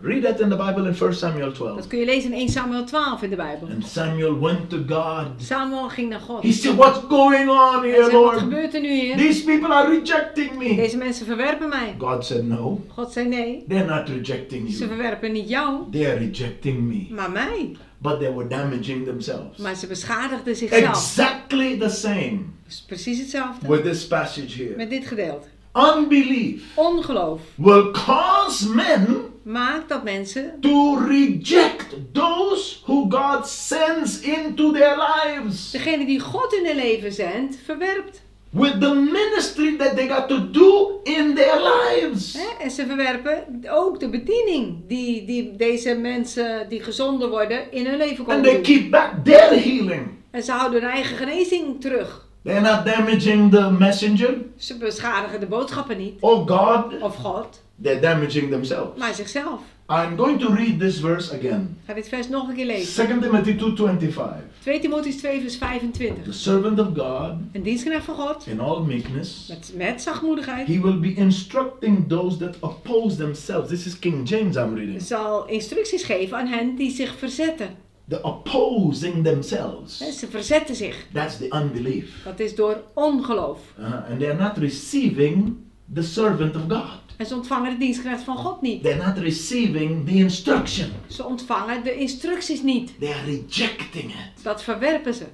Read that in the Bible in 1 Samuel 12. Dat kun je lezen in 1 Samuel 12 in de Bijbel. And Samuel went to God. Samuel ging naar God. He said, What's going on here, zei, wat Lord? gebeurt er nu hier? These people are rejecting me. Deze mensen verwerpen mij. God said, No, God zei nee. they're not rejecting Ze you. verwerpen niet jou, They are rejecting me. maar mij. But they were damaging themselves. Maar ze beschadigden zichzelf. Exactly the same Dus precies hetzelfde. with this passage here. Met dit gedeelte. Unbelief Ongeloof will cause men maakt dat mensen to reject those who God sends into their lives. degene die God in hun leven zendt, verwerpt. with the ministry that they got to do in their lives. En ze verwerpen ook de bediening die, die deze mensen die gezonden worden in hun leven And komen they doen. keep back their healing. En ze houden hun eigen genezing terug. They're not damaging the messenger Ze beschadigen de boodschappen niet. or God, Of God, they're damaging themselves. maar zichzelf. I'm going to read this verse again. Ga dit vers nog een keer lezen. 2 Timothy 2:25. 2 Timotheüs 2 vers 25. The servant of God Een dienstknecht van God, in all meekness, met, met zachtmoedigheid, he will be instructing those that oppose themselves. This is King James I'm reading. zal instructies geven aan hen die zich verzetten. The opposing themselves. Ze verzetten zich. That's the unbelief. Dat is door ongeloof. Uh-huh. And they are not receiving the servant of God. En ze ontvangen de dienstknecht van God niet. They're not receiving the instruction. Ze ontvangen de instructies niet. They are rejecting it. Dat verwerpen ze.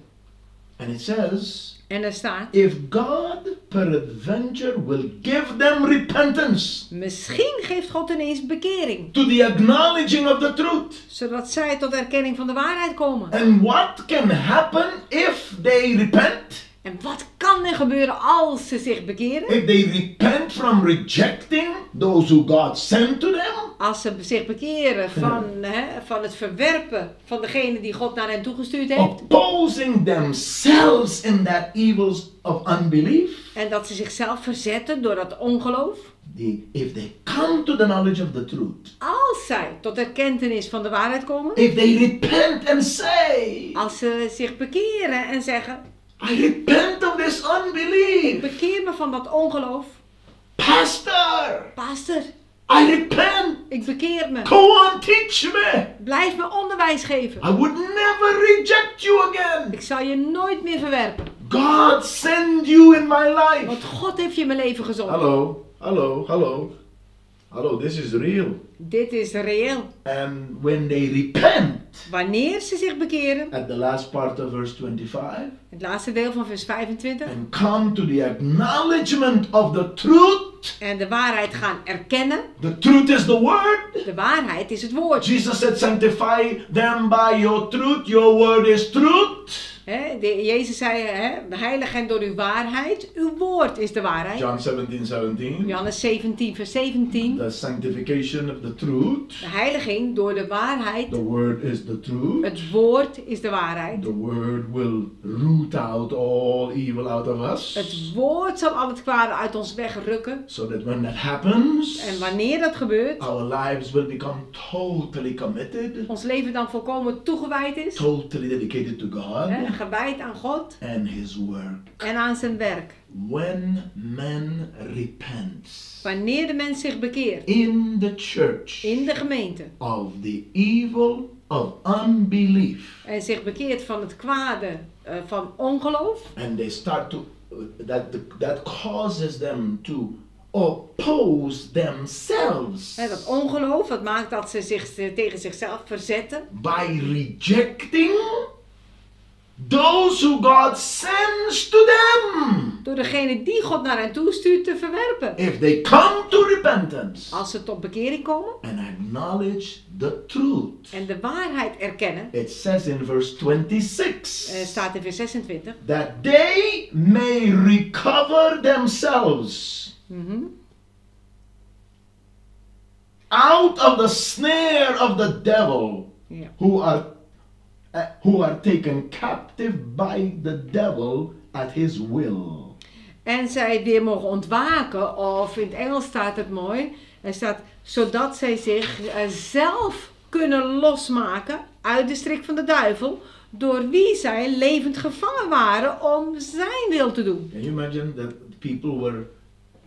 And it says, En er staat, if God peradventure will give them repentance misschien geeft God ineens bekering. to the acknowledging of the truth. Zodat zij tot erkenning van de waarheid komen. And what can happen if they repent? En wat kan er gebeuren als ze zich bekeren? If they repent from rejecting those who God sent to them? Als ze zich bekeren van, hè, van het verwerpen van degene die God naar hen toegestuurd heeft. Opposing themselves in that evils of unbelief? En dat ze zichzelf verzetten door dat ongeloof. They, if they come to the knowledge of the truth, Als zij tot erkentenis van de waarheid komen. if they repent and say, Als ze zich bekeren en zeggen, I repent of this ik unbelief, bekeer me van dat ongeloof. Pastor, Pastor, I repent. ik bekeer me. Go on, teach me. Blijf me onderwijs geven. I would never reject you again. Ik zal je nooit meer verwerpen. God send you in my life. Want God heeft je in mijn leven gezonden. Hello, hello, hello. Hello, this is real. Dit is reëel. And when they repent, Wanneer ze zich bekeren, at the last part of verse 25, het laatste deel van vers 25, and come to the acknowledgement of the truth, en de waarheid gaan erkennen, the truth is the word. de waarheid is het woord. Jesus said, Sanctify them by your truth, your word is truth. Hè, de, Jezus zei, hè, heilig hen door uw waarheid. Uw woord is de waarheid. John 17, 17. Johannes 17, vers 17. The sanctification of the truth. De heiliging door de waarheid. The word is the truth. Het woord is de waarheid. The word will root out all evil out of us. Het woord zal al het kwade uit ons wegrukken. So that when that happens, En wanneer dat gebeurt, our lives will become totally committed, ons leven dan volkomen toegewijd is. totally dedicated to God Hè, gewijd aan God and His work. en aan zijn werk. When man repents Wanneer de mens zich bekeert in the church in de gemeente of the evil of unbelief, en zich bekeert van het kwade eh, van ongeloof, and they start to that that causes them to oppose themselves. Hè, dat ongeloof, dat maakt dat ze zich tegen zichzelf verzetten. by rejecting those who God sends to them. Door degene die God naar hen toe stuurt te verwerpen. If they come to repentance Als ze tot bekering komen and acknowledge the truth, en de waarheid erkennen, it says in verse 26 eh, staat in vers 26. that they may recover themselves Mhm. out of the snare of the devil Ja. who are uh, who are taken captive by the devil at his will. En zij weer mogen ontwaken, of in het Engels staat het mooi, er staat, zodat zij zich eh, zelf kunnen losmaken uit de strik van de duivel, door wie zij levend gevangen waren om zijn wil te doen. Can you imagine that people were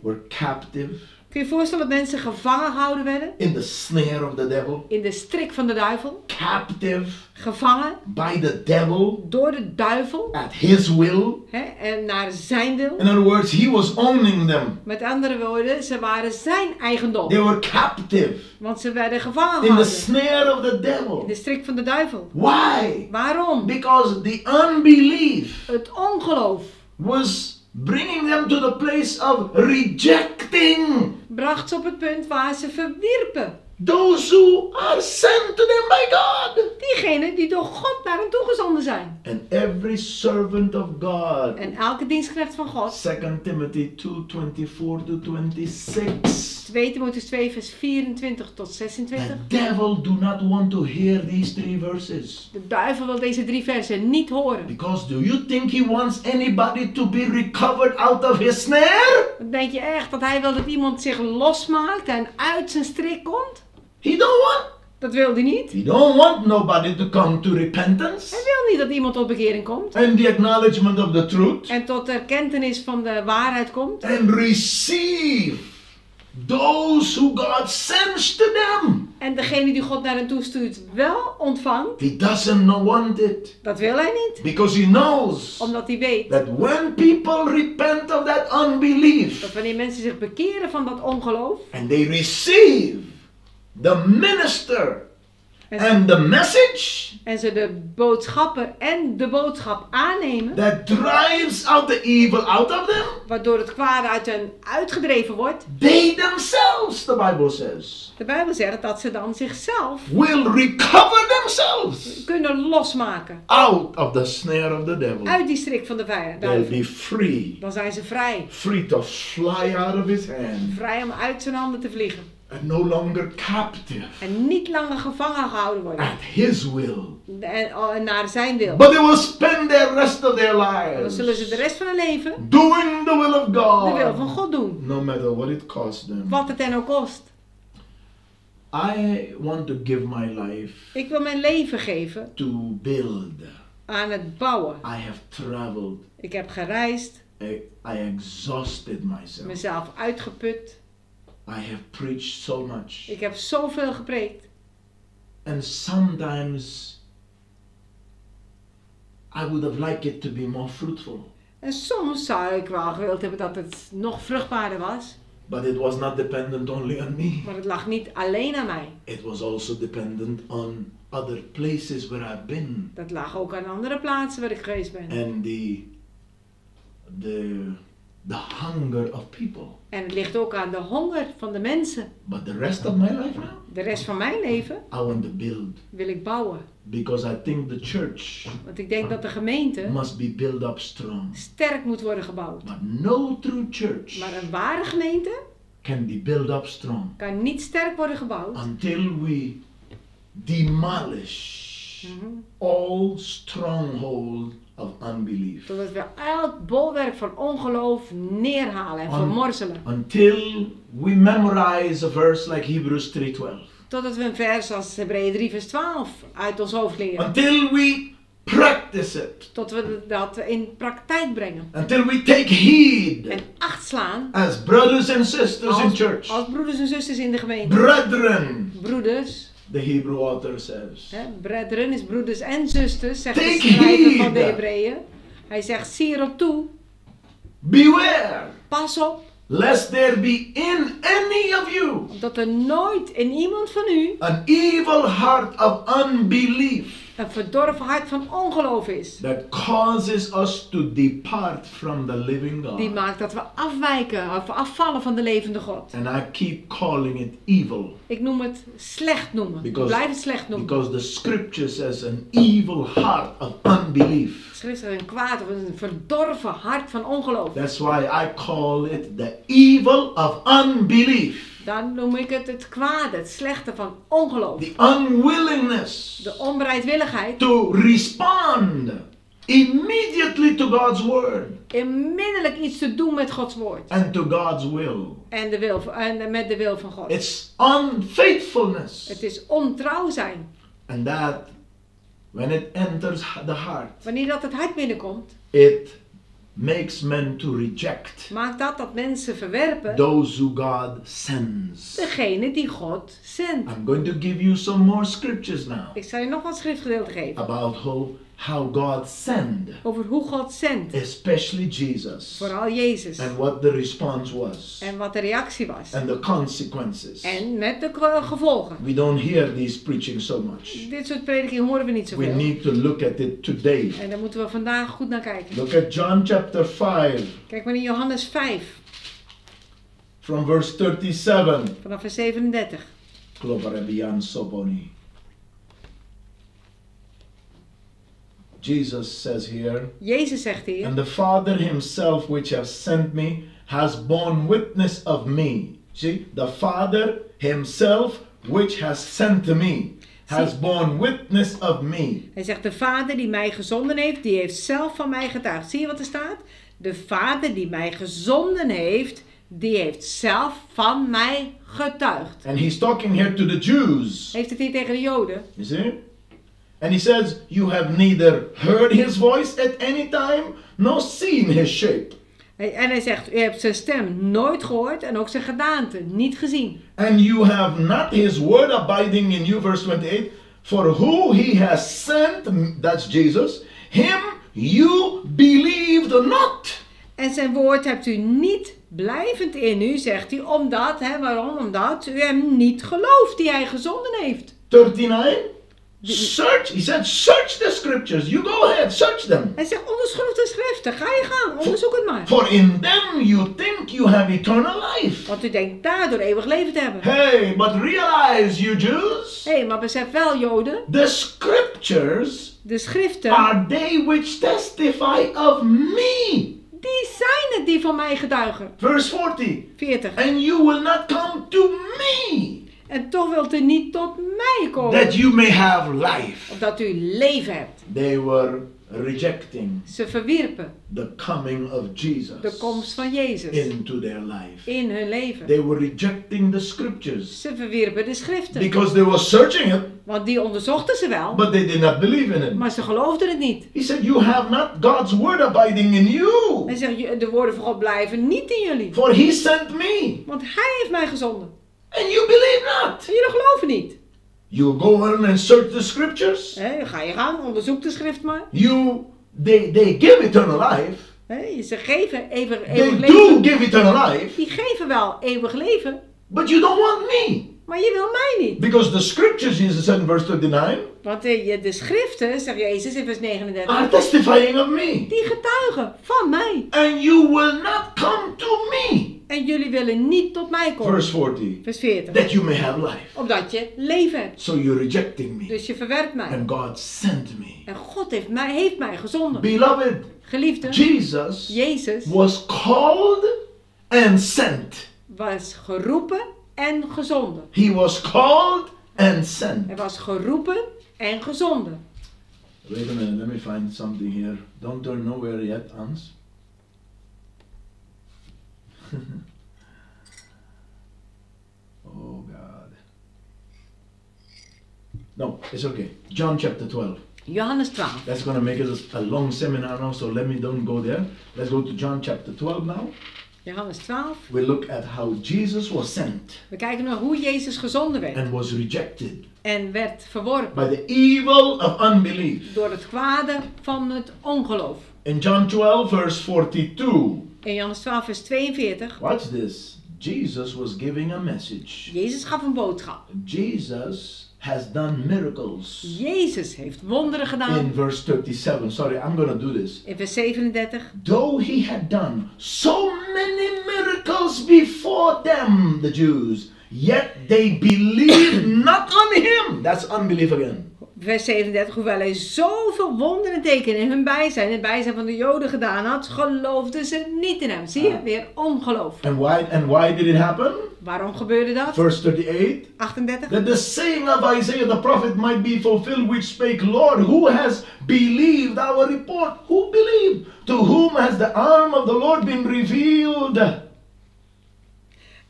were captive Kun je je voorstellen dat mensen gevangen gehouden werden in the snare of the devil, in de strik van de duivel, captive gevangen by the devil door de duivel at his will? hè, en naar zijn wil? In other words, he was owning them. Met andere woorden, ze waren zijn eigendom, They were captive want ze werden gevangen in the gehouden snare of the in de devil. strik van de duivel. Why? Waarom? Because the unbelief Het ongeloof was bringing them to the place of rejecting. Bracht ze op het punt waar ze verwierpen Those who are sent to them by God. Diegenen die door God naar hen toegezonden zijn. And every servant of God. En elke dienstknecht van God. 2 Timothy 2 24 to 26. 2 Timotheus 2 vers 24 tot 26. The devil do not want to hear these three verses. De duivel wil deze drie versen niet horen. Because do you think he wants anybody to be recovered out of his snare? Denk je echt dat hij wil dat iemand zich losmaakt en uit zijn strik komt? He don't want. Dat wil hij niet. He don't want nobody to come to repentance Hij wil niet dat iemand tot bekering komt. and the acknowledgement of the truth En tot erkentenis van de waarheid komt. and receive those who God sends to them. En degene die God naar hen toestuurt wel ontvangt. He doesn't want it Dat wil hij niet. because he knows Omdat hij weet that when people repent of that unbelief dat wanneer mensen zich bekeren van dat ongeloof. and they receive the minister En and the message en ze de boodschappen en de boodschap aannemen. that drives out the evil out of them, Waardoor het kwade uit hen uitgedreven wordt. they themselves, the Bible says, De Bijbel zegt dat ze dan zichzelf will recover themselves kunnen losmaken. out of the snare of the devil. Uit die strik van de vijand. They'll be free, Dan zijn ze vrij. free to fly out of his hand Vrij om uit zijn handen te vliegen. And no longer captive En niet langer gevangen gehouden worden. at his will. En, en naar zijn wil. But they will spend the rest of their Dan lives zullen ze de rest van hun leven doing the will of de wil van God, God doen. no matter what it costs them. Wat het hen ook kost. I want to give my life Ik wil mijn leven geven to build. aan het bouwen. I have traveled. Ik heb gereisd, I, I exhausted myself. mezelf uitgeput. I have preached so much. Ik heb zoveel gepreekt. And sometimes I would have liked it to be more fruitful. En soms zou ik wel gewild hebben dat het nog vruchtbaarder was. But it was not dependent only on me. Maar het lag niet alleen aan mij. It was also dependent on other places where I've been Dat lag ook aan andere plaatsen waar ik geweest ben. and the the the hunger of people. En het ligt ook aan de honger van de mensen. But the rest of my life now, De rest van mijn leven I want to build wil ik bouwen. because I think the church Want ik denk dat de gemeente must be built up strong. sterk moet worden gebouwd. But no true church Maar een ware gemeente can be built up strong kan niet sterk worden gebouwd. until we demolish Mhm. all stronghold of unbelief. Totdat we elk bolwerk van ongeloof neerhalen en vermorzelen. Until we memorize a verse like Hebrews 3:12. Totdat we een vers als Hebreeën 3 vers 12 uit ons hoofd leren. Until we practice it. Tot we dat in praktijk brengen. Until we take heed En acht slaan as brothers and sisters in als, church. als broeders en zusters in de gemeente. Brethren, Broeders, the Hebrew author says. brethren is broeders en zusters, zegt de Take schrijver van de. Hebreeën. Hij zegt, zie erop toe, Beware pas op, lest there be in any of you dat er nooit in iemand van u an evil heart of unbelief een verdorven hart van ongeloof is. that causes us to depart from the living Die God. maakt dat we afwijken of afvallen van de levende God. And I keep calling it evil Ik noem het slecht noemen. Ik Because- blijf het slecht noemen. because the scripture says an evil heart of unbelief. Schrift is een kwaad of een verdorven hart van ongeloof. That's why I call it the evil of unbelief. Dan noem ik het het kwade, het slechte van ongeloof. The unwillingness De onbereidwilligheid to respond immediately to God's word onmiddellijk iets te doen met Gods woord. and to God's will. En, de wil, en met de wil van God. It's unfaithfulness. Het is ontrouw zijn. And that, when it enters the heart, Wanneer dat het hart binnenkomt, it makes men to reject maakt dat dat mensen verwerpen those who God sends. degene die God zendt. I'm going to give you some more scriptures now Ik zal je nog wat schriftgedeelte geven about how, how God sent, over hoe God zendt. especially Jesus, Vooral Jezus. and what the response was, En wat de reactie was. and the consequences. En met de gevolgen. We don't hear these preaching so much. Dit soort predikingen horen we niet We zoveel. need to look at it today. En daar moeten we vandaag goed naar kijken. Look at John chapter 5, Kijk maar in Johannes 5, from verse 37. vanaf vers 37. Kloparebian Soboni. Jesus says here, Jezus zegt hier, And the Father himself, which have sent me, has borne witness of me. See, the Father himself, which has sent me, has borne witness of me. hij zegt de vader die mij gezonden heeft, die heeft zelf van mij getuigd. Zie je wat er staat? De vader die mij gezonden heeft, die heeft zelf van mij getuigd. And he's talking here to the Jews. Heeft het hier tegen de Joden? You see? And he says, You have neither heard his voice at any time, nor seen his shape. En hij zegt, u hebt zijn stem nooit gehoord en ook zijn gedaante niet gezien. And you have not his word abiding in you, verse 28. For who he has sent, that's Jesus, him you believed not. En zijn woord hebt u niet blijvend in u, zegt hij, omdat, hè, waarom? Omdat u hem niet gelooft die hij gezonden heeft. 39. Search, he said, search the scriptures. You go ahead, search them. Hij zegt, onderzoek de schriften, ga je gang, onderzoek het maar. For in them you think you have eternal life. Want u denkt daardoor eeuwig leven te hebben. Hey, but realize, you Jews, Hé, maar besef wel, Joden, the scriptures de schriften, are they which testify of me. die zijn het die van mij getuigen. Verse 40. 40. And you will not come to me En toch wilt u niet tot mij komen, that you may have life. opdat u leven hebt. They were rejecting Ze verwierpen the coming of Jesus de komst van Jezus into their life. in hun leven. They were rejecting the scriptures Ze verwierpen de schriften, because they were searching it, want die onderzochten ze wel, but they did not believe in it. maar ze geloofden het niet. He said, You have not God's word abiding in you, Hij zegt, "Je- de woorden van God blijven niet in jullie, for He sent me, want Hij heeft mij gezonden. And you believe not. En jullie geloven niet. You go on and search the scriptures. Hè, ga je gang, onderzoek de schrift maar. You, they, they give eternal life. Hè, ze geven eeuwig, They eeuwig do leven. give eternal life, Die geven wel eeuwig leven, but you don't want me. Maar je wil mij niet. Because the scriptures, Jesus said in verse 29, Want de, je- de schriften, zegt Jezus in vers 39, are testifying of me. die getuigen van mij. And you will not come to me. En jullie willen niet tot mij komen. Verse 40, Vers 40. that you may have life. Opdat je leven hebt. So you're rejecting me. Dus je verwerpt mij. And God sent me. En God heeft mij, heeft mij gezonden. Beloved, Geliefde, Jesus Jezus was called and sent. was geroepen en gezonden. He was called and sent. Hij was geroepen en gezonden. Wait a minute, let me find something here. Don't turn nowhere yet, Hans. oh God. No, it's okay. John chapter 12. Johannes 12. That's going to make it a long seminar now, so let me don't go there. Let's go to John chapter 12 now. Johannes 12. We look at how Jesus was sent We kijken naar hoe Jezus gezonden werd. and was rejected En werd verworpen by the evil of unbelief. door het kwade van het ongeloof. In John 12, verse 42, In Johannes 12 vers 42. watch this. Jesus was giving a message. Jezus gaf een boodschap. Jesus has done miracles. Jezus heeft wonderen In verse 37, sorry, I'm going to do this. In vers 37. Though he had done so many miracles before them, the Jews, yet they believed not on him. That's unbelief again. Vers 37. Hoewel hij zoveel wonderen en tekenen in hun bijzijn, in het bijzijn van de Joden gedaan had, geloofden ze niet in hem. Zie je? Weer ongeloof. And why and why did it happen? Waarom gebeurde dat? Verse 38. 38. That the saying of Isaiah the prophet might be fulfilled, which spake, Lord, who has believed our report? Who believed? To whom has the arm of the Lord been revealed?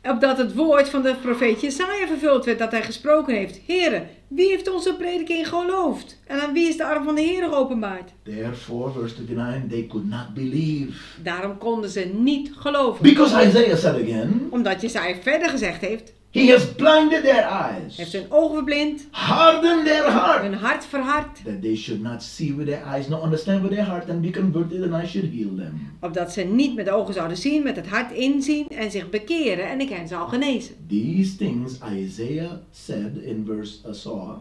Opdat het woord van de profeet Jesaja vervuld werd dat hij gesproken heeft. Heren, wie heeft onze prediking geloofd? En aan wie is de arm van de Heer geopenbaard? Therefore, verse 39, they could not believe. Daarom konden ze niet geloven. Because Isaiah said again, Omdat Jesaja verder gezegd heeft, He has blinded their heeft eyes, hun ogen verblind, hardened their heart, hun hart verhard, that they should not see with their eyes, nor understand with their heart, and be converted, and I should heal them. opdat ze niet met de ogen zouden zien, met het hart inzien en zich bekeren en ik hen zal genezen. These things Isaiah said in verse uh, saw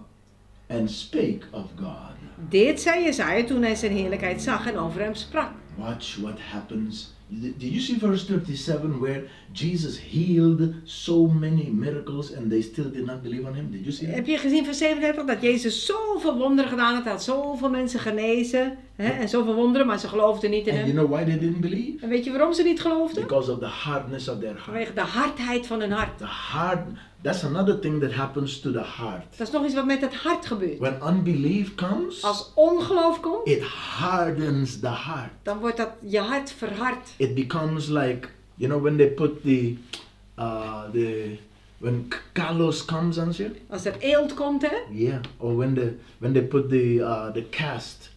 and spake of God. Dit zei Jesaja toen hij zijn heerlijkheid zag en over hem sprak. Watch what happens. Did you see verse 37 where Jesus healed so many miracles and they still did not believe on him? Did you see that? Heb je gezien vers 37 dat Jezus zoveel wonderen gedaan had? Had zoveel mensen genezen hè, en zoveel wonderen, maar ze geloofden niet in And you hem. know why they didn't believe? En weet je waarom ze niet geloofden? Because of the hardness of their heart. Vanwege de hardheid van hun hart. The hard, that's another thing that happens to the heart. Dat is nog iets wat met het hart gebeurt. When unbelief comes, Als ongeloof komt, it hardens the heart. dan wordt dat je hart verhard. It becomes like, you know, when they put the, uh, the, when kalos comes on you, Als er eelt komt, hè? yeah, or when the, when they put the, uh, the cast,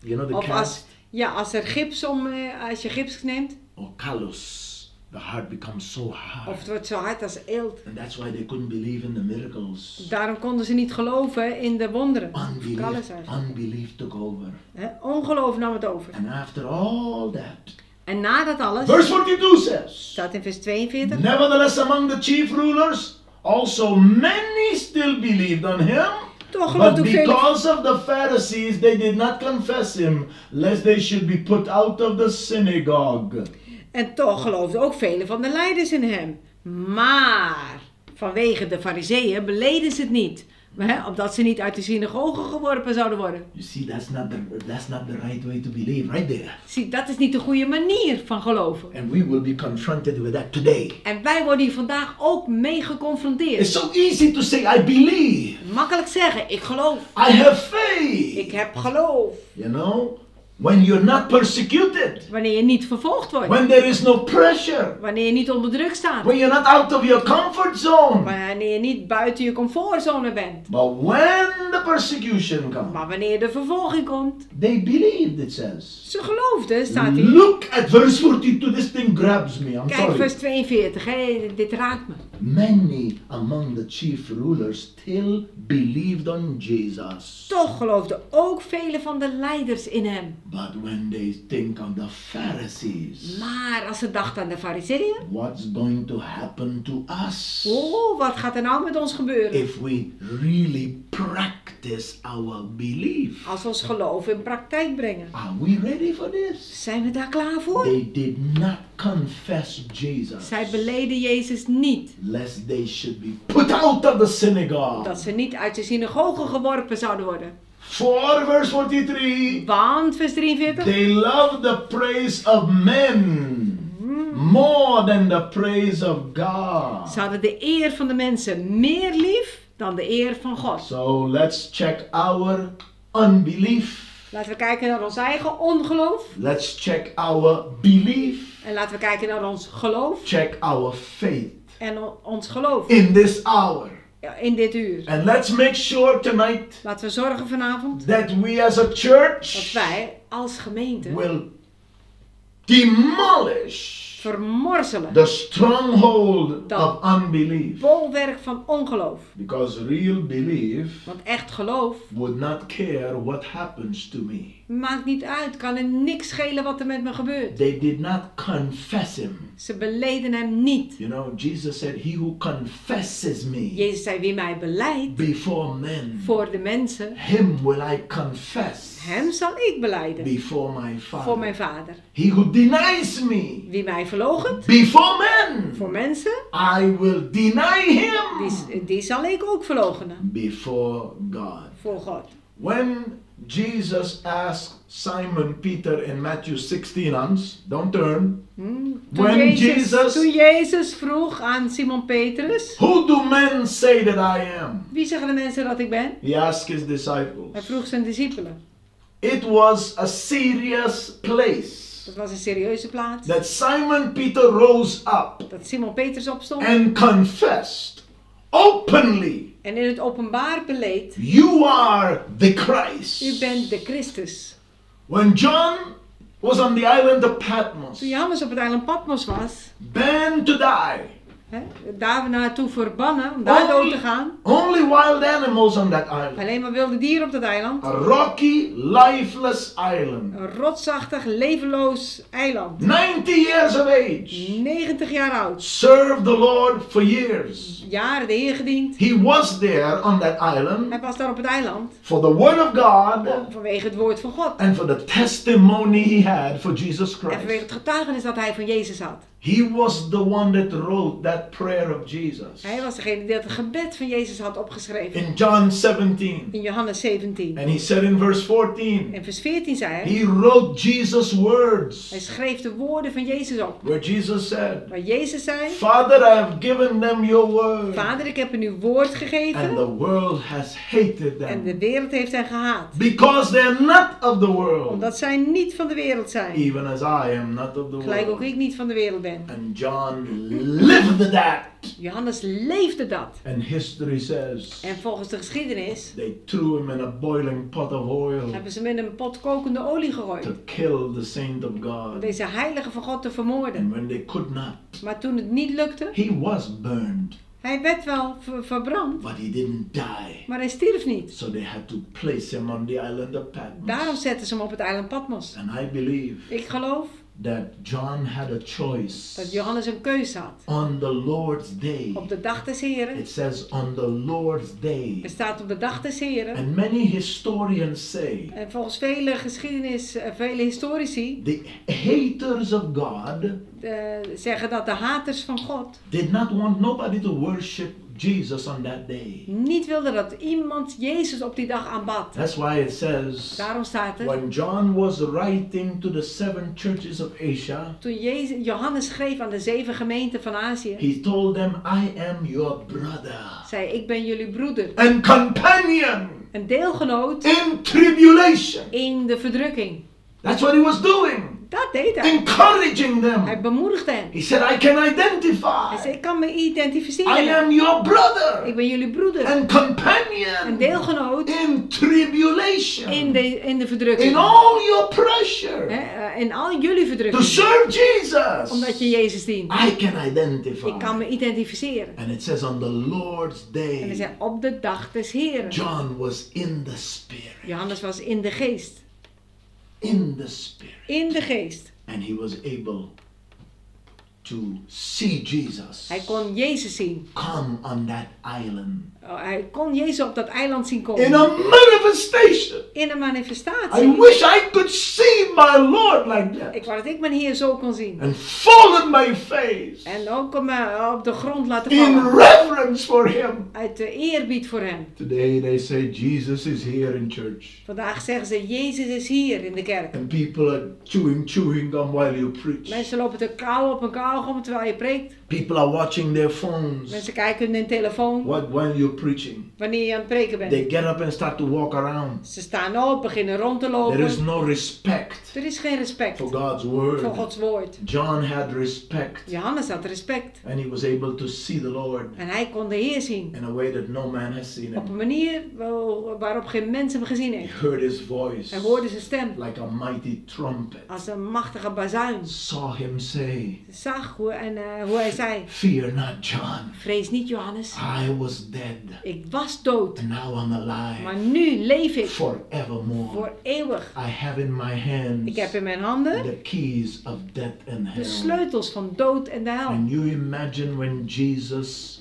you know, the Of cast, als, ja, als er gips om, eh, als je gips neemt, or kalos, the heart becomes so hard. of het wordt zo hard als eelt. And that's why they couldn't believe in the miracles. Daarom konden ze niet geloven in de wonderen. Unbelief, took over. Ongeloof nam het over. And after all that, En na dat alles, verse 42 says, staat in vers 42, Nevertheless, among the chief rulers, also many still believed on him. toch But because of the Pharisees, they did not confess him, lest they should be put out of the synagogue. En toch geloofden ook velen van de leiders in hem. Maar vanwege de fariseeën beleden ze het niet. Hè, opdat ze niet uit de synagoge geworpen zouden worden. You see, that's not the that's not the right way to believe, right there. Zie, dat is niet de goede manier van geloven. And we will be confronted with that today. En wij worden hier vandaag ook mee geconfronteerd. It's so easy to say, I believe, Makkelijk zeggen, ik geloof. I have faith. Ik heb geloof. You know, when you're not persecuted, Wanneer je niet vervolgd wordt. when there is no pressure, Wanneer je niet onder druk staat. when you're not out of your comfort zone. Wanneer je niet buiten je comfortzone bent. But when the persecution comes, Maar wanneer de vervolging komt. they believed, it says. Ze geloofden, staat hier. Look at verse 42. This thing grabs me. I'm Kijk, sorry. vers 42. Hé, dit raakt me. Many among the chief rulers still believed on Jesus. Toch geloofden ook velen van de leiders in hem. But when they think of the Pharisees, Maar als ze dachten aan de fariseeën. what's going to happen to us Oh, wat gaat er nou met ons gebeuren? if we really practice our belief? Als we ons geloof in praktijk brengen. Are we ready for this? Zijn we daar klaar voor? They did not confess Jesus, Zij beleden Jezus niet. Lest they should be put out of the synagogue. Dat ze niet uit de synagoge geworpen zouden worden. For verse 43, Want, vers 43. they love the praise of men more than the praise of God. Ze hadden de eer van de mensen meer lief dan de eer van God. So let's check our unbelief. Laten we kijken naar ons eigen ongeloof. Let's check our belief. En laten we kijken naar ons geloof. Check our faith En ons geloof in this hour. ja, in dit uur. And let's make sure tonight Laten we zorgen vanavond that we as a dat church wij als gemeente will demolish vermorzelen. the stronghold Dat- of unbelief. Bolwerk van ongeloof. Because real belief Want echt geloof would not care what happens to me. maakt niet uit. Kan er niks schelen wat er met me gebeurt. They did not confess him. Ze beleden hem niet. You know, Jesus said, He who confesses me Jezus zei wie mij beleidt before men, voor de mensen. him will I confess Hem zal ik beleiden before my voor Father. mijn vader. He who denies me Wie mij verloochent before men, voor mensen. I will deny him Die, die zal ik ook verloochenen before God. voor God. When Jesus asked Simon Peter in Matthew 16 ons, don't turn, Hmm. Toen, When Jezus, Jesus- toen Jezus vroeg aan Simon Petrus, who do men say that I am? wie zeggen de mensen dat ik ben? He asked his Hij disciples. vroeg zijn discipelen. It was a serious place Dat was een serieuze plaats. that Simon Peter rose up Dat Simon Petrus opstond and confessed openly, en in het openbaar beleed, You are the u Christ. bent de Christus. When John was on the island of Patmos, Toen Johannes op het eiland Patmos was, banned to die, Hè? Daar naartoe verbannen, om daar dood te gaan. Only wild animals on that island. Alleen maar wilde dieren op dat eiland. A rocky, lifeless island. Een rotsachtig, levenloos eiland. 90 years of age. 90 jaar oud. Served the Lord for years. Jaren de Heer gediend. He was there on that island Hij was daar op het eiland. for the Word of God Vanwege het woord van God. and for the testimony he had for Jesus En vanwege Christ. het getuigenis dat hij van Jezus had. He was the one that wrote that prayer of Jesus. Hij was degene die het gebed van Jezus had opgeschreven. In John 17. In Johannes 17. And he said in verse 14, In vers 14 zei hij. he wrote Jesus' Hij words schreef de woorden van Jezus op. where Jesus said, Waar Jezus zei. Father, I have given them your word. Vader, ik heb u uw woord And gegeven. the world has hated En de them wereld heeft hen gehaat. because they're not of the world, Omdat zij niet van de wereld zijn. even as I am not of the Gelijk ook world. ik niet van de wereld ben. And John lived that. Johannes leefde dat. And history says En volgens de geschiedenis they threw him in a boiling pot of oil hebben ze hem in een pot kokende olie to gegooid. kill the saint of Om God. deze heilige van God te vermoorden. And when they could not, Maar toen het niet lukte, he was burned, hij werd wel ver- verbrand. but he didn't die. Maar hij stierf niet. So they had to place him on the island of Daarom Patmos. zetten ze hem op het eiland Patmos. And I believe Ik geloof that John had a choice dat Johannes een keus had. on the Lord's day. Op de dag des Heren. It says on the Lord's day. Er staat op de dag des Heren. And many historians say En volgens vele geschiedenis, eh, vele historici the haters of God eh, zeggen dat de haters van God did not want nobody to worship Jesus on that day. niet wilden dat iemand Jezus op die dag aanbad. That's why it says Daarom staat er, when John was writing to the seven churches of Asia, toen Jezus, Johannes schreef aan de zeven gemeenten van Azië, he told them, I am your brother zei ik ben jullie broeder. and companion Een deelgenoot in tribulation. in de verdrukking. That's what he was doing, Dat deed hij. encouraging Hij them. bemoedigde hen. He said, I can Hij identify. zei ik kan me I identificeren. am your Ik brother ben jullie broeder. and Een companion deelgenoot in tribulation, in de, in de in verdrukking. all your pressure Hè, eh, In al jullie to verdrukking. serve Jesus. Omdat je Jezus dient. I can identify. Ik kan me identificeren. And it says on the Lord's En hij day, zei op de dag des Heren. John was in the Spirit. Johannes was in de geest. In the Spirit. In de geest. And he was able to see Jesus Hij kon Jezus zien. come on that island Oh, Hij kon Jezus op dat eiland zien in komen. a manifestation. In een I manifestatie. wish I could see my Lord like that Ik wou dat ik mijn Heer zo kon zien. and fall on my face En ook op, me op de grond laten in vallen. reverence for him. Uit de eerbied voor hem. Today they say Jesus is here in church. Vandaag zeggen ze, Jezus is hier in de kerk. And people are chewing chewing gum while you preach. Mensen lopen te kauwen op een kauwgom terwijl je preekt. People are watching their phones Mensen kijken hun telefoon what, while you're preaching. wanneer je aan het preken They bent. get up and start to walk around. Ze staan op, beginnen rond te There is lopen. no respect Er is geen respect for God's voor word. Gods woord. John had respect Johannes had respect. and he was able to see the Lord En hij kon de Heer zien. in a way that no man has seen Op him. een manier waarop geen mens hem gezien He heeft. heard his voice Hij hoorde zijn stem like a mighty trumpet. als een machtige bazuin. Saw him say, Zag hoe, en, eh, hoe hij zei, Fear not, John. vrees niet Johannes. I was dead Ik was dood, and now I'm maar alive nu leef ik forevermore. voor eeuwig. I have in my hands Ik heb in mijn handen the keys of death and de hell. sleutels van dood en de hel. And you imagine when Jesus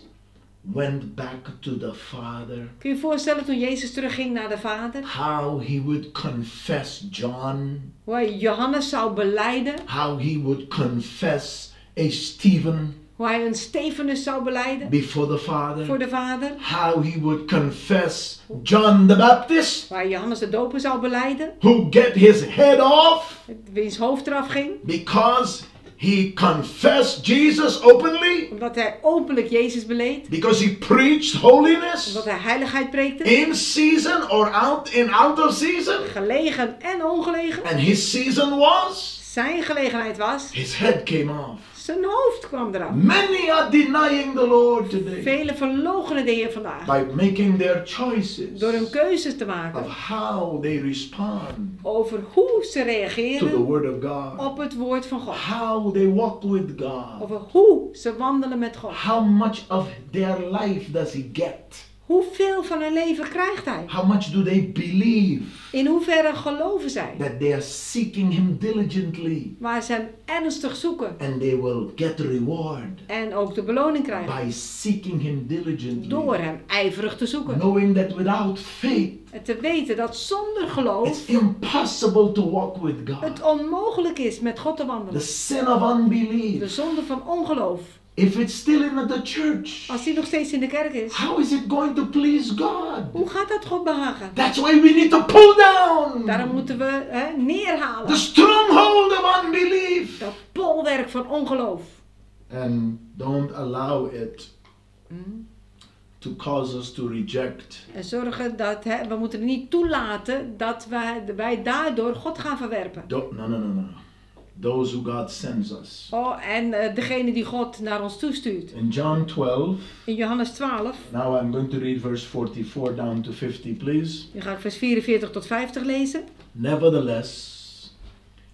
went back to the Father, Kun je je voorstellen toen Jezus terugging naar de Vader? how he would confess John, Hoe hij Johannes zou beleiden. how he would confess a Stephen Hoe hij een Stefanus zou beleiden before the voor Father, de Vader. how he would confess John the Baptist, Waar Johannes de doper zou beleiden. who get his head off Wiens hoofd eraf ging. because he confessed Jesus openly, Omdat hij openlijk Jezus beleed. because he preached holiness Omdat hij heiligheid preekte. in season or out in out of season. Gelegen en ongelegen. And his season was Zijn gelegenheid was. his head came off. Zijn hoofd kwam eraf. Many are denying the Lord today Velen verloochenen de Heer vandaag. by making their choices Door hun keuzes te maken of how they respond over hoe ze to the reageren Word of God, op het woord van God. how they walk with God, Over hoe ze wandelen met God. how much of their life does He get, Hoeveel van hun leven krijgt hij? how much do they believe In hoeverre geloven zij? that they are seeking Him diligently Waar ze hem ernstig zoeken. and they will get reward En ook de beloning krijgen. by seeking Him diligently, Door hem ijverig te zoeken. knowing that without faith En te weten dat zonder geloof it's impossible to walk with God. het onmogelijk is met God te The wandelen. sin of De unbelief, zonde van ongeloof. If it's still in the church, Als die nog steeds in de kerk is. how is it going to please God? Hoe gaat dat God behagen? That's why we need to pull down Daarom moeten we hè, the neerhalen. stronghold of unbelief Dat bolwerk van ongeloof. and don't allow it Mm. to cause us to reject En zorgen dat, hè, we moeten niet toelaten dat wij, wij daardoor God gaan verwerpen. Do- no, no, no, no. Those who God sends us. Oh, en eh, degene die God naar ons toestuurt. In John 12, In Johannes 12, now I'm going to read verse 44 down to 50, please. nu ga ik vers 44 tot 50 lezen. Nevertheless,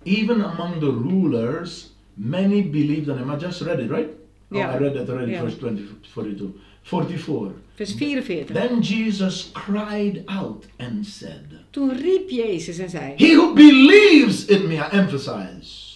even among the rulers, many believed on him. I just read it, right? Oh, Yeah. I read that already, Yeah. verse 20, 42. 44. Vers 44. Then Jesus cried out and said, Toen riep Jezus en zei: He who believes in me, I emphasize.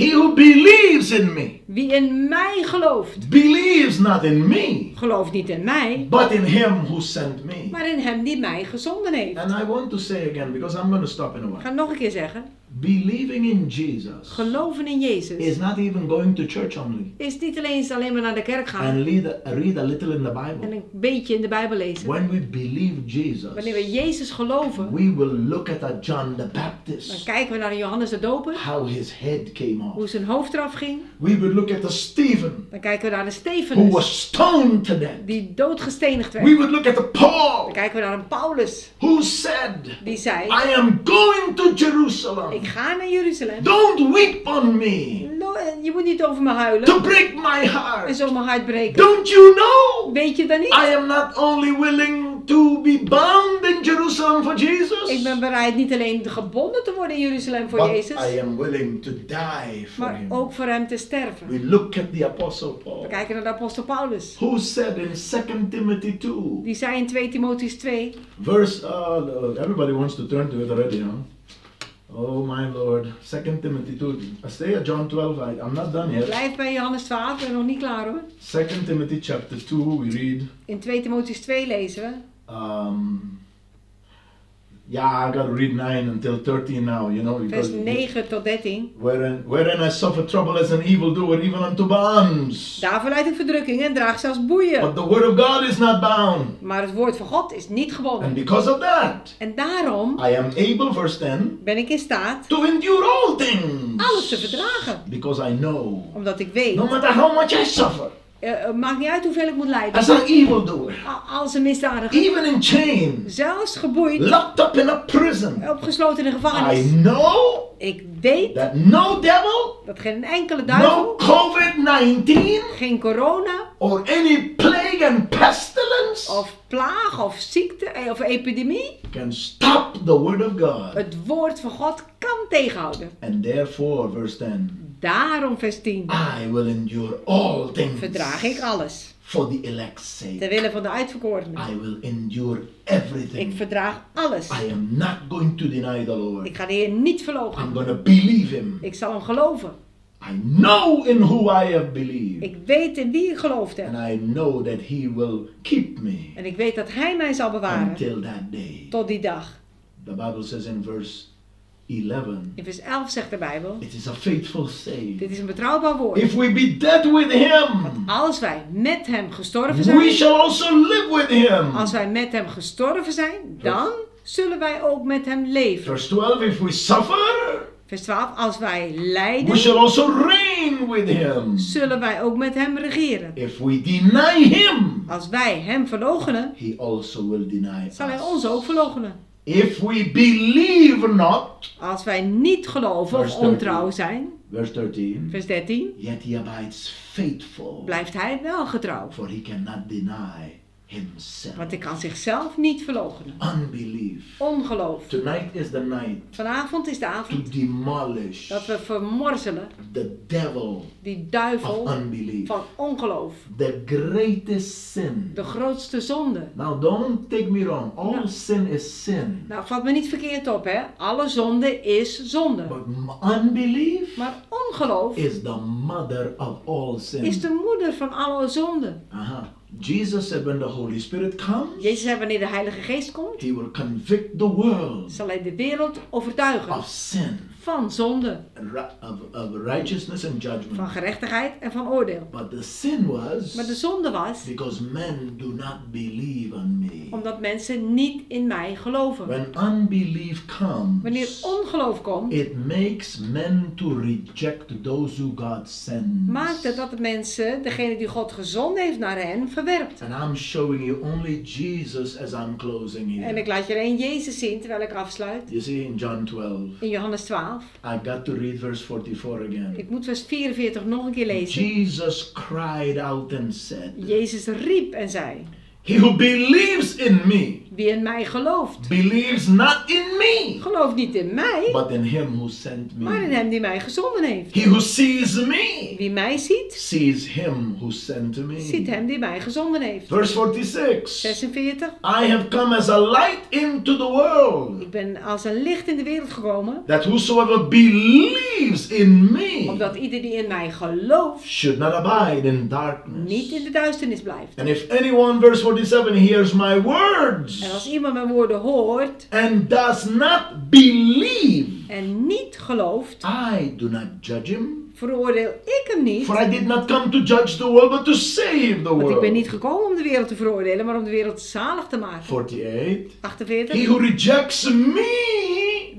He who believes in me, Wie in mij gelooft, believes not in me, gelooft niet in mij, but in him who sent me. maar in hem die mij gezonden heeft. And I want to say again, because I'm going to stop in a Ik while. ga nog een keer zeggen: Believing in Jesus geloven in Jezus is not even going to church only is niet alleen eens alleen maar naar de kerk gaan and read a, read a little in the en Bible. een beetje in de Bijbel lezen. When we believe Jesus, Wanneer we Jezus geloven, we will look at a John the dan Baptist, kijken we naar Johannes de Doper, how his head came off. hoe zijn hoofd eraf ging. We would look at the Stephen, Dan kijken we naar de who Stefanus, was stoned to death. die doodgestenigd We werd. would look at the Dan Paul, kijken we naar een Paulus, who said, die zei: I am going to Jerusalem. Ik ga naar Jeruzalem. Don't weep on me No, Je moet niet over me huilen to break my en heart. zo mijn hart breken. Don't you know? Weet je dat niet? I am not only willing to be bound in Jerusalem for Jesus, Ik ben bereid niet alleen gebonden te worden in Jeruzalem voor but Jezus, I am willing to die for maar him. ook voor hem te sterven. We look at the Apostle Paul, We kijken naar de apostel Paulus. who said in 2 Timothy 2, Die zei in 2 Timotheus 2, verse, uh, everybody wants to turn to it already, huh? Oh my Lord, 2 Timothy 2. I stay at John 12, I, I'm not done yet. blijf bij Johannes 12, ik ben nog niet klaar hoor. 2 Timothy chapter 2, we read, In 2 Timotheus 2 lezen we, um, yeah, I gotta read 9 until 13 now, you know, vers because 9 tot 13. wherein, wherein I suffer trouble as an evildoer, even unto bonds. Daarvoor leidt ik verdrukking en draag zelfs boeien. But the word of God is not bound. Maar het woord van God is niet And gebonden. because of that, En daarom I am able, verse 10, ben ik in staat to endure all things. alles te verdragen. Because I know, Omdat ik weet, no matter how much I suffer, het maakt niet uit hoeveel ik moet lijden. as an evildoor, A- Als een misdadiger, even in chains, zelfs geboeid, locked up in a prison, opgesloten in de I gevangenis. know Ik weet that no devil, dat geen enkele no duivel, COVID-19, geen corona or any plague and pestilence of plaag of ziekte eh, of epidemie can stop the word of God. het woord van God kan tegenhouden. And therefore, verse 10, Daarom vers 10 I will endure all things verdraag ik alles. for the elect's sake. Ter wille van de uitverkorenen. I will endure Ik everything. verdraag alles. I am not going to deny the Lord. Ik ga de Heer niet I'm verloochenen. going to believe Him. Ik zal hem geloven. I know in who I have believed. Ik weet in wie ik geloofd heb. And I know that He will keep me En ik weet dat hij mij zal bewaren until that day. tot die dag. The Bible says in verse 11, In vers 11 zegt de Bijbel. it is a faithful saying. Dit is een betrouwbaar woord. If we be dead with Him, Als wij met hem gestorven we zijn. shall also live with Him. Als wij met hem gestorven zijn. Dan zullen wij ook met hem leven. Verse 12, if we suffer, Vers 12. Als wij we lijden. shall also reign with Him. Zullen wij ook met hem regeren. If we deny Him, Als wij hem verloochenen. He also will deny Zal hij ons ook verloochenen. If we believe not, Als wij niet geloven of Vers 13. ontrouw zijn, verse 13, vers 13, yet he abides faithful, blijft hij wel getrouw. for he cannot deny himself. Want hij kan zichzelf niet verloochenen. Unbelief. Ongeloof. Tonight is the night Vanavond is de to avond demolish dat we vermorzelen the devil die of duivel unbelief. van ongeloof. The greatest sin. De grootste zonde. Now, don't take me wrong. All No. sin is sin. Nou, vat me niet verkeerd op, hè. Alle zonde is zonde. But unbelief Maar ongeloof is the mother of all sin. is de moeder van alle zonden. Uh-huh. Jesus said when the Holy Spirit comes, Jezus zei wanneer de Heilige Geest komt, he will convict the world zal hij de wereld overtuigen. of sin, van zonde, of, of righteousness and van judgment. gerechtigheid en van oordeel. But the sin was Maar de zonde was because men do not believe on me. omdat mensen niet in mij geloven. When unbelief comes, Wanneer ongeloof komt, it makes men to reject those who God sends. maakt het dat de mensen, degene die God gezonden heeft naar hen, verwerpt. And I'm showing you only Jesus as I'm closing En here. ik laat je alleen Jezus zien terwijl ik afsluit. You see, in John 12, In Johannes 12. I got to read verse 44 again. Ik moet vers 44 nog een keer lezen. Jesus cried out and said, Jezus riep en zei: He who believes in me Wie in mij gelooft, believes not in me, gelooft niet in mij, but in him who sent maar in me. hem die mij gezonden heeft. He who sees me Wie mij ziet, sees him who sent ziet me. hem die mij gezonden heeft. Verse 46 46. I have come as a light into the world, Ik ben als een licht in de wereld gekomen, that whosoever believes in me opdat ieder die in mij gelooft, should not abide in darkness. niet in de duisternis blijft. And if anyone, verse 47, hears my words En als iemand mijn woorden hoort and does not believe, en niet gelooft, I do not judge him. veroordeel ik hem niet. For I did not come to judge the world, but to save the Want ik ben world. niet gekomen om de wereld te veroordelen, maar om de wereld zalig te maken. 48. 48. He who rejects me,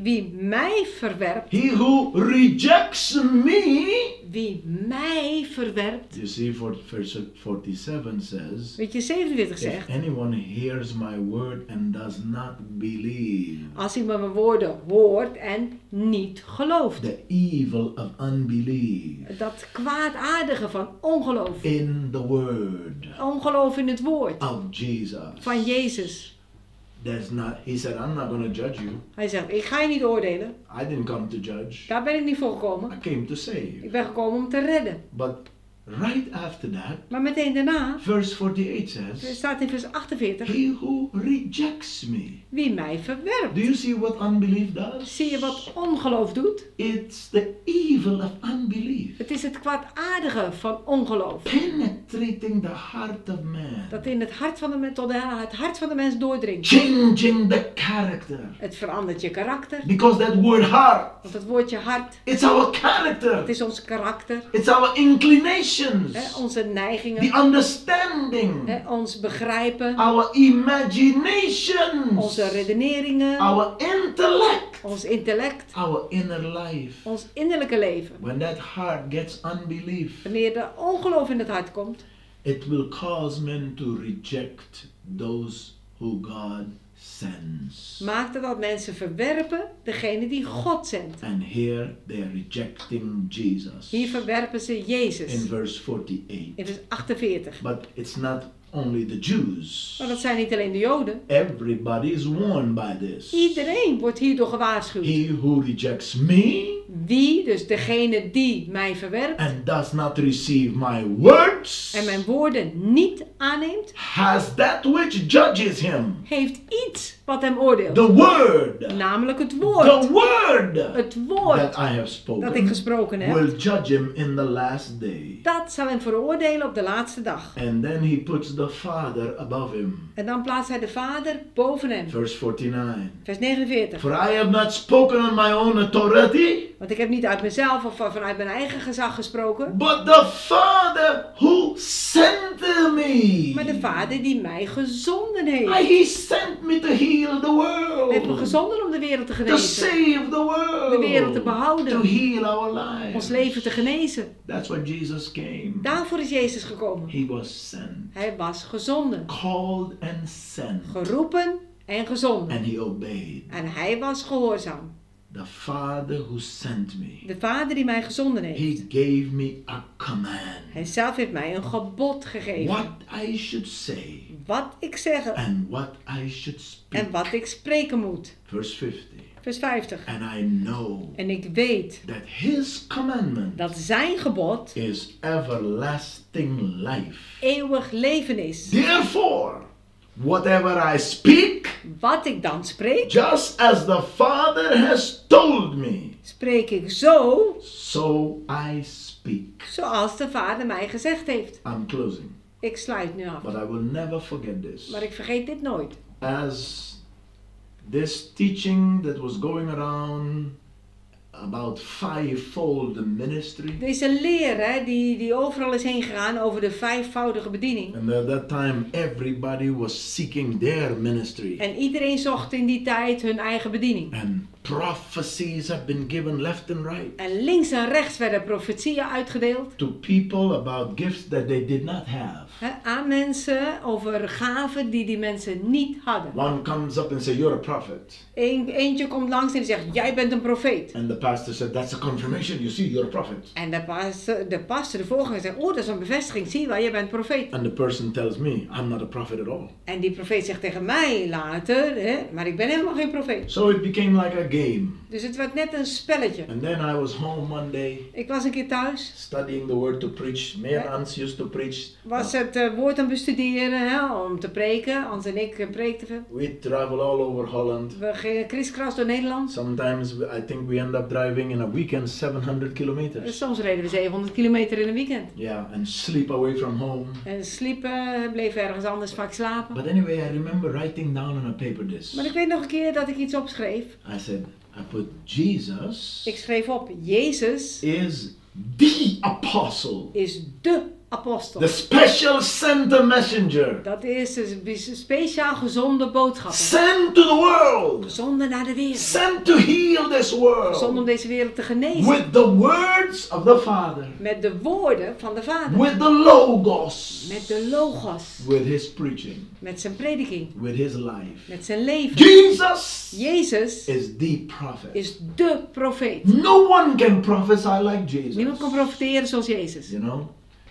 Wie mij verwerpt, he who rejects me. Wie mij verwerpt. You see, verse 47 says, Weet je, 47 If zegt, anyone hears my word and does not believe, als iemand mijn woorden hoort en niet gelooft. the evil of unbelief Dat kwaadaardige van ongeloof. in the word Ongeloof in het woord of Jesus. van Jezus. There's not, he said, I'm not going to judge you. Hij zegt, ik ga je niet oordelen. I didn't come to judge. Daar ben ik niet voor gekomen. I came to save. Ik ben gekomen om te redden. But right after that, Maar meteen daarna, verse 48 er says, staat in vers 48, He who rejects me. wie mij verwerpt. Do you see what unbelief does? Zie je wat ongeloof doet? It's the evil of unbelief, Het is het kwaadaardige van ongeloof. penetrating the heart of man, Dat in het hart van de mens, tot het hart van de mens doordringt. changing the character. Het verandert je karakter. Because that word heart, Want het woordje hart, it's our het character, is ons karakter. it's our inclinations, Hè, onze neigingen. the understanding, hè, ons begrijpen. our imaginations, Onze redeneringen. our intellect, Ons intellect. our inner life. Ons innerlijke leven. When that heart gets unbelief, Wanneer er ongeloof in het hart komt, it will cause men to reject those who God sends. maakt het dat mensen verwerpen degene die God zendt. And here they are rejecting Jesus. Hier verwerpen ze In Jezus. verse 48. In vers 48. But it's not only the Jews. Maar dat zijn niet alleen de Joden. Everybody is warned by this. Iedereen wordt hierdoor gewaarschuwd. He who rejects me Wie, dus degene die mij verwerpt and does not receive my words en mijn woorden niet aanneemt, has that which judges him. heeft iets wat hem oordeelt. The word. Namelijk het The woord. word Het woord that I have dat ik spoken gesproken heb. will judge him in the last day. Dat zal hem veroordelen op de laatste dag. And then he puts the Father above him. En dan plaatst hij de Vader boven hem. Verse 49. Vers 49. For I have not spoken on my own authority, Want ik heb niet uit mezelf of vanuit mijn eigen gezag gesproken. but the Father who sent me. Maar de Vader die mij gezonden heeft. He sent me to heal the heeft me world, gezonden om de wereld te to genezen. save the world, De wereld te to behouden. heal our Ons leven te genezen. That's what Jesus came. Daarvoor is Jezus gekomen. He was sent, Hij was gezonden. called and sent. Geroepen en gezonden. and he obeyed. En hij was gehoorzaam. The Father who sent me, De vader die mij gezonden heeft. he gave me a command. Hij zelf heeft mij een gebod gegeven. What I should say Wat ik zeggen and what I should speak. en wat ik spreken moet. Verse 50. Vers 50. And I know En ik weet that his commandment dat zijn gebod is everlasting life. eeuwig leven is. Therefore, whatever I speak, Wat ik dan spreek, just as the Father has told me, spreek ik zo so I speak. zoals de vader mij gezegd heeft. I'm closing, Ik sluit nu af. but I will never forget this. Maar ik vergeet dit nooit. As this teaching that was going around about fivefold ministry, Deze leer hè, die, die overal is heen gegaan over de vijfvoudige bediening. and at that time everybody was seeking their ministry. En iedereen zocht in die tijd hun eigen bediening. And prophecies have been given left and right En links en rechts werden profetieën uitgedeeld to people about gifts that they did not have. Hè, aan mensen over gaven die die mensen niet hadden. One comes up and says, You're a prophet. Eén, eentje komt langs en zegt, jij bent een profeet. And the pastor said, That's a confirmation. You see, you're a prophet. En de pastor, de, pastor, de volgende zegt, oh dat is een bevestiging, zie je wel, jij bent profeet. And the person tells me, I'm not a prophet at all. En die profeet zegt tegen mij later, hè, maar ik ben helemaal geen profeet. So it became like a game. Dus het werd net een spelletje. And then I was home one day Ik was een keer thuis, studying the word to preach. Me and Hans used to preach. was het eh, woord aan het bestuderen hè, om te preken. Hans en ik eh, preekten. We travel all over Holland. We gingen kriskras door Nederland. Sometimes I think we end up driving in a weekend 700 Dus kilometers. soms reden we 700 kilometer in een weekend. Yeah, and sleep away from home. En sliepen, bleven ergens anders vaak slapen. But anyway, I remember writing down on a paper this. Maar ik weet nog een keer dat ik iets opschreef. I said, I put Jesus Ik schreef op, Jezus is the apostle, is de apostel. the special sent messenger, Dat is een speciaal gezonde boodschapper. sent to the world, Gezonden naar de wereld. sent to heal this Gezonden om world deze wereld te genezen. with the words of the Father, Met de woorden van de Vader. with the logos, Met de logos. with his preaching, Met zijn prediking. with his life. Met zijn leven. Jesus Jezus is the prophet. is de profeet. No one can prophesy like Jesus. Niemand kan profiteren zoals Jezus. You know,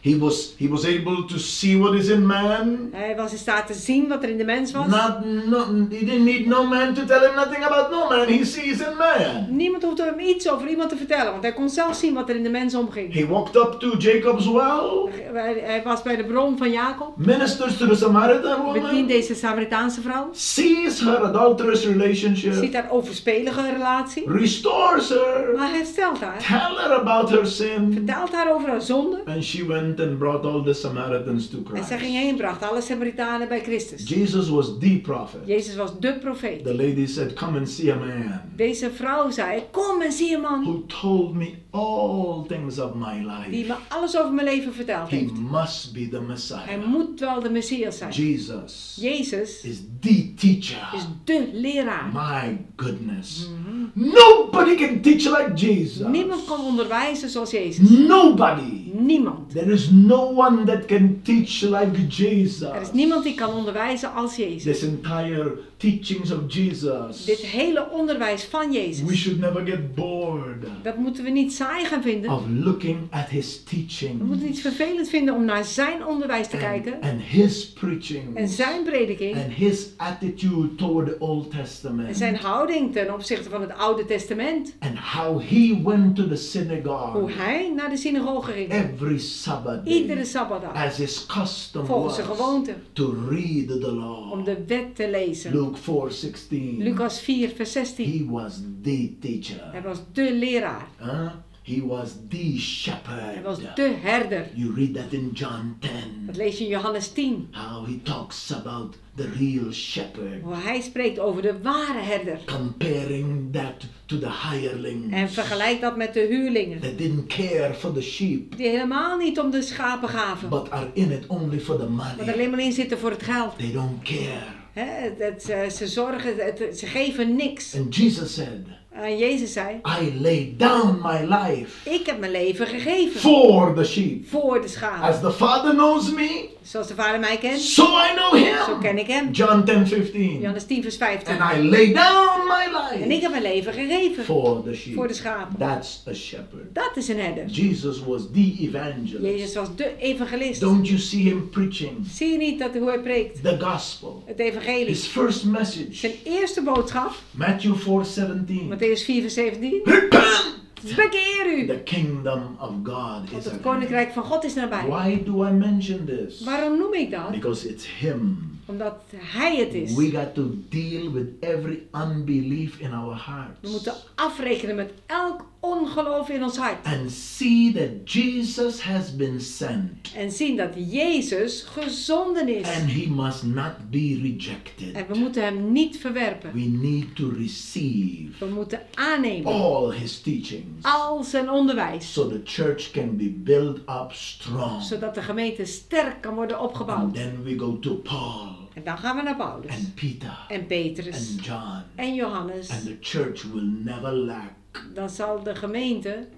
he was he was able to see what is in man. Hij was in staat te zien wat er in de mens was. Not, no, he didn't need no man to tell him nothing about no man. He sees in man. Niemand hoefde hem iets over iemand te vertellen, want hij kon zelf zien wat er in de mens omging. He walked up to Jacob's well, Hij hij was bij de bron van Jacob, ministers to the Samaritan bedient woman, deze Samaritaanse vrouw, sees her adulterous ziet relationship, haar overspelige relatie, restores her, maar herstelt haar, tell her about her sin, vertelt haar over haar zonde. and she went and brought all the Samaritans to En zij ging Christ. heen en bracht alle Samaritanen bij Christus. Jesus was the prophet. Jezus was de profeet. The lady said, Come and see a man Deze vrouw zei, kom en zie een man who told me all things of my die life. me alles over mijn leven verteld He heeft. must be the Hij Messiah. moet wel de Messias zijn. Jesus Jezus is the teacher. is de leraar. My goodness. Nobody can teach like Jesus. Niemand kan onderwijzen zoals Jezus. Nobody. Niemand. There is no one that can teach like Jesus. Er is niemand die kan onderwijzen als Jezus. This entire teachings of Jesus. Dit hele onderwijs van We Jezus, should never get bored dat moeten we niet saai gaan vinden. of looking at his We teaching moeten iets vervelend vinden om naar zijn onderwijs te and, kijken. and his preaching En zijn prediking. and his attitude toward the Old En Testament zijn houding ten opzichte van het Oude Testament. and how he went to the Hoe synagogue hij naar de synagoge ging. every Sabbath Iedere Sabbatdag. as his custom Volgens was zijn gewoonte. to read the law. Om de wet te lezen. Luke 4:16. Lucas 4, vers 16. He was the teacher. Hij was de leraar. Huh? He was the Hij shepherd. was de herder. You read that in John 10. Dat lees je in Johannes 10. How he talks about the real shepherd, Hoe hij spreekt over de ware herder. comparing that to the hirelings En vergelijkt dat met de huurlingen. that didn't care for the sheep, Die helemaal niet om de schapen gaven. but are in it only for the Maar er money. alleen maar in zitten voor het geld. They don't care. Het, het, ze- ze zorgen, het, ze geven niks. And Jesus said, En Jezus zei, I lay down my life ik heb mijn leven gegeven for the sheep. voor de schapen. As the Father knows me, Zoals de Vader mij kent, so I know zo him. ken ik hem. John 10 15. Johannes 10 vers 15. And I lay down my En ik life heb mijn leven gegeven for the sheep. voor de schapen. That's a shepherd. Dat is een herder. Jesus was the evangelist. Jezus was de evangelist. Don't you see him preaching Zie je niet dat hoe hij preekt? the gospel? Het evangelie. His first message, Zijn eerste boodschap, Matthew 4 17. Matthäus 4 vers 17. Repent! Bekeer u, The kingdom of God want is het at hand. koninkrijk van God is nabij. Why do I mention this? Waarom noem ik dat? Because it's Him. Omdat hij het is. We got to deal with every unbelief in our We hearts moeten afrekenen met elk ongeloof in ons hart. and see that Jesus has been sent En zien dat Jezus gezonden is. and He must not be rejected. En we moeten hem niet verwerpen. We need to receive We moeten aannemen all His teachings al zijn onderwijs. so the church can be built up strong. Zodat de gemeente sterk kan worden And opgebouwd. then we go to Paul En dan gaan we naar Paulus. and Peter En Petrus. and John. En Johannes. And the church will never lack. Dan zal de gemeente,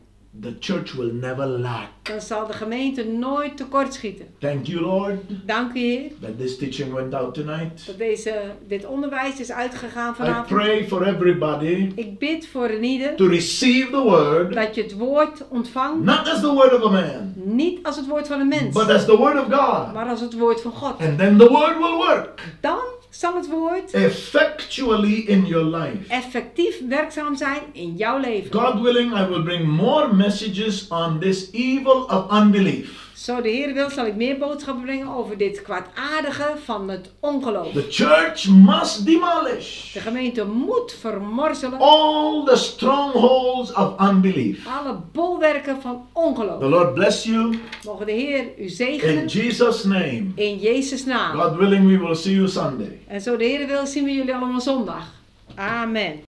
The church will never lack. dan zal de gemeente nooit tekortschieten. Thank you, Lord, Dank u Heer. that this teaching went out tonight. Dat deze, dit onderwijs is uitgegaan I vanavond. pray for everybody Ik bid voor een ieder to receive the word, dat je het woord ontvangt. not as the word of a man, Niet als het woord van een mens. but as the word of God. Maar als het woord van God. And then the word will work Dan zal het woord effectually in your life. effectief werkzaam zijn in jouw leven. God willing, I will bring more messages on this evil of unbelief. Zo de Heer wil, zal ik meer boodschappen brengen over dit kwaadaardige van het ongeloof. The church must demolish De gemeente moet vermorzelen all the strongholds of unbelief. alle bolwerken van The ongeloof. Lord bless you Mogen de Heer u in zegenen Jesus' name. in Jezus' naam. God willing, we will see you Sunday. En zo de Heer wil, zien we jullie allemaal zondag. Amen.